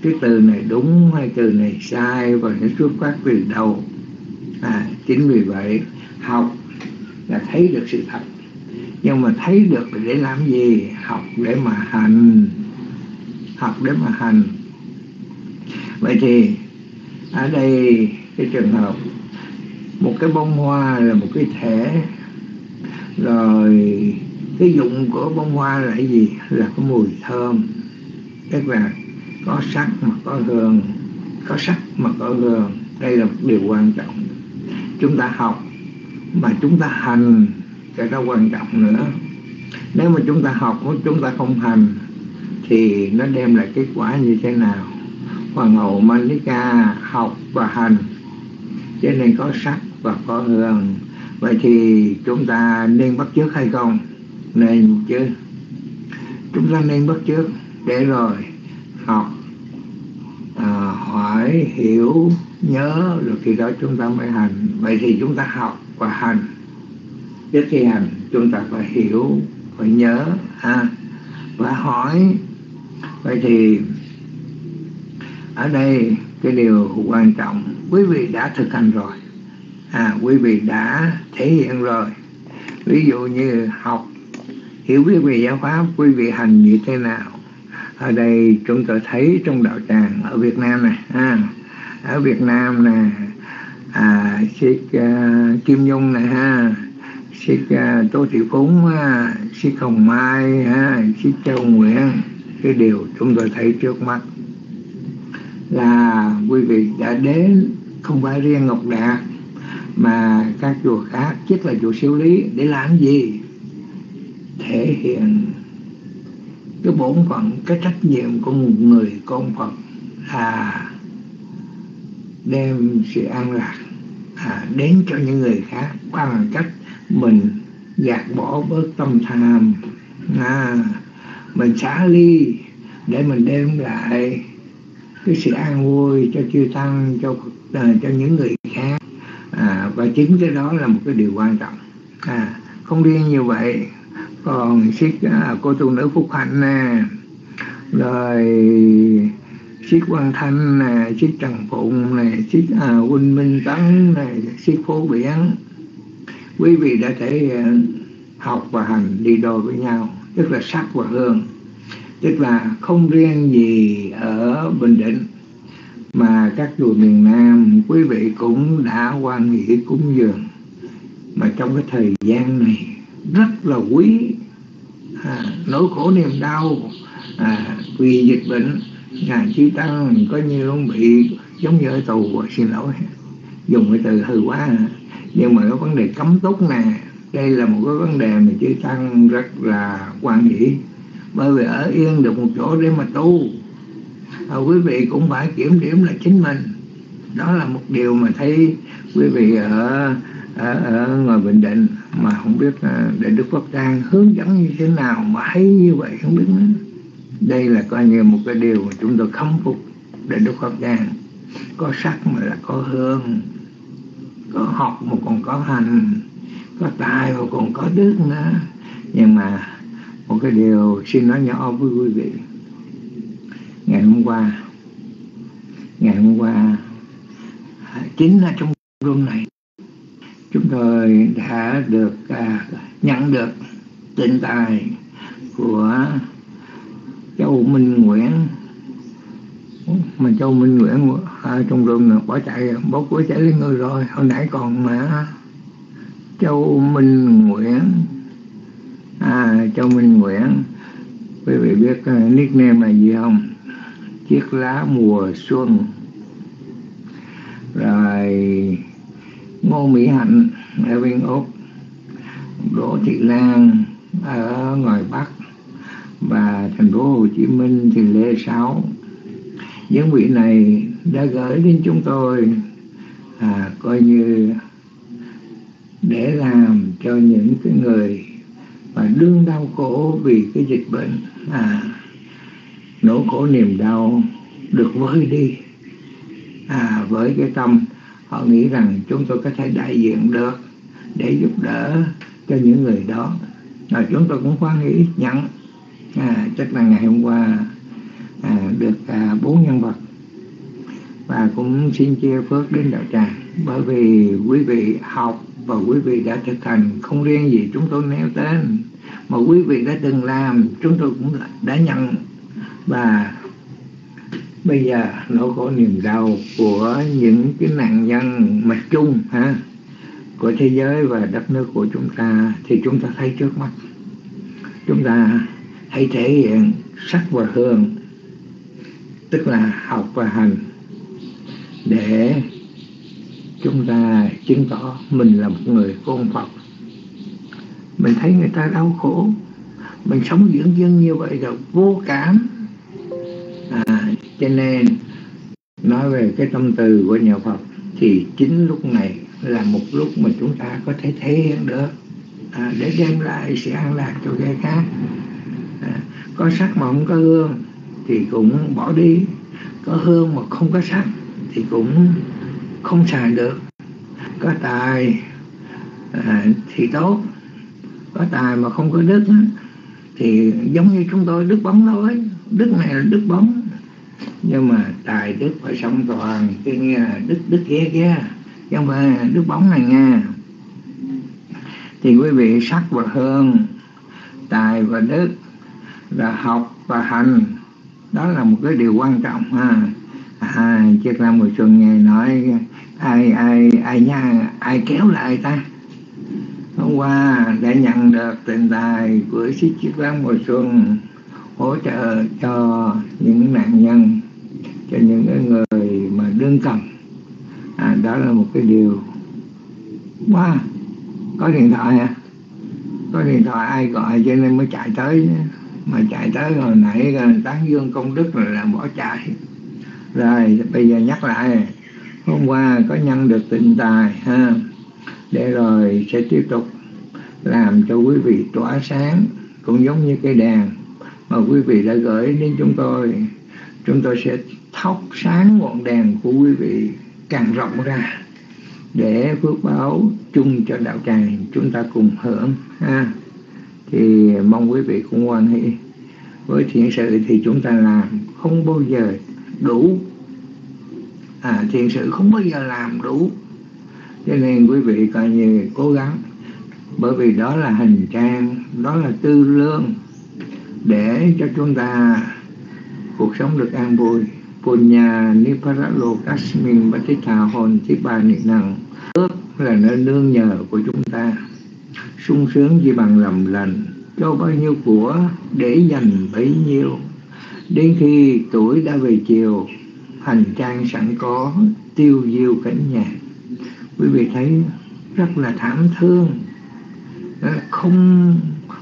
cái từ này đúng hay từ này sai và nó xuất phát từ đâu. À, chính vì vậy học là thấy được sự thật. Nhưng mà thấy được để làm gì? Học để mà hành. Học để mà hành. Vậy thì ở đây, cái trường hợp, một cái bông hoa là một cái thể rồi, cái dụng của bông hoa là cái gì? Là có mùi thơm. Tức là có sắc mà có hương, có sắc mà có hương. Đây là một điều quan trọng. Chúng ta học, mà chúng ta hành cái đó quan trọng nữa. Nếu mà chúng ta học mà chúng ta không hành, thì nó đem lại kết quả như thế nào? Hoàng hậu Malika học và hành. Cho nên có sắc và có hương. Vậy thì chúng ta nên bắt chước hay không? Nên chứ. Chúng ta nên bắt chước để rồi học à, hỏi hiểu nhớ rồi khi đó chúng ta mới hành. Vậy thì chúng ta học và hành. Trước khi hành chúng ta phải hiểu phải nhớ ha và hỏi. Vậy thì ở đây cái điều quan trọng quý vị đã thực hành rồi. À quý vị đã thể hiện rồi. Ví dụ như học hiểu biết về giáo pháp quý vị hành như thế nào? Ở đây chúng tôi thấy trong đạo tràng ở Việt Nam này à, ở Việt Nam nè à, siết uh, à, Kim Nhung này ha. Siết uh, à, Tô Thị Phúng ha, siết Hồng Mai ha, siết Châu Nguyễn. Cái điều chúng tôi thấy trước mắt là quý vị đã đến không phải riêng Ngọc Đạt mà các chùa khác nhất là chùa siêu lý để làm gì? Thể hiện cái bổn phận cái trách nhiệm của một người con phật là đem sự an lạc à, đến cho những người khác bằng cách mình gạt bỏ bớt tâm tham à, mình xả ly để mình đem lại cái sự an vui cho chư tăng cho à, cho những người khác. À, và chính cái đó là một cái điều quan trọng. À, không riêng như vậy. Còn siết à, cô tu nữ phúc hạnh nè rồi siết quan thanh nè siết trần phụng nè siết à, huynh minh tấn nè siết phố biển. Quý vị đã thể hiện học và hành đi đôi với nhau tức là sắc và hương tức là không riêng gì ở bình định mà các chùa miền Nam quý vị cũng đã quan nghĩ cúng dường. Mà trong cái thời gian này rất là quý à, nỗi khổ niềm đau à, vì dịch bệnh ngài chi tăng có nhiều bị giống như ở tù xin lỗi dùng cái từ hư quá. Nhưng mà cái vấn đề cấm túc nè đây là một cái vấn đề mà chư tăng rất là quan nghĩ bởi vì ở yên được một chỗ để mà tu. À, quý vị cũng phải kiểm điểm là chính mình. Đó là một điều mà thấy quý vị ở ở, ở ngoài bình định mà không biết ờ, để đức phật đang hướng dẫn như thế nào mà hay như vậy không biết nữa. Đây là coi như một cái điều mà chúng tôi khâm phục để đức phật đang có sắc mà là có hương có học mà còn có hành có tài mà còn có đức nữa. Nhưng mà một cái điều xin nói nhỏ với quý vị. Ngày hôm qua ngày hôm qua à, chính là trong room này chúng tôi đã được à, nhận được tin tài của châu Minh Nguyễn. Mà châu Minh Nguyễn à, trong rừng bỏ chạy bỏ cuối chạy lên người rồi. Hồi nãy còn mà châu Minh Nguyễn à châu Minh Nguyễn. Quý vị biết uh, nickname là gì không? Chiếc lá mùa xuân. Rồi Ngô Mỹ Hạnh ở bên Úc. Đỗ Thị Lan ở ngoài Bắc. Và thành phố Hồ Chí Minh thì Lê Sáu. Những vị này đã gửi đến chúng tôi à, coi như để làm cho những cái người đương đau khổ vì cái dịch bệnh à, nỗi khổ niềm đau được vơi đi. À, với cái tâm họ nghĩ rằng chúng tôi có thể đại diện được để giúp đỡ cho những người đó. Và chúng tôi cũng khoan nghĩ nhận à, chắc là ngày hôm qua à, được à, bốn nhân vật. Và cũng xin chia phước đến đạo tràng. Bởi vì quý vị học và quý vị đã thực hành không riêng gì chúng tôi nêu tên mà quý vị đã từng làm, chúng tôi cũng đã nhận. Và bây giờ nó có niềm đau của những cái nạn nhân mặt chung, ha, của thế giới và đất nước của chúng ta, thì chúng ta thấy trước mắt. Chúng ta hãy thể hiện sắc và hương, tức là học và hành, để chúng ta chứng tỏ mình là một người con Phật mình thấy người ta đau khổ. Mình sống dưỡng dưng như vậy là vô cảm. À, cho nên nói về cái tâm từ của nhà Phật thì chính lúc này là một lúc mà chúng ta có thể thể hiện được. À, để đem lại sự an lạc cho người khác. À, có sắc mà không có hương thì cũng bỏ đi. Có hương mà không có sắc thì cũng không xài được. Có tài à, thì tốt có tài mà không có đức thì giống như chúng tôi đức bóng thôi. Đức này là đức bóng. Nhưng mà tài đức phải song toàn cái nghe là đức đức ghê ghê nhưng mà đức bóng này nha thì quý vị sắc và hương tài và đức là học và hành. Đó là một cái điều quan trọng ha. À, chiếc lam mùa xuân ngày nói ai ai ai nha ai kéo lại ta? Hôm qua đã nhận được tiền tài của sĩ chiếc lam mùa xuân hỗ trợ cho những nạn nhân cho những người mà đương cầm. À, đó là một cái điều wow có điện thoại à có điện thoại ai gọi cho nên mới chạy tới. Mà chạy tới hồi nãy tán dương công đức rồi là bỏ chạy. Rồi bây giờ nhắc lại hôm qua có nhận được tình tài ha? Để rồi sẽ tiếp tục làm cho quý vị tỏa sáng cũng giống như cây đèn mà quý vị đã gửi đến chúng tôi. Chúng tôi sẽ thắp sáng ngọn đèn của quý vị càng rộng ra để phước báo chung cho đạo tràng chúng ta cùng hưởng ha. Thì mong quý vị cũng quan hệ với thiện sự thì chúng ta làm không bao giờ đủ. À, thiện sự không bao giờ làm đủ cho nên quý vị coi như cố gắng, bởi vì đó là hành trang, đó là tư lương để cho chúng ta cuộc sống được an vui. Punya Niparalo Kasmin Batita Hồn Thiết Ba Niệm Năng. Ước là nơi nương nhờ của chúng ta. Sung sướng chỉ bằng lòng lành. Cho bao nhiêu của để dành bấy nhiêu. Đến khi tuổi đã về chiều, hành trang sẵn có, tiêu diêu cánh nhà quý vị thấy rất là thảm thương. Không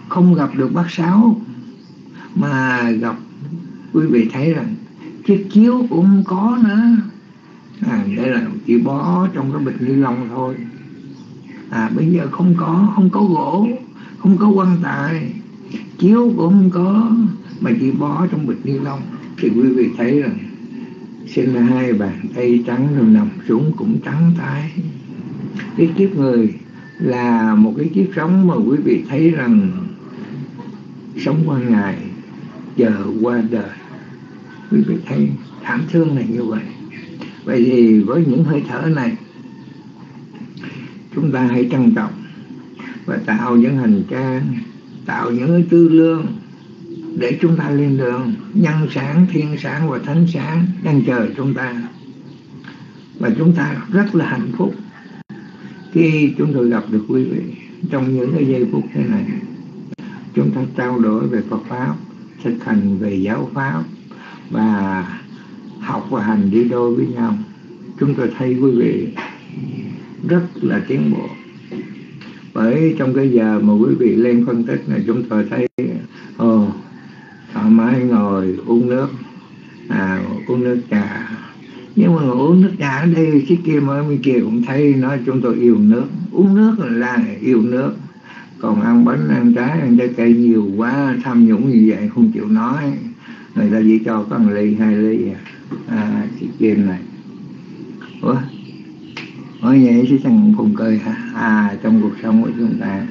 không gặp được bác sáu mà gặp quý vị thấy rằng chiếc chiếu cũng không có nữa. À, đây là chỉ bó trong cái bịch ni lông thôi. À bây giờ không có không có gỗ không có quan tài. Chiếu cũng không có mà chỉ bó trong bịch ni lông. Thì quý vị thấy rằng xin hai bàn tay trắng rồi nằm xuống cũng trắng tay cái kiếp người là một cái kiếp sống mà quý vị thấy rằng sống qua ngày chờ qua đời. Quý vị thấy thảm thương này như vậy. Vậy thì với những hơi thở này, chúng ta hãy trân trọng và tạo những hành trang, tạo những tư lương để chúng ta lên đường, nhân sáng, thiên sáng và thánh sáng đang chờ chúng ta. Và chúng ta rất là hạnh phúc khi chúng tôi gặp được quý vị, trong những cái giây phút thế này, chúng ta trao đổi về Phật pháp, thực hành về giáo pháp và học và hành đi đôi với nhau. Chúng tôi thấy quý vị rất là tiến bộ. Bởi trong cái giờ mà quý vị lên phân tích này, chúng tôi thấy, ồ, thoải mái ngồi uống nước à uống nước trà nhưng mà uống nước đá ở đây cái kia mới bên kia cũng thấy nói chúng tôi yêu nước. Uống nước là yêu nước. Còn ăn bánh ăn trái ăn trái cây nhiều quá tham nhũng như vậy không chịu nói. Người ta chỉ cho có một ly hai ly à, à chị này. Ủa? Nói vậy chứ chẳng cùng cười hả? À trong cuộc sống của chúng ta.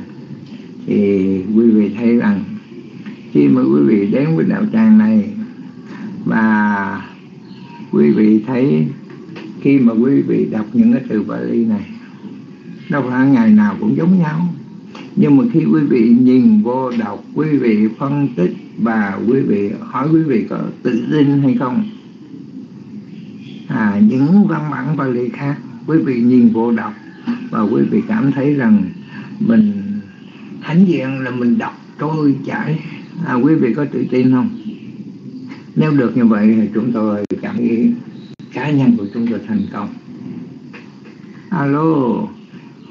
Thì quý vị thấy rằng khi mà quý vị đến với đạo tràng này và quý vị thấy khi mà quý vị đọc những cái từ Bali này đâu phải ngày nào cũng giống nhau. Nhưng mà khi quý vị nhìn vô đọc quý vị phân tích và quý vị hỏi quý vị có tự tin hay không à, những văn bản Bali khác quý vị nhìn vô đọc và quý vị cảm thấy rằng mình hãnh diện là mình đọc trôi chảy. À, quý vị có tự tin không? Nếu được như vậy thì chúng tôi cảm nghĩ cá nhân của chúng tôi thành công. Alo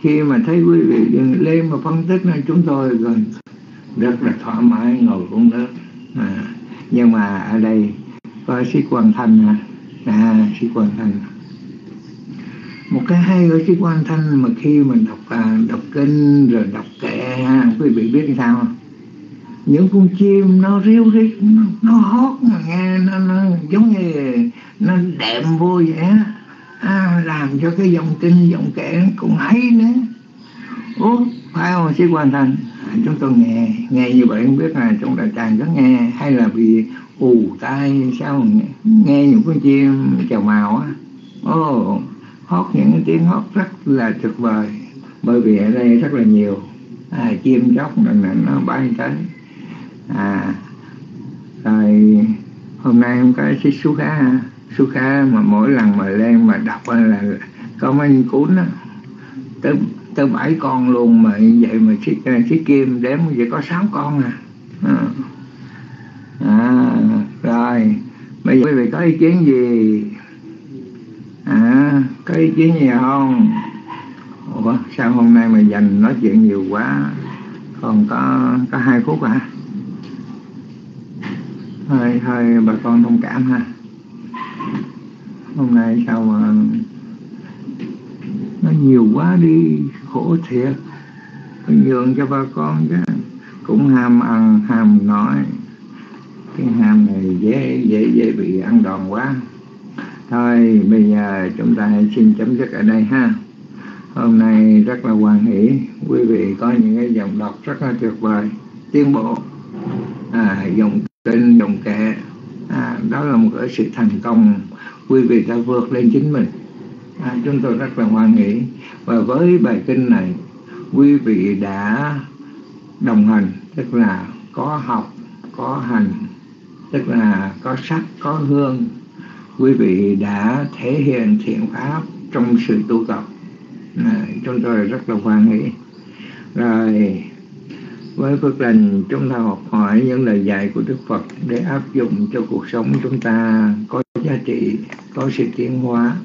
khi mà thấy quý vị lên mà phân tích nên chúng tôi gần rất là thoải mái ngồi cũng nước à, nhưng mà ở đây có sĩ quan thanh à sĩ quan thanh. Một cái hay của sĩ quan thanh mà khi mình đọc à, đọc kinh rồi đọc kệ ha quý vị biết sao không? Những con chim nó ríu rít nó, nó hót mà nghe nó, nó giống như nó đệm vô vậy á. À, làm cho cái dòng kinh dòng kể cũng hay nữa. Ủa phải không sĩ quan thành à, chúng tôi nghe nghe như vậy không biết là trong đại tràng có nghe hay là vì ù tai sao nghe, nghe những con chim chào màu á. Ồ hót những tiếng hót rất là tuyệt vời bởi vì ở đây rất là nhiều. À, chim chóc nó, nó bay tới à rồi hôm nay không có xích su khá su khá mà mỗi lần mà lên mà đọc là có mấy cuốn đó tới tới bảy con luôn mà vậy mà chiếc à, chiếc kim đếm vậy có sáu con à. à. À rồi bây giờ quý vị có ý kiến gì? À có ý kiến gì không? Ủa, sao hôm nay mà dành nói chuyện nhiều quá? Còn có có hai phút à? Hai hai bà con thông cảm ha. Hôm nay sao mà nó nhiều quá đi khổ thiệt. Phải nhường cho bà con chứ. Cũng ham ăn ham nói. Cái ham này dễ dễ dễ bị ăn đòn quá. Thôi bây giờ chúng ta xin chấm dứt ở đây ha. Hôm nay rất là hoan hỷ. Quý vị có những cái dòng đọc rất là tuyệt vời. Tiến bộ. À, dòng trên dòng kệ. À, đó là một cái sự thành công. Quý vị đã vượt lên chính mình. À, chúng tôi rất là hoan nghỉ. Và với bài kinh này quý vị đã đồng hành tức là có học có hành tức là có sắc có hương. Quý vị đã thể hiện thiện pháp trong sự tu tập. À, chúng tôi rất là hoan nghỉ. Rồi với phước lành chúng ta học hỏi những lời dạy của Đức Phật để áp dụng cho cuộc sống chúng ta có giá trị, có sự tiến hóa.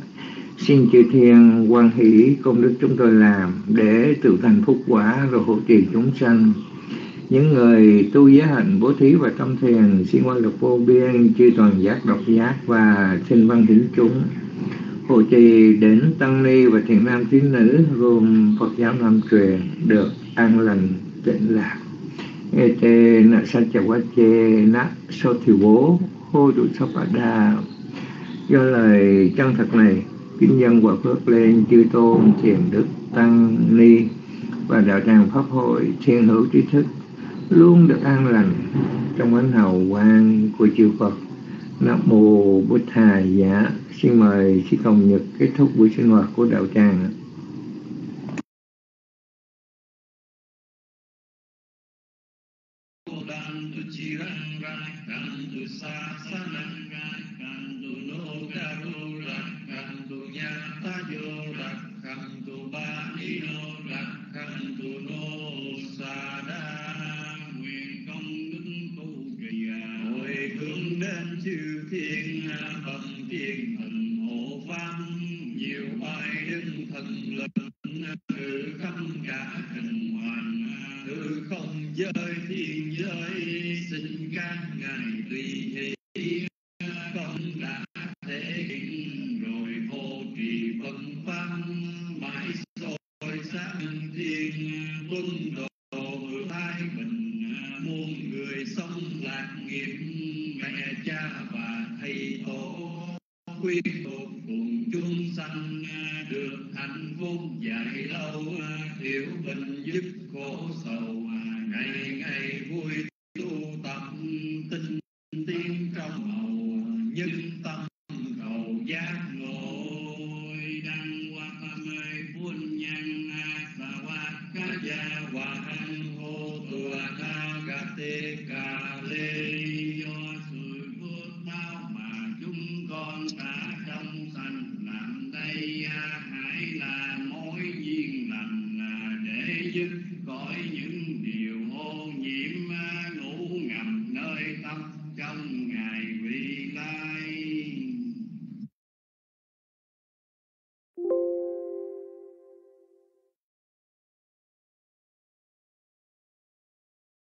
Xin chư thiên quan hỷ công đức chúng tôi làm để tự thành phúc quả rồi hộ trì chúng sanh. Những người tu giới hạnh bố thí và tâm thiền xin quan lực vô biên chư toàn giác độc giác và xin văn hiển chúng hộ trì đến tăng ni và thiện nam tín nữ gồm Phật giáo Nam truyền được an lành tịnh lạc. Ete na sachawache na so thì bố, hô tụ đa. Do lời chân thật này kinh dân và phước lên chư tôn thiền đức tăng ni và đạo tràng pháp hội thiên hữu trí thức luôn được an lành trong ánh hào quang của chư Phật. Nam mô Bụt Thầy Dạ xin mời sĩ công nhật kết thúc buổi sinh hoạt của đạo tràng. Dứt khỏi